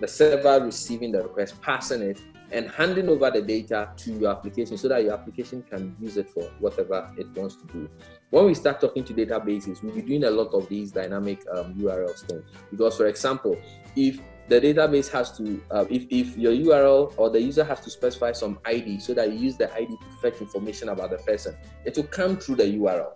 the server receiving the request, passing it, and handing over the data to your application so that your application can use it for whatever it wants to do. When we start talking to databases, we'll be doing a lot of these dynamic um, URL things. Because, for example, if the database has to, uh, if, if your URL or the user has to specify some ID so that you use the ID to fetch information about the person, it will come through the URL.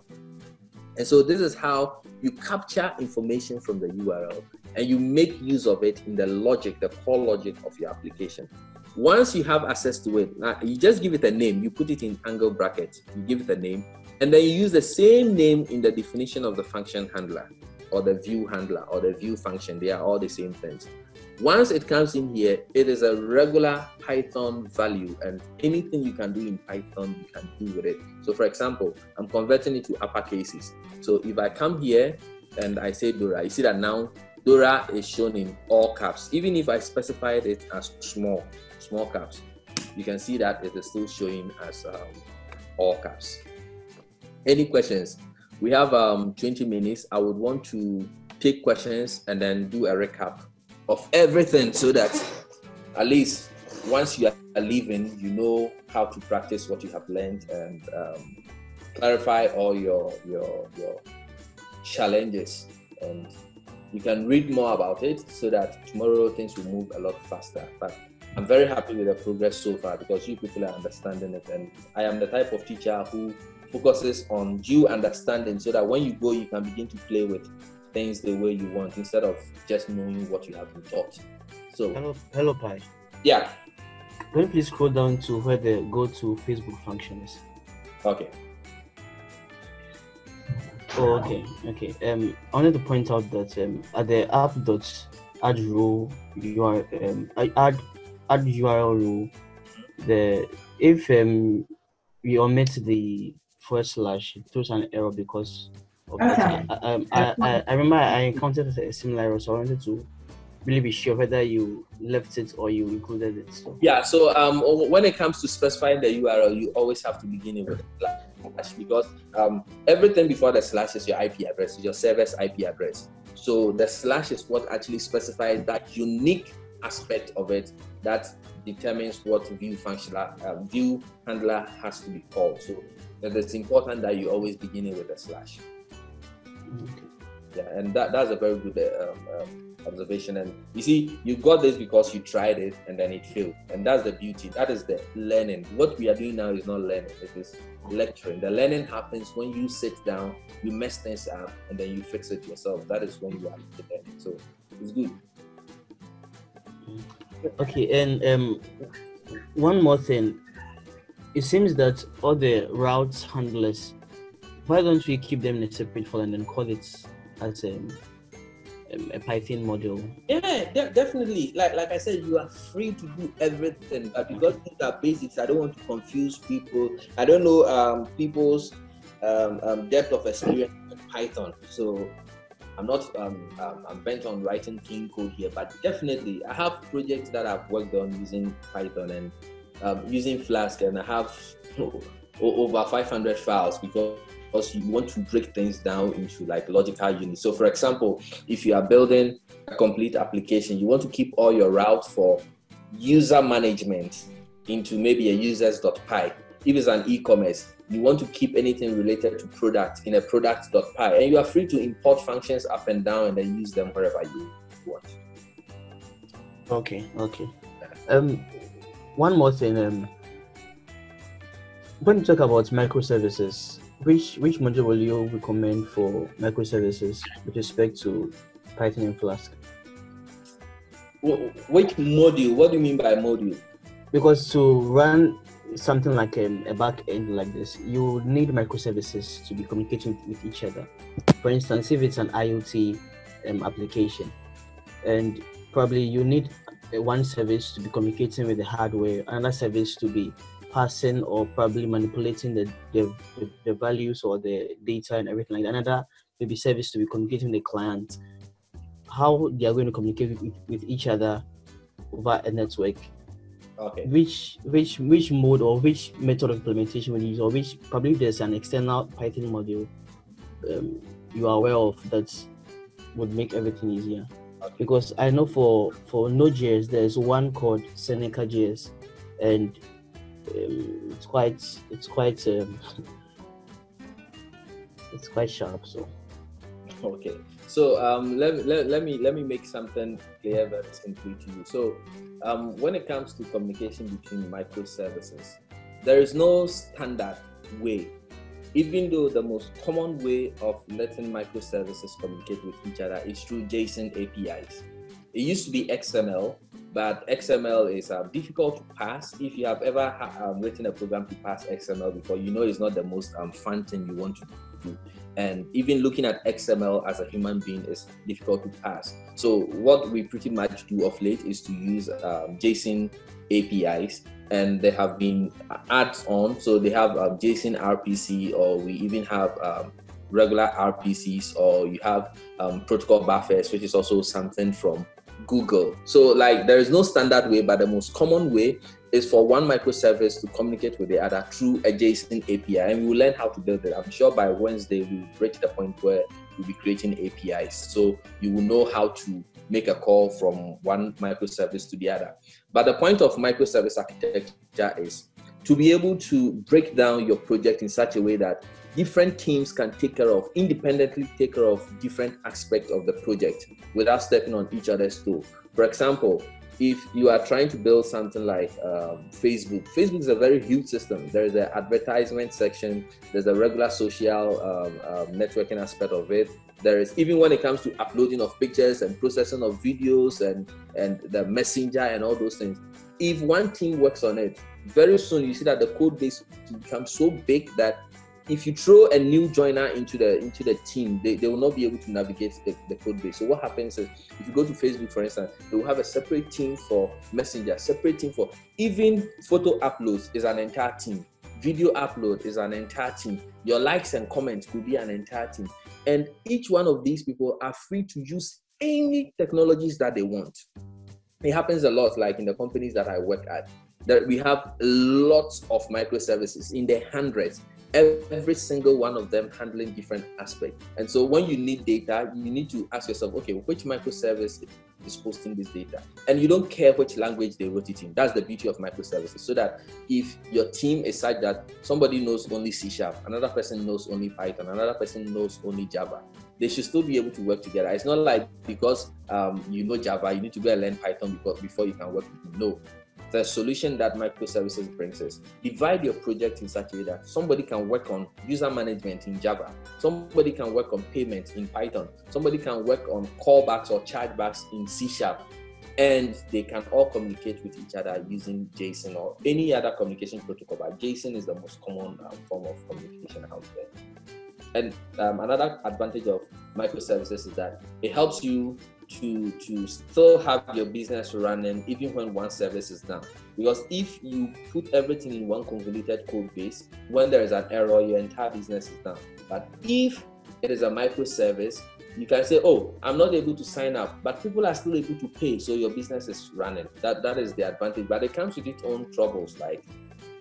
And so this is how you capture information from the URL and you make use of it in the logic, the core logic of your application. Once you have access to it, you just give it a name, you put it in angle brackets, you give it a name, and then you use the same name in the definition of the function handler or the view handler or the view function. They are all the same things. Once it comes in here, it is a regular Python value, and anything you can do in Python, you can do with it. So, for example, I'm converting it to upper cases. So, if I come here and I say Dora, you see that now Dora is shown in all caps, even if I specified it as small, small caps. You can see that it is still showing as um, all caps. Any questions? We have um, 20 minutes. I would want to take questions and then do a recap of everything so that at least once you are leaving, you know how to practice what you have learned and um, clarify all your your your challenges. And you can read more about it so that tomorrow things will move a lot faster. But i'm very happy with the progress so far because you people are understanding it. And i am the type of teacher who focuses on you understanding so that when you go you can begin to play with things the way you want instead of just knowing what you have been taught. So hello, hello, Pie. Yeah. Can you please scroll down to where the go to Facebook function is? Okay. Oh, okay, okay. Um, I wanted to point out that um, at the app dot add you are um add add URL rule the if um we omit the forward slash it throws an error because Okay. I, um, I, I, I remember I encountered a similar error, so I wanted to really be sure whether you left it or you included it. So. Yeah, so um, when it comes to specifying the URL, you always have to begin it with a slash because um, everything before the slash is your IP address, is your server's IP address. So the slash is what actually specifies that unique aspect of it that determines what view functional uh, view handler has to be called. So it is important that you always begin it with a slash. Yeah, and that, that's a very good um, um, observation. And you see, you got this because you tried it and then it failed. And that's the beauty. That is the learning. What we are doing now is not learning, it is lecturing. The learning happens when you sit down, you mess things up, and then you fix it yourself. That is when you are learning. So it's good. Okay, and um, one more thing. It seems that all the routes handlers why don't we keep them in a separate file and then call it as a, a Python module? Yeah, de- definitely. Like like I said, you are free to do everything, but because these are basics, I don't want to confuse people. I don't know um, people's um, um, depth of experience with Python, so I'm not um, um, I'm bent on writing clean code here, but definitely I have projects that I've worked on using Python and um, using Flask, and I have over 500 files because because you want to break things down into like logical units. So, for example, if you are building a complete application, you want to keep all your routes for user management into maybe a users.py. If it's an e-commerce, you want to keep anything related to product in a product.py, and you are free to import functions up and down and then use them wherever you want. Okay, okay. Um, one more thing. Um, when you talk about microservices, which which module will you recommend for microservices with respect to Python and Flask? Which module? What do you mean by module? Because to run something like a, a back end like this, you need microservices to be communicating with each other. For instance, if it's an IoT um, application, and probably you need one service to be communicating with the hardware, another service to be passing or probably manipulating the, the, the, the values or the data and everything like that. Another maybe service to be communicating with the client, how they are going to communicate with, with each other over a network. Okay. Which which which mode or which method of implementation we use or which probably there's an external Python module um, you are aware of that would make everything easier. Because I know for for Node.js there's one called Seneca.js and um, it's quite it's quite um, it's quite sharp. So Okay. So um, let, let, let me let me make something clear very simply to you. So um, when it comes to communication between microservices, there is no standard way. Even though the most common way of letting microservices communicate with each other is through JSON APIs. It used to be XML, but XML is uh, difficult to pass. If you have ever um, written a program to pass XML before, you know it's not the most um, fun thing you want to do. And even looking at XML as a human being is difficult to pass. So what we pretty much do of late is to use um, JSON APIs, and they have been ads on. So they have um, JSON RPC, or we even have um, regular RPCs, or you have um, protocol buffers, which is also something from Google. So like there is no standard way, but the most common way is for one microservice to communicate with the other through a JSON API, and we will learn how to build it. I'm sure by Wednesday we will reach the point where we'll be creating APIs, so you will know how to make a call from one microservice to the other. But the point of microservice architecture is to be able to break down your project in such a way that different teams can take care of independently take care of different aspects of the project without stepping on each other's toe. For example, if you are trying to build something like um, Facebook, Facebook is a very huge system. There is an advertisement section, there's a regular social um, um, networking aspect of it. There is even when it comes to uploading of pictures and processing of videos and and the messenger and all those things. If one team works on it, very soon you see that the code base becomes so big that if you throw a new joiner into the into the team, they, they will not be able to navigate the, the code base. So what happens is if you go to Facebook, for instance, they will have a separate team for messenger, separate team for even photo uploads is an entire team. Video upload is an entire team. Your likes and comments could be an entire team. And each one of these people are free to use any technologies that they want. It happens a lot, like in the companies that I work at, that we have lots of microservices in the hundreds every single one of them handling different aspects. And so when you need data, you need to ask yourself, okay, which microservice is hosting this data? And you don't care which language they wrote it in. That's the beauty of microservices. So that if your team is such that somebody knows only C sharp, another person knows only Python, another person knows only Java, they should still be able to work together. It's not like because um, you know Java, you need to go and learn Python before, before you can work with them. No, the solution that microservices brings is divide your project in such a way that somebody can work on user management in Java, somebody can work on payments in Python, somebody can work on callbacks or chargebacks in C Sharp, and they can all communicate with each other using JSON or any other communication protocol. But JSON is the most common um, form of communication out there. And um, another advantage of microservices is that it helps you to to still have your business running even when one service is down. Because if you put everything in one convoluted code base when there is an error your entire business is down. But if it is a microservice you can say oh i'm not able to sign up but people are still able to pay so your business is running. That that is the advantage. But it comes with its own troubles like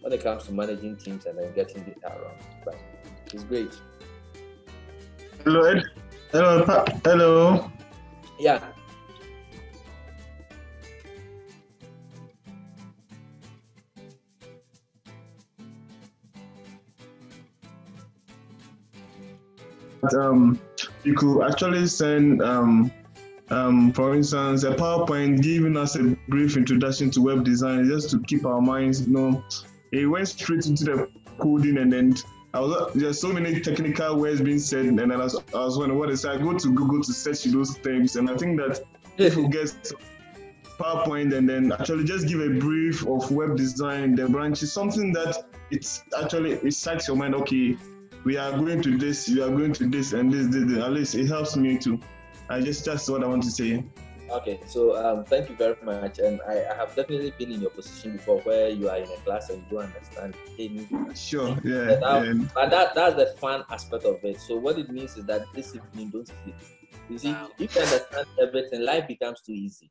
when it comes to managing teams and then getting data around. But it's great. Hello hello hello yeah. Um, you could actually send, um, um, for instance, a PowerPoint giving us a brief introduction to web design just to keep our minds, you know, it went straight into the coding and then I was, there's so many technical words being said, and then I was, I was wondering what is. I go to Google to search those things, and I think that if you get PowerPoint and then actually just give a brief of web design, the branches, something that it's actually it sets your mind. Okay, we are going to this, we are going to this, and this, this, this. At least it helps me to. I just that's what I want to say. Okay, so um, thank you very much. And I, I have definitely been in your position before where you are in a class and you don't understand anything. Sure, yeah. But, that, yeah. but that, that's the fun aspect of it. So what it means is that this evening, don't sleep. You see, if you understand everything, life becomes too easy.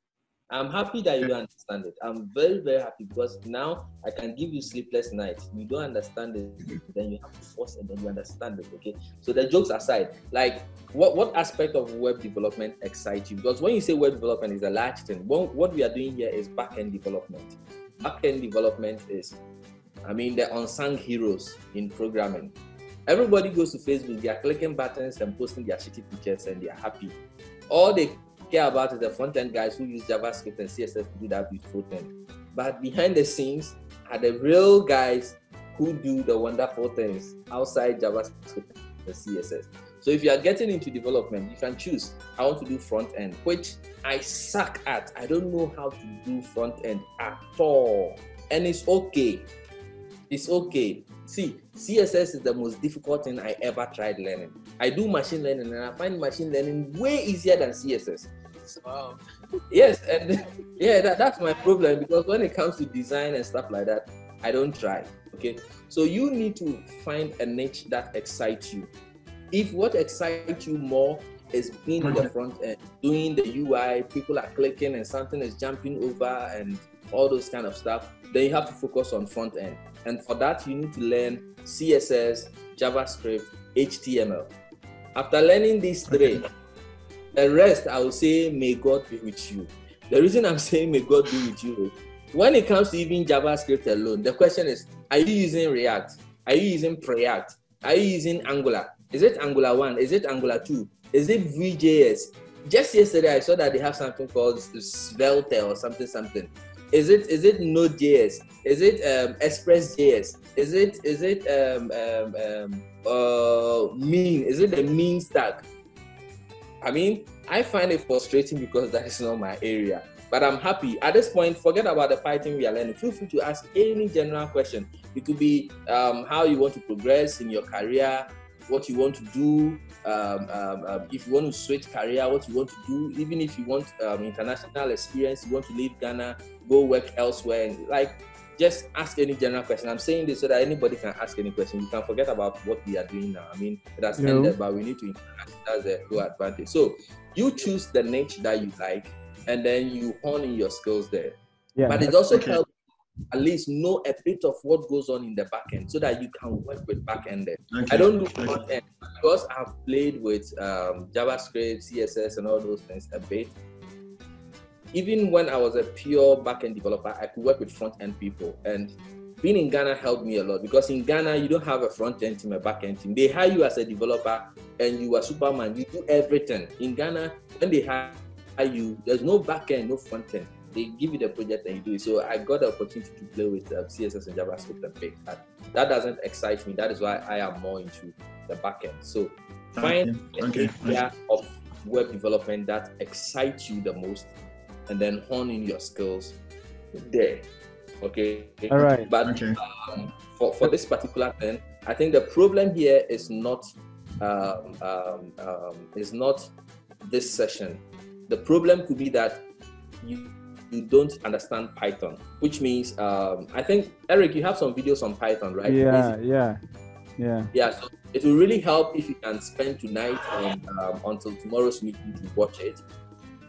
I'm happy that you understand it. I'm very, very happy because now I can give you sleepless nights. You don't understand it, then you have to force it, then you understand it. Okay. So the jokes aside, like what what aspect of web development excites you? Because when you say web development is a large thing, what, what we are doing here is back-end development. Back-end development is, I mean, the unsung heroes in programming. Everybody goes to Facebook, they are clicking buttons and posting their shitty pictures and they are happy. All they care about is the front end guys who use JavaScript and CSS to do that beautiful thing. But behind the scenes are the real guys who do the wonderful things outside JavaScript and CSS. So if you are getting into development, you can choose. I want to do front end, which I suck at. I don't know how to do front end at all. And it's okay. It's okay. See, CSS is the most difficult thing I ever tried learning. I do machine learning and I find machine learning way easier than CSS. Wow. Yes, and yeah, that, that's my problem because when it comes to design and stuff like that, I don't try. Okay, so you need to find a niche that excites you. If what excites you more is being in the front end, doing the UI, people are clicking and something is jumping over and all those kind of stuff, then you have to focus on front end. And for that, you need to learn CSS, JavaScript, HTML. After learning these three, the rest I will say, may God be with you. The reason I'm saying may God be with you, when it comes to even JavaScript alone, the question is, are you using React? Are you using Preact? Are you using Angular? Is it Angular 1? Is it Angular 2? Is it Vue.js? Just yesterday, I saw that they have something called Svelte or something, something. Is it is it Node.js? Is it um, Express.js? Is it is it um, um, um, uh, mean? Is it the mean stack? I mean, I find it frustrating because that is not my area. But I'm happy. At this point, forget about the Python we are learning. Feel free to ask any general question. It could be um, how you want to progress in your career, what you want to do, um, um, um, if you want to switch career, what you want to do, even if you want um, international experience, you want to leave Ghana, go work elsewhere, and like just ask any general question. I'm saying this so that anybody can ask any question. You can forget about what we are doing now. I mean, it has No. ended, but we need to interact. That's the whole advantage. So you choose the niche that you like, and then you hone in your skills there. Yeah. But it also helps at least know a bit of what goes on in the back end so that you can work with back end. I don't do front end because I've played with um, JavaScript, CSS, and all those things a bit. Even when I was a pure back-end developer, I could work with front-end people. And being in Ghana helped me a lot because in Ghana, you don't have a front-end team, a back-end team. They hire you as a developer and you are Superman. You do everything. In Ghana, when they hire you, there's no back-end, no front-end. They give you the project and you do it. So I got the opportunity to play with uh, CSS and JavaScript and big. That, that doesn't excite me. That is why I am more into the back-end. So find Okay, an area of web development that excites you the most and then hone in your skills there. Okay. All right. But um, for, for this particular thing, I think the problem here is not um, um, um, is not this session. The problem could be that you you don't understand Python, which means um, I think Eric, you have some videos on Python, right? Yeah, yeah, yeah. Yeah, so it will really help if you can spend tonight and um, until tomorrow's meeting to watch it.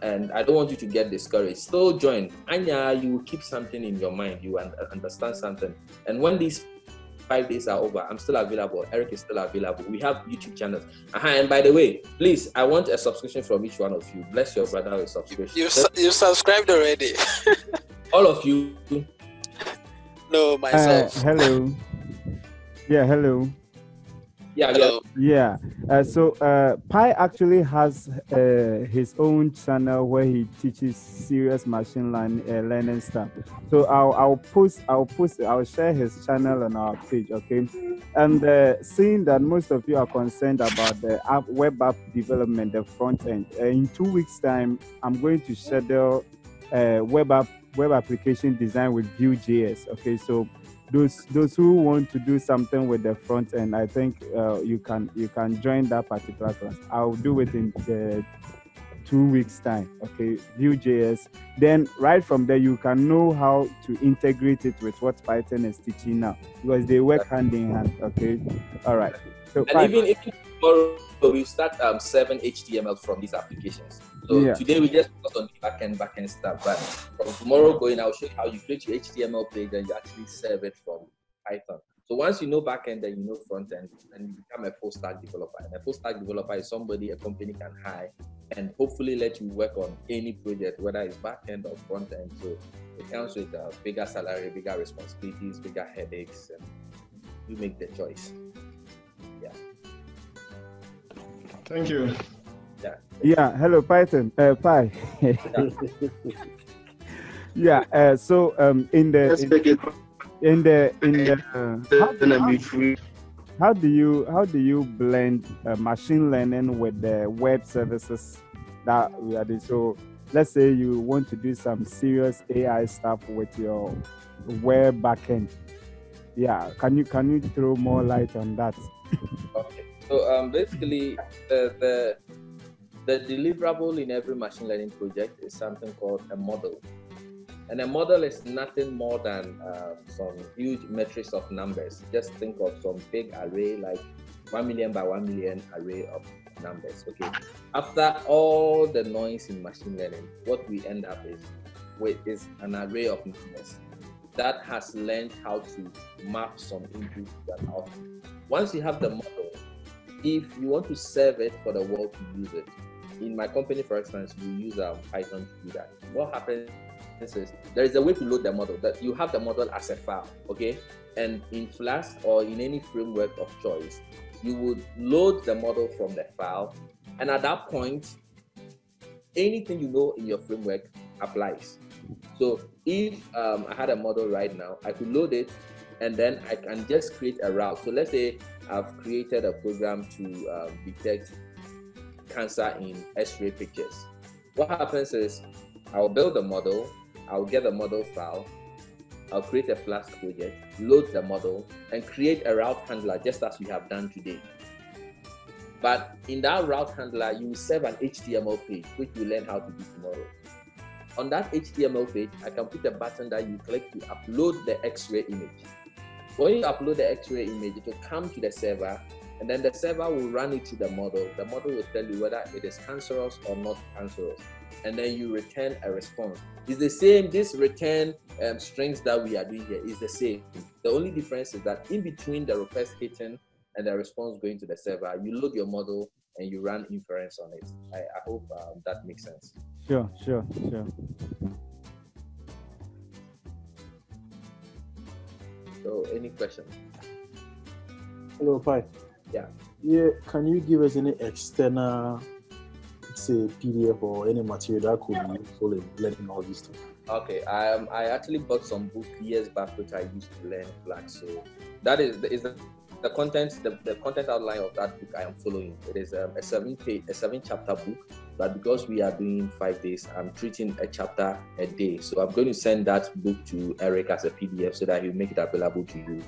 And I don't want you to get discouraged. Still join. Anya, you will keep something in your mind. You un- understand something. And when these five days are over, I'm still available. Eric is still available. We have YouTube channels. uh And by the way, please, I want a subscription from each one of you. Bless your brother with subscription. You su- you subscribed already? All of you. no, Uh, myself. hello. Yeah, hello. Yeah, Hello. Yeah. Uh, so uh, Pie actually has uh, his own channel where he teaches serious machine learning, uh, learning stuff. So I'll, I'll post, I'll post, I'll share his channel on our page. Okay. And uh, seeing that most of you are concerned about the app, web app development, the front end. Uh, in two weeks' time, I'm going to schedule uh, web app web application design with Vue.js. Okay. So those those who want to do something with the front end, I think uh, you can you can join that particular class. I'll do it in the two weeks time. Okay, Vue.js. Then right from there you can know how to integrate it with what Python is teaching now because they work hand in hand. Okay, all right. So And even if tomorrow we start um, seven HTML from these applications. So Yeah. today we just focus on the backend backend stuff, but from tomorrow going, I'll show you how you create your HTML page and you actually serve it from Python. So once you know backend, then you know front end, and you become a full stack developer. And a full stack developer is somebody a company can hire and hopefully let you work on any project, whether it's backend or front end. So it comes with a bigger salary, bigger responsibilities, bigger headaches, and you make the choice. Yeah. Thank you. Yeah. Yeah, hello Python. Uh, Pie. yeah. Uh, so um, in the in, in the in the uh, how, gonna how do you how do you blend uh, machine learning with the web services that we are doing? So let's say you want to do some serious AI stuff with your web backend. Yeah, can you can you throw more light on that? Okay. So um, basically, the, the the deliverable in every machine learning project is something called a model, and a model is nothing more than uh, some huge matrix of numbers. Just think of some big array like one million by one million array of numbers. Okay. After all the noise in machine learning, what we end up is with is an array of numbers that has learned how to map some input to an output. Once you have the model, if you want to serve it for the world to use it, in my company, for instance, we use um, Python to do that. What happens is there is a way to load the model that you have the model as a file, okay? And in Flask or in any framework of choice, you would load the model from the file, and at that point, anything you know in your framework applies. So if um, I had a model right now, I could load it and then I can just create a route. So let's say I've created a program to um, detect cancer in X-ray pictures. What happens is I'll build a model, I'll get a model file, I'll create a Flask project, load the model, and create a route handler just as we have done today. But in that route handler, you will serve an HTML page, which we learn how to do tomorrow. On that HTML page, I can put a button that you click to upload the X-ray image. When you upload the X-ray image, it will come to the server, and then the server will run it to the model. The model will tell you whether it is cancerous or not cancerous, and then you return a response. It's the same. This return um, strings that we are doing here is the same. The only difference is that in between the request hitting and the response going to the server, you load your model and you run inference on it. I, I hope um, that makes sense. Sure, sure, sure. So, any questions? Hello, Pie. Yeah. Yeah, can you give us any external, say, PDF or any material that could be useful in learning all this stuff? Okay, um, I actually bought some book years back which I used to learn Flask. So that is is the, the content the, the content outline of that book I am following. It is um, a seven page a seven chapter book, but because we are doing five days, I'm treating a chapter a day. So I'm going to send that book to Eric as a PDF so that he'll make it available to you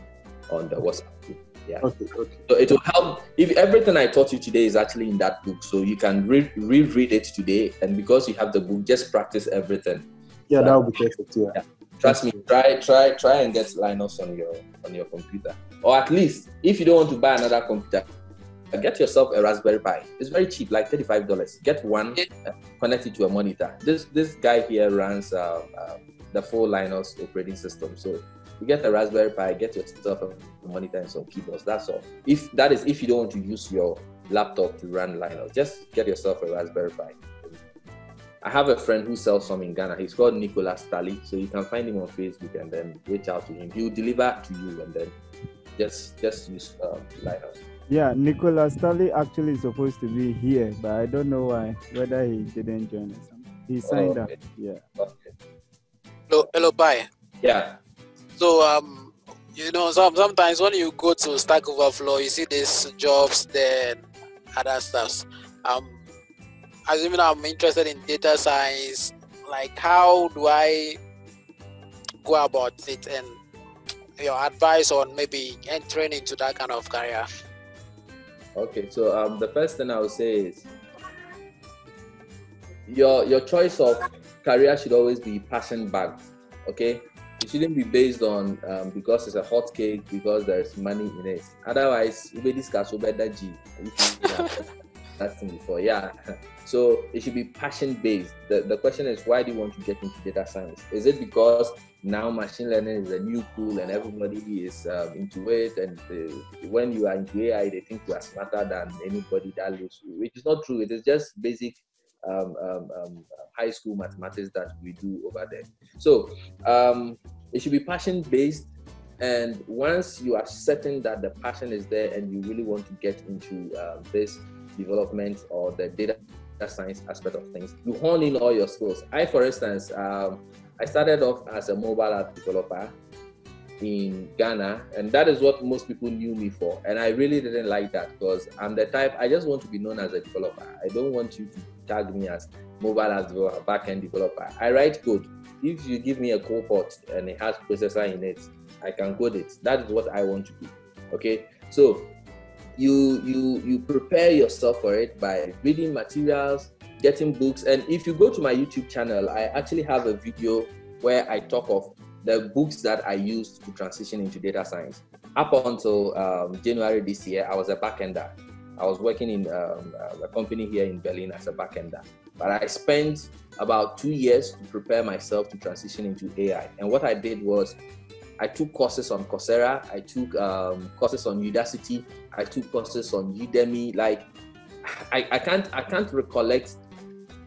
on the WhatsApp group. Yeah. Okay, okay. So it will help if everything I taught you today is actually in that book. So you can re- reread it today, and because you have the book, just practice everything. Yeah, that would be perfect. Yeah. Yeah. Trust me, try try try and get Linux on your on your computer. Or at least if you don't want to buy another computer, get yourself a Raspberry Pi. It's very cheap, like $35. Get one, uh, connect it to a monitor. This this guy here runs uh, uh, the full Linux operating system. So you get a Raspberry Pi, get yourself a monitor and some keyboards. That's all. If that is if you don't want to use your laptop to run Linux, just get yourself a Raspberry Pi. I have a friend who sells some in Ghana. He's called Nicolas Tali. So you can find him on Facebook and then reach out to him. He will deliver to you and then just just use um, Linux. Yeah, Nicolas Stanley actually is supposed to be here, but I don't know why, whether he didn't join us. He signed up. okay. Yeah. Okay. Hello, hello, bye. Yeah. So um, you know, some sometimes when you go to Stack Overflow, you see these jobs, then other stuffs. Um, assuming I'm interested in data science, like how do I go about it, and your advice on maybe entering into that kind of career? Okay. So um, the first thing I would say is your your choice of career should always be passion backed. Okay, it shouldn't be based on um, because it's a hot cake because there's money in it. Otherwise, we discuss that G. That thing before, yeah. So it should be passion based. The, the question is, why do you want to get into data science? Is it because now machine learning is a new tool and everybody is um, into it? And uh, when you are into AI, they think you are smarter than anybody that lives, which is not true. It is just basic um, um, um, high school mathematics that we do over there. So um, it should be passion based. And once you are certain that the passion is there and you really want to get into uh, this development or the data science aspect of things, you hone in all your skills. I, for instance, um, I started off as a mobile app developer in Ghana, and that is what most people knew me for. And I really didn't like that because I'm the type I just want to be known as a developer. I don't want you to tag me as mobile app developer, backend developer. I write code. If you give me a port and it has processor in it, I can code it. That is what I want to do. Okay, so you you you prepare yourself for it by reading materials getting books and if you go to my youtube channel i actually have a video where i talk of the books that i used to transition into data science up until um, january this year i was a backender i was working in um, a company here in berlin as a backender but i spent about two years to prepare myself to transition into ai and what i did was I took courses on Coursera. I took um, courses on Udacity. I took courses on Udemy. Like, I, I can't I can't recollect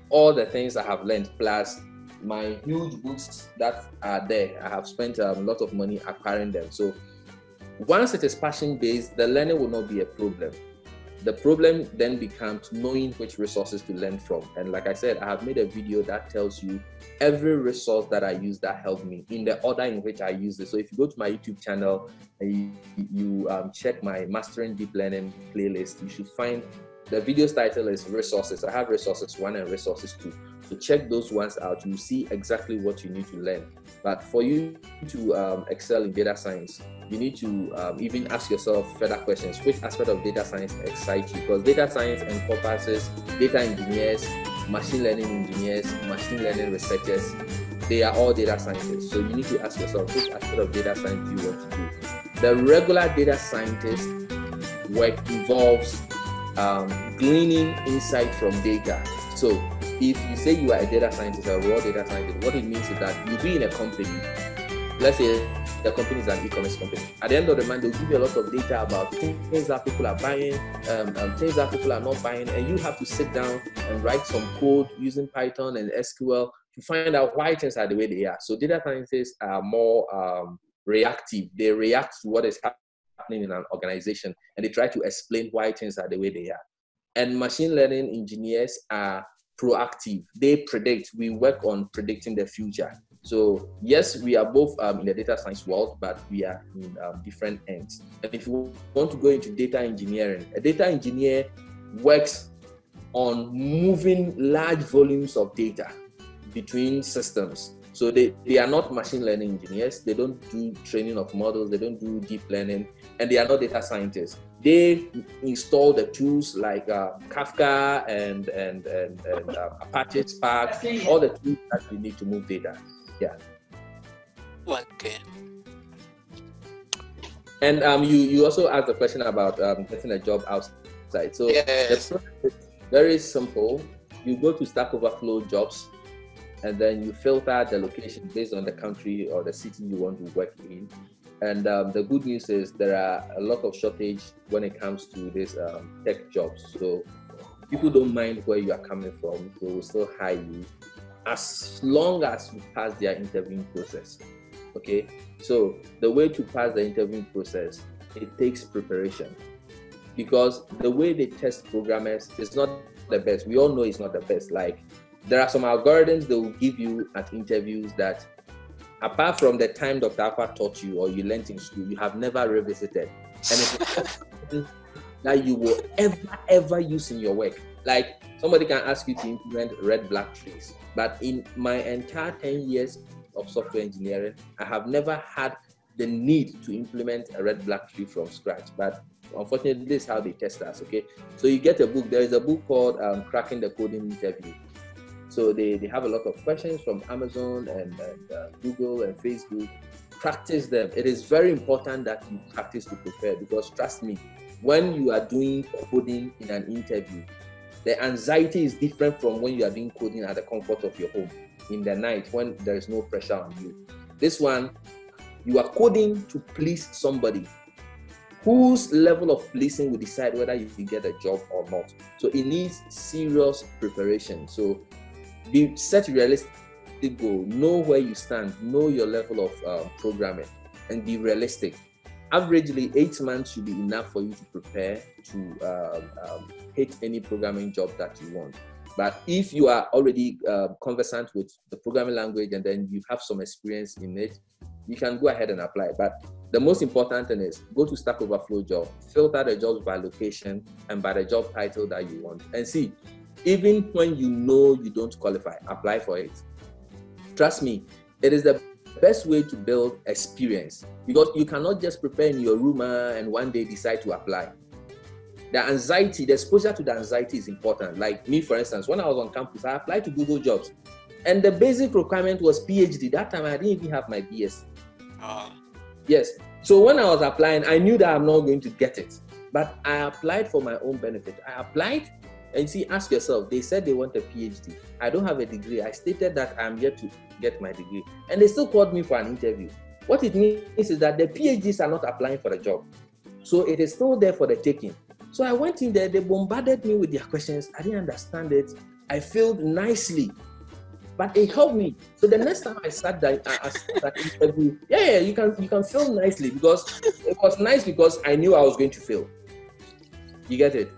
all the things I have learned. Plus, my huge books that are there. I have spent um, a lot of money acquiring them. So, once it is passion based, the learning will not be a problem. The problem then becomes knowing which resources to learn from. And like I said, I have made a video that tells you every resource that I use that helped me in the order in which I use it. So if you go to my YouTube channel and you, you um, check my Mastering Deep Learning playlist, you should find the video's title is Resources. I have Resources 1 and Resources 2. So check those ones out. You see exactly what you need to learn. But for you to um, excel in data science, you need to um, even ask yourself further questions. Which aspect of data science excites you? Because data science encompasses data engineers, machine learning engineers, machine learning researchers. They are all data scientists. So you need to ask yourself which aspect of data science do you want to do? The regular data scientist work involves um, gleaning insight from data. So if you say you are a data scientist, or a raw data scientist, what it means is that you be in a company. Let's say the company is an e-commerce company. At the end of the month, they'll give you a lot of data about things that people are buying, um, um, things that people are not buying, and you have to sit down and write some code using Python and SQL to find out why things are the way they are. So data scientists are more um, reactive. They react to what is happening in an organization, and they try to explain why things are the way they are. And machine learning engineers are proactive. They predict. We work on predicting the future. So yes, we are both um, in the data science world, but we are in um, different ends. And if you want to go into data engineering, a data engineer works on moving large volumes of data between systems. So they, they are not machine learning engineers. They don't do training of models. They don't do deep learning, and they are not data scientists. They install the tools like uh, Kafka and and and, and uh, Apache Spark, all the tools that you need to move data. Yeah. Okay. And um, you you also asked a question about um, getting a job outside. So yes. the process is very simple. You go to Stack Overflow jobs, and then you filter the location based on the country or the city you want to work in. And um, the good news is there are a lot of shortage when it comes to these um, tech jobs. So people don't mind where you are coming from; they will still hire you as long as you pass their interviewing process. Okay, so the way to pass the interviewing process it takes preparation because the way they test programmers is not the best. We all know it's not the best. Like there are some algorithms they will give you at interviews that apart from the time Dr. Alpha taught you or you learned in school, you have never revisited. And that you will ever, ever use in your work. Like somebody can ask you to implement red black trees. But in my entire 10 years of software engineering, I have never had the need to implement a red black tree from scratch. But unfortunately, this is how they test us. Okay. So you get a book. There is a book called um, Cracking the Coding Interview. So they, they have a lot of questions from Amazon and, and uh, Google and Facebook. Practice them. It is very important that you practice to prepare because trust me, when you are doing coding in an interview, the anxiety is different from when you are doing coding at the comfort of your home in the night when there is no pressure on you. This one, you are coding to please somebody whose level of pleasing will decide whether you can get a job or not. So it needs serious preparation. So be set realistic goal, know where you stand, know your level of uh, programming, and be realistic. Averagely, eight months should be enough for you to prepare to um, um, hit any programming job that you want. But if you are already uh, conversant with the programming language and then you have some experience in it, you can go ahead and apply. But the most important thing is go to Stack Overflow job, filter the jobs by location and by the job title that you want, and see. Even when you know you don't qualify, apply for it. Trust me, it is the best way to build experience because you cannot just prepare in your room uh, and one day decide to apply. The anxiety, the exposure to the anxiety is important. Like me, for instance, when I was on campus, I applied to Google Jobs, and the basic requirement was PhD. That time, I didn't even have my BS. Yes. So when I was applying, I knew that I'm not going to get it, but I applied for my own benefit. I applied, and see, ask yourself. They said they want a PhD. I don't have a degree. I stated that I'm here to get my degree, and they still called me for an interview. What it means is that the PhDs are not applying for the job, so it is still there for the taking. So I went in there, they bombarded me with their questions. I didn't understand it. I failed nicely, but it helped me. So the next time I sat down, I, sat that interview, yeah, yeah, you can you can fail nicely because it was nice because I knew I was going to fail. You get it?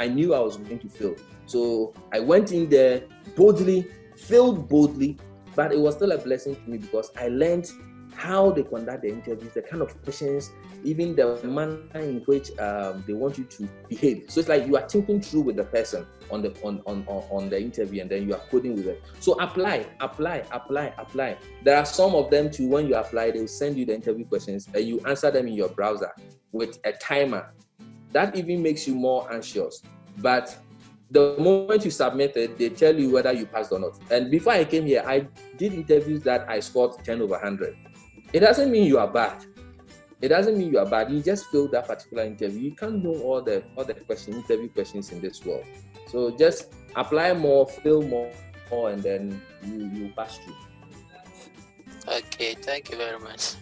I knew I was going to fail. So I went in there boldly, failed boldly, but it was still a blessing to me because I learned how they conduct the interviews, the kind of questions, even the manner in which um, they want you to behave. So it's like you are thinking through with the person on the on, on, on, the interview and then you are coding with it. So apply, apply, apply, apply. There are some of them too, when you apply, they will send you the interview questions and you answer them in your browser with a timer. That even makes you more anxious. But the moment you submit it, they tell you whether you passed or not. And before I came here, I did interviews that I scored 10 over 100. It doesn't mean you are bad. It doesn't mean you are bad. You just failed that particular interview. You can't know all the all the questions, interview questions in this world. So just apply more, fill more, more, and then you you pass through. Okay, thank you very much.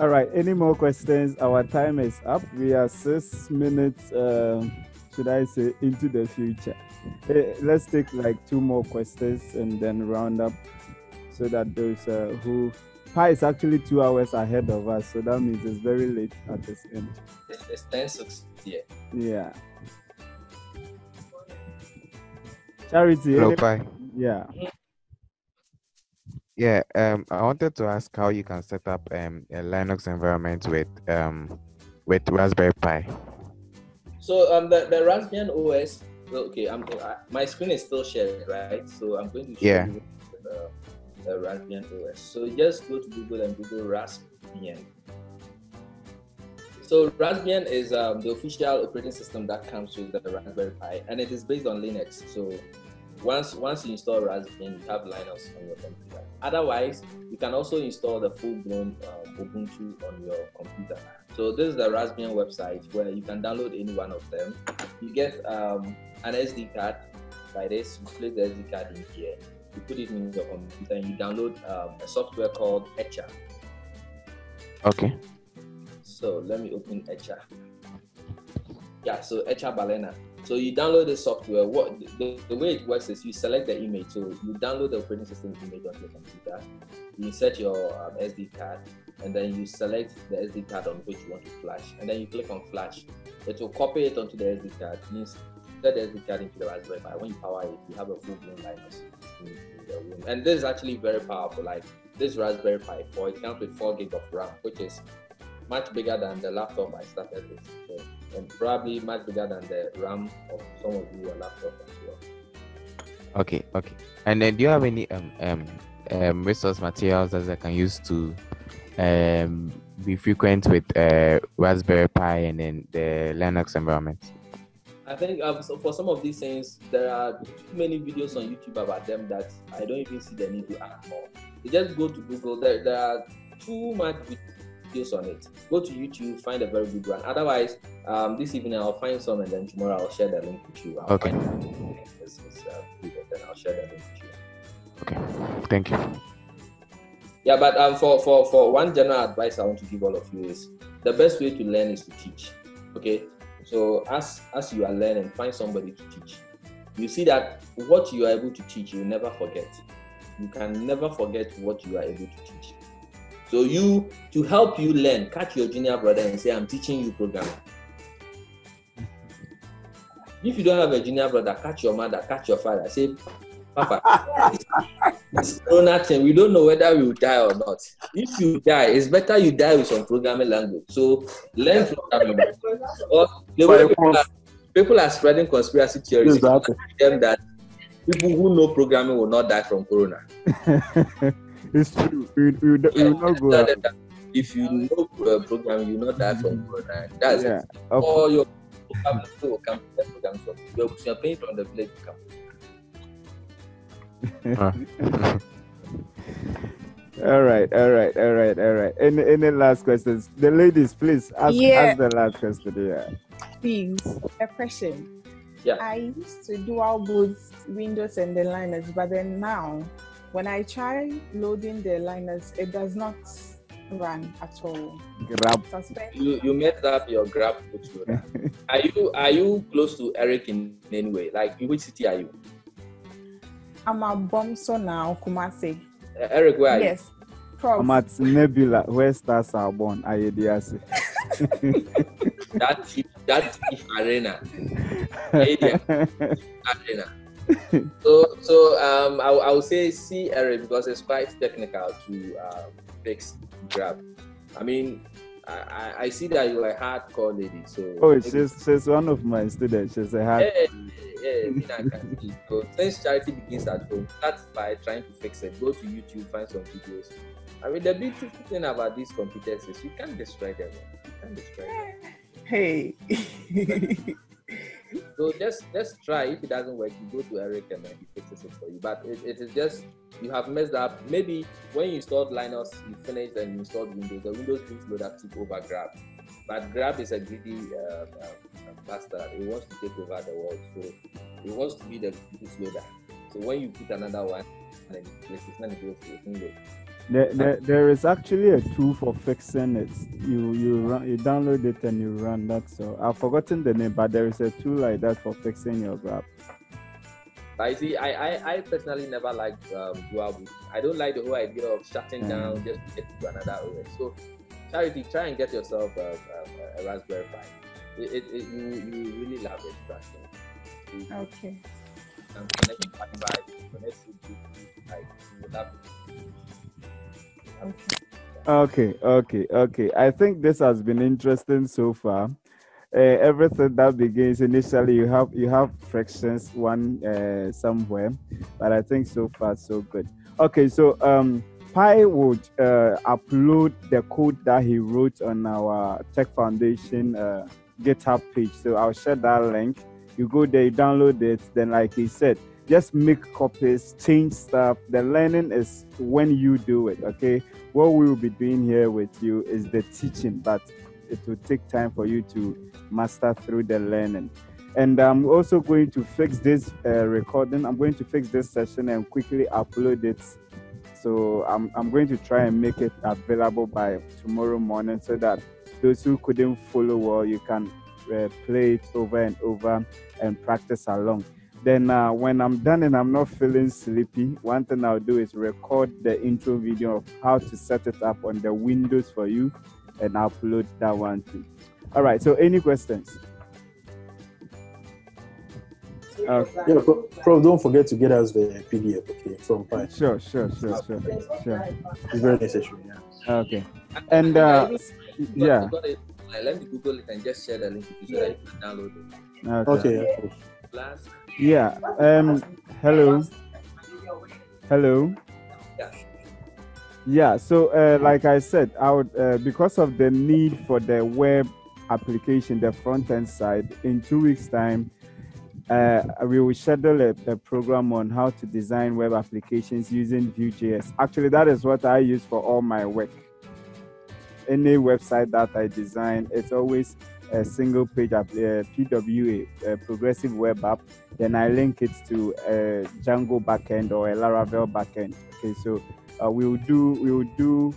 All right. Any more questions? Our time is up. We are six minutes. Um, should I say into the future? Eh, let's take like two more questions and then round up, so that those uh, who Pie is actually two hours ahead of us, so that means it's very late at this end. It's, it's 10 6 yeah. Yeah. Charity. Hello, any- Pie. Yeah. Yeah, um, I wanted to ask how you can set up um, a Linux environment with um, with Raspberry Pi. So um, the, the Raspbian OS. Okay, I'm I, my screen is still shared, right? So I'm going to show Yeah. you the, the Raspbian OS. So just go to Google and Google Raspbian. So Raspbian is um, the official operating system that comes with the Raspberry Pi, and it is based on Linux. So once once you install Raspbian, you have Linux on your computer. Otherwise, you can also install the full-blown um, Ubuntu on your computer. So this is the Raspbian website where you can download any one of them. You get um, an SD card by this. You place the SD card in here. You put it in your computer and you download um, a software called Etcher. Okay. So let me open Etcher. Yeah, so Etcher Balena. So you download the software. What the, the way it works is you select the image. So you download the operating system image onto your computer. You insert your um, SD card, and then you select the SD card on which you want to flash, and then you click on flash. It will copy it onto the SD card. You insert the SD card into the Raspberry Pi. When you power it, you have a full-blown Linux in, in your room. And this is actually very powerful. Like this Raspberry Pi 4, it comes with 4 gig of RAM, which is much bigger than the laptop I started with. So, and probably much bigger than the RAM of some of your laptop as well. Okay, okay. And then do you have any um, um, um resource materials that I can use to um be frequent with uh, Raspberry Pi and then the Linux environment? I think um, so for some of these things, there are too many videos on YouTube about them that I don't even see the need to add more. You just go to Google. There, there are too much videos on it. Go to YouTube, find a very good one. Otherwise, um, this evening I'll find some, and then tomorrow I'll share the link with you. I'll Okay. this, this, uh, then I'll share the link with you. Okay. Thank you. Yeah, but um, for, for, for one general advice I want to give all of you is the best way to learn is to teach. Okay, so as as you are learning, find somebody to teach. You see that what you are able to teach, you never forget. You can never forget what you are able to teach. So you to help you learn, catch your junior brother and say, "I'm teaching you programming." If you don't have a junior brother, catch your mother, catch your father, say, Papa, it's corona thing. We don't know whether we will die or not. If you die, it's better you die with some programming language. So learn programming. Or people are, people are spreading conspiracy theories. Exactly. Them that people who know programming will not die from corona. it's true. We, we, we will not go Tell out. that If you know uh, programming, you will not die from corona. That's Yeah, it. of Or your family will come to the program from your your pain from the village will come. All right, all right, all right, all right. Any any last questions? The ladies, please ask Yeah. ask the last question. Yeah. Please, a question. Yeah. I used to do all boot Windows and the Linux, but then now, when I try loading the liners, it does not run at all. GRUB. Suspend. You you messed up your GRUB bootloader. are you are you close to Eric in any way? Like in which city are you? I'm a Bomso now, Kumasi. Uh, Eric, where are you? Yes. I'm at Nebula, where stars are born. Ayeduase. that chief, that chief arena. Area. arena. So so um I, I would say see Eric because it's quite technical to um, fix GRUB. I mean I, I, I see that you're a hardcore lady, so oh, maybe- she's she's one of my students. She's a hard. yeah, yeah, me I can see. So since charity begins at home, start by trying to fix it. Go to YouTube, find some videos. I mean, the beautiful thing about these computers is you can't destroy them. You can't destroy them. Hey. So just just try. If it doesn't work, you go to Eric and then he fixes it for you. But it, it is just you have messed up. Maybe when you installed Linux, you finished and you installed Windows. The Windows bootloader took over GRUB. But GRUB is a greedy uh, bastard. It wants to take over the world. So it wants to be the bootloader. So when you put another one, and then it places, then goes to Windows. There, there, there is actually a tool for fixing it. You you run, you download it and you run. that. So I've forgotten the name, but there is a tool like that for fixing your GRUB. I see. I, I, I personally never liked um, dual boot. I don't like the whole idea of shutting Mm. down just to get to another OS. So, charity, try and get yourself a, a, a Raspberry Pi. It, it, it, you, you really love it. Trust me. Okay. can connect to Wi-Fi, connect to Bluetooth, like you love it. Okay, okay, okay. I think this has been interesting so far. Uh, everything that begins initially, you have you have frictions one uh, somewhere, but I think so far so good. Okay, so um, Pie would uh, upload the code that he wrote on our Tech Foundation GitHub page. So I'll share that link. You go there, you download it. Then, like he said, just make copies, change stuff. The learning is when you do it. Okay, what we will be doing here with you is the teaching, but it will take time for you to master through the learning. And I'm also going to fix this uh, recording. I'm going to fix this session and quickly upload it. So I'm, I'm going to try and make it available by tomorrow morning so that those who couldn't follow well, you can uh, play it over and over and practice along. Then uh, when I'm done and I'm not feeling sleepy, one thing I'll do is record the intro video of how to set it up on the Windows for you and upload that one too. All right. So any questions? Uh, Yeah, Pro, Prof, don't forget to get us the PDF, okay, from Pie. sure, sure, sure, sure, sure. It's very necessary. Yeah. Okay. And uh, yeah. got it. Let me Google it and just share the link with so that you can download it. Okay. Okay. yeah, Plus, Yeah. Um. Hello. Hello. Yeah. So, uh, like I said, I would uh, because of the need for the web application, the front end side. In two weeks' time, uh, we will schedule a, a, program on how to design web applications using Vue.js. Actually, that is what I use for all my work. Any website that I design, it's always a single page app, uh, PWA, a progressive web app. Then I link it to a Django backend or a Laravel backend. Okay, so uh, we will do we will do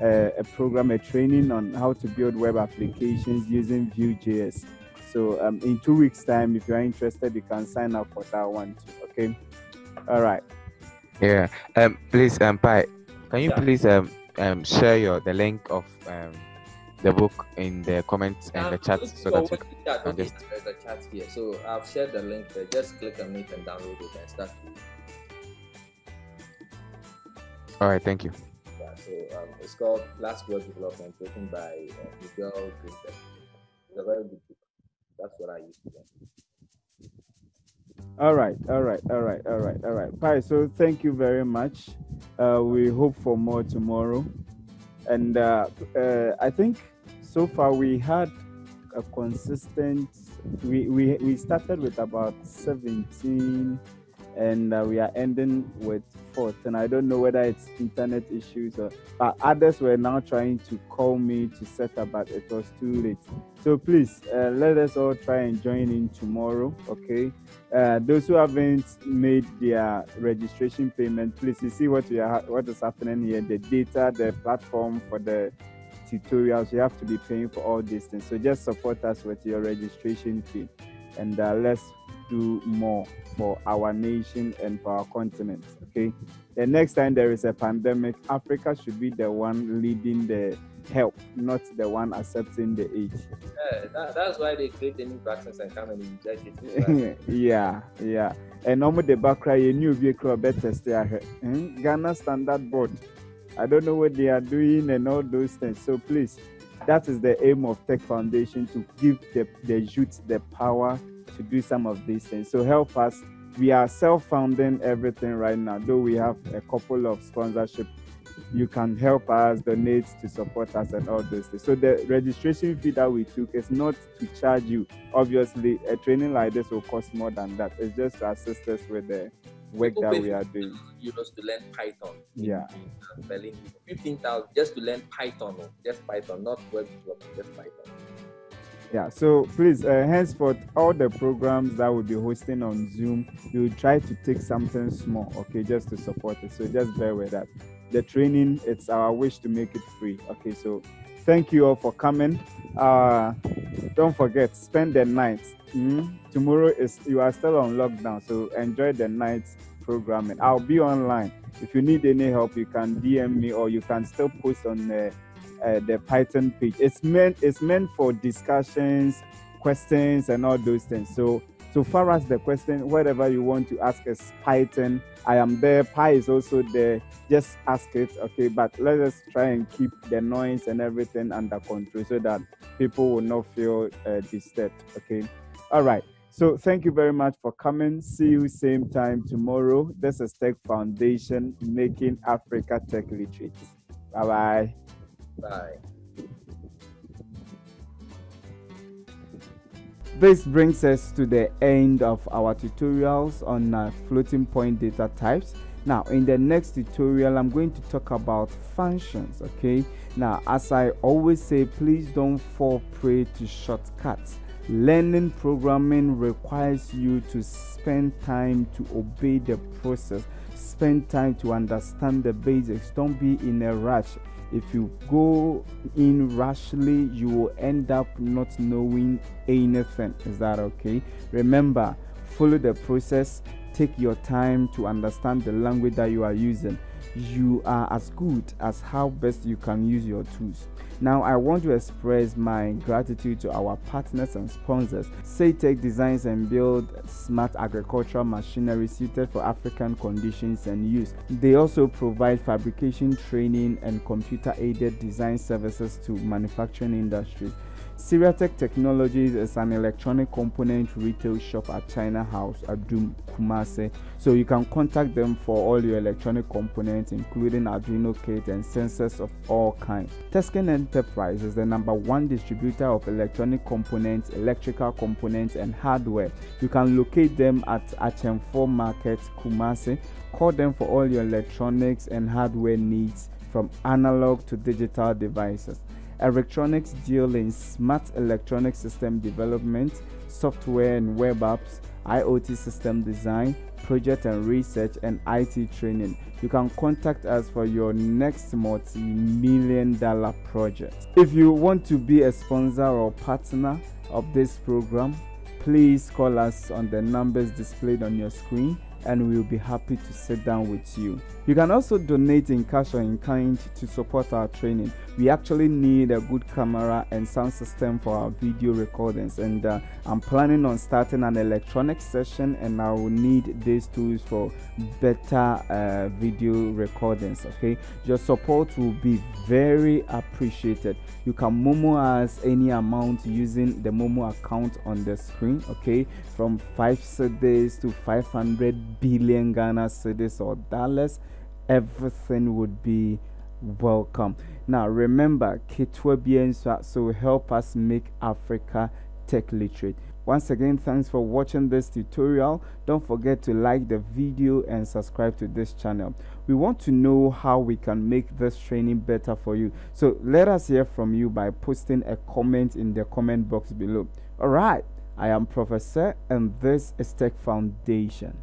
uh, a program, a training on how to build web applications using Vue.js. So um, in two weeks' time, if you are interested, you can sign up for that one too. Okay. All right. Yeah. Um. Please, um, Pie, can you yeah. please um um share your the link of um the book in the comments and the chat so that you can just... there's a chat here. So I've shared the link there. Just click on it and download it and start. All right. Thank you. Yeah. So um, it's called Flask Web Development, written by uh, Miguel Grinberg. It's a very good book. That's what I used to do. All right, all right, all right, all right, all right. Pie, so thank you very much. Uh, we hope for more tomorrow. And uh, uh, I think so far we had a consistent, we, we, we started with about 17 and uh, we are ending with fourth. And I don't know whether it's internet issues or, but others were now trying to call me to set up, but it was too late. So please uh, let us all try and join in tomorrow. Okay. Uh, those who haven't made their registration payment, please you see what we are what is happening here. The data, the platform for the tutorials, you have to be paying for all these things. So just support us with your registration fee, and uh, let's do more for our nation and for our continent. Okay. The next time there is a pandemic, Africa should be the one leading the help, not the one accepting the aid. Yeah, that, that's why they create the new vaccines and come and inject it. yeah, yeah. And no the background, you knew we could better stay ahead. Hmm? Ghana Standard Board. I don't know what they are doing and all those things. So please, that is the aim of Tech Foundation to give the, the youth the power to do some of these things. So help us. We are self-funding everything right now, though we have a couple of sponsorship. You can help us, donate to support us, and all those things. So the registration fee that we took is not to charge you. Obviously, a training like this will cost more than that. It's just to assist us with the work People that we are doing. Euros to learn Python. Yeah. Berlin, fifteen thousand just to learn Python, just Python, not web development, just Python yeah so please uh, henceforth all the programs that we'll be hosting on zoom we'll try to take something small okay just to support it so just bear with that the training it's our wish to make it free okay so thank you all for coming uh don't forget spend the night mm-hmm. Tomorrow is you are still on lockdown so enjoy the night programming i'll be online if you need any help you can dm me or you can still post on uh, uh, the Python page. It's meant it's meant for discussions, questions, and all those things. So so far as the question, whatever you want to ask us Python, I am there. Pie is also there. Just ask it, okay? But let us try and keep the noise and everything under control so that people will not feel uh, disturbed, okay? All right. So thank you very much for coming. See you same time tomorrow. This is Tech Foundation making Africa tech literate. Bye bye. Bye. This brings us to the end of our tutorials on uh, floating point data types. Now, in the next tutorial, I'm going to talk about functions, okay? Now, as I always say, please don't fall prey to shortcuts. Learning programming requires you to spend time to obey the process, spend time to understand the basics. Don't be in a rush. If you go in rashly you will end up not knowing anything. Is that okay? Remember follow the process take your time to understand the language that you are using you are as good as how best you can use your tools now, I want to express my gratitude to our partners and sponsors. SATEC designs and build smart agricultural machinery suited for African conditions and use. They also provide fabrication training and computer aided design services to manufacturing industries. Syriatech Technologies is an electronic component retail shop at China House at Doom Kumasi. So you can contact them for all your electronic components, including Arduino kit and sensors of all kinds. Tesken Enterprise is the number one distributor of electronic components, electrical components, and hardware. You can locate them at HM4 Market, Kumasi. Call them for all your electronics and hardware needs from analog to digital devices. Erictronics deal in smart electronic system development, software and web apps, IoT system design, project and research, and IT training. You can contact us for your next multi million dollar project. If you want to be a sponsor or partner of this program, please call us on the numbers displayed on your screen and we'll be happy to sit down with you. You can also donate in cash or in kind to support our training. We actually need a good camera and sound system for our video recordings, and uh, I'm planning on starting an electronic session, and I will need these tools for better uh, video recordings. Okay, your support will be very appreciated. You can Momo us any amount using the Momo account on the screen. Okay, from five cedis to 500 billion Ghana cedis or dollars everything would be welcome. Now, remember, Kitwa so help us make Africa tech literate. Once again, thanks for watching this tutorial. Don't forget to like the video and subscribe to this channel. We want to know how we can make this training better for you. So let us hear from you by posting a comment in the comment box below. All right, I am Professor and this is Tech Foundation.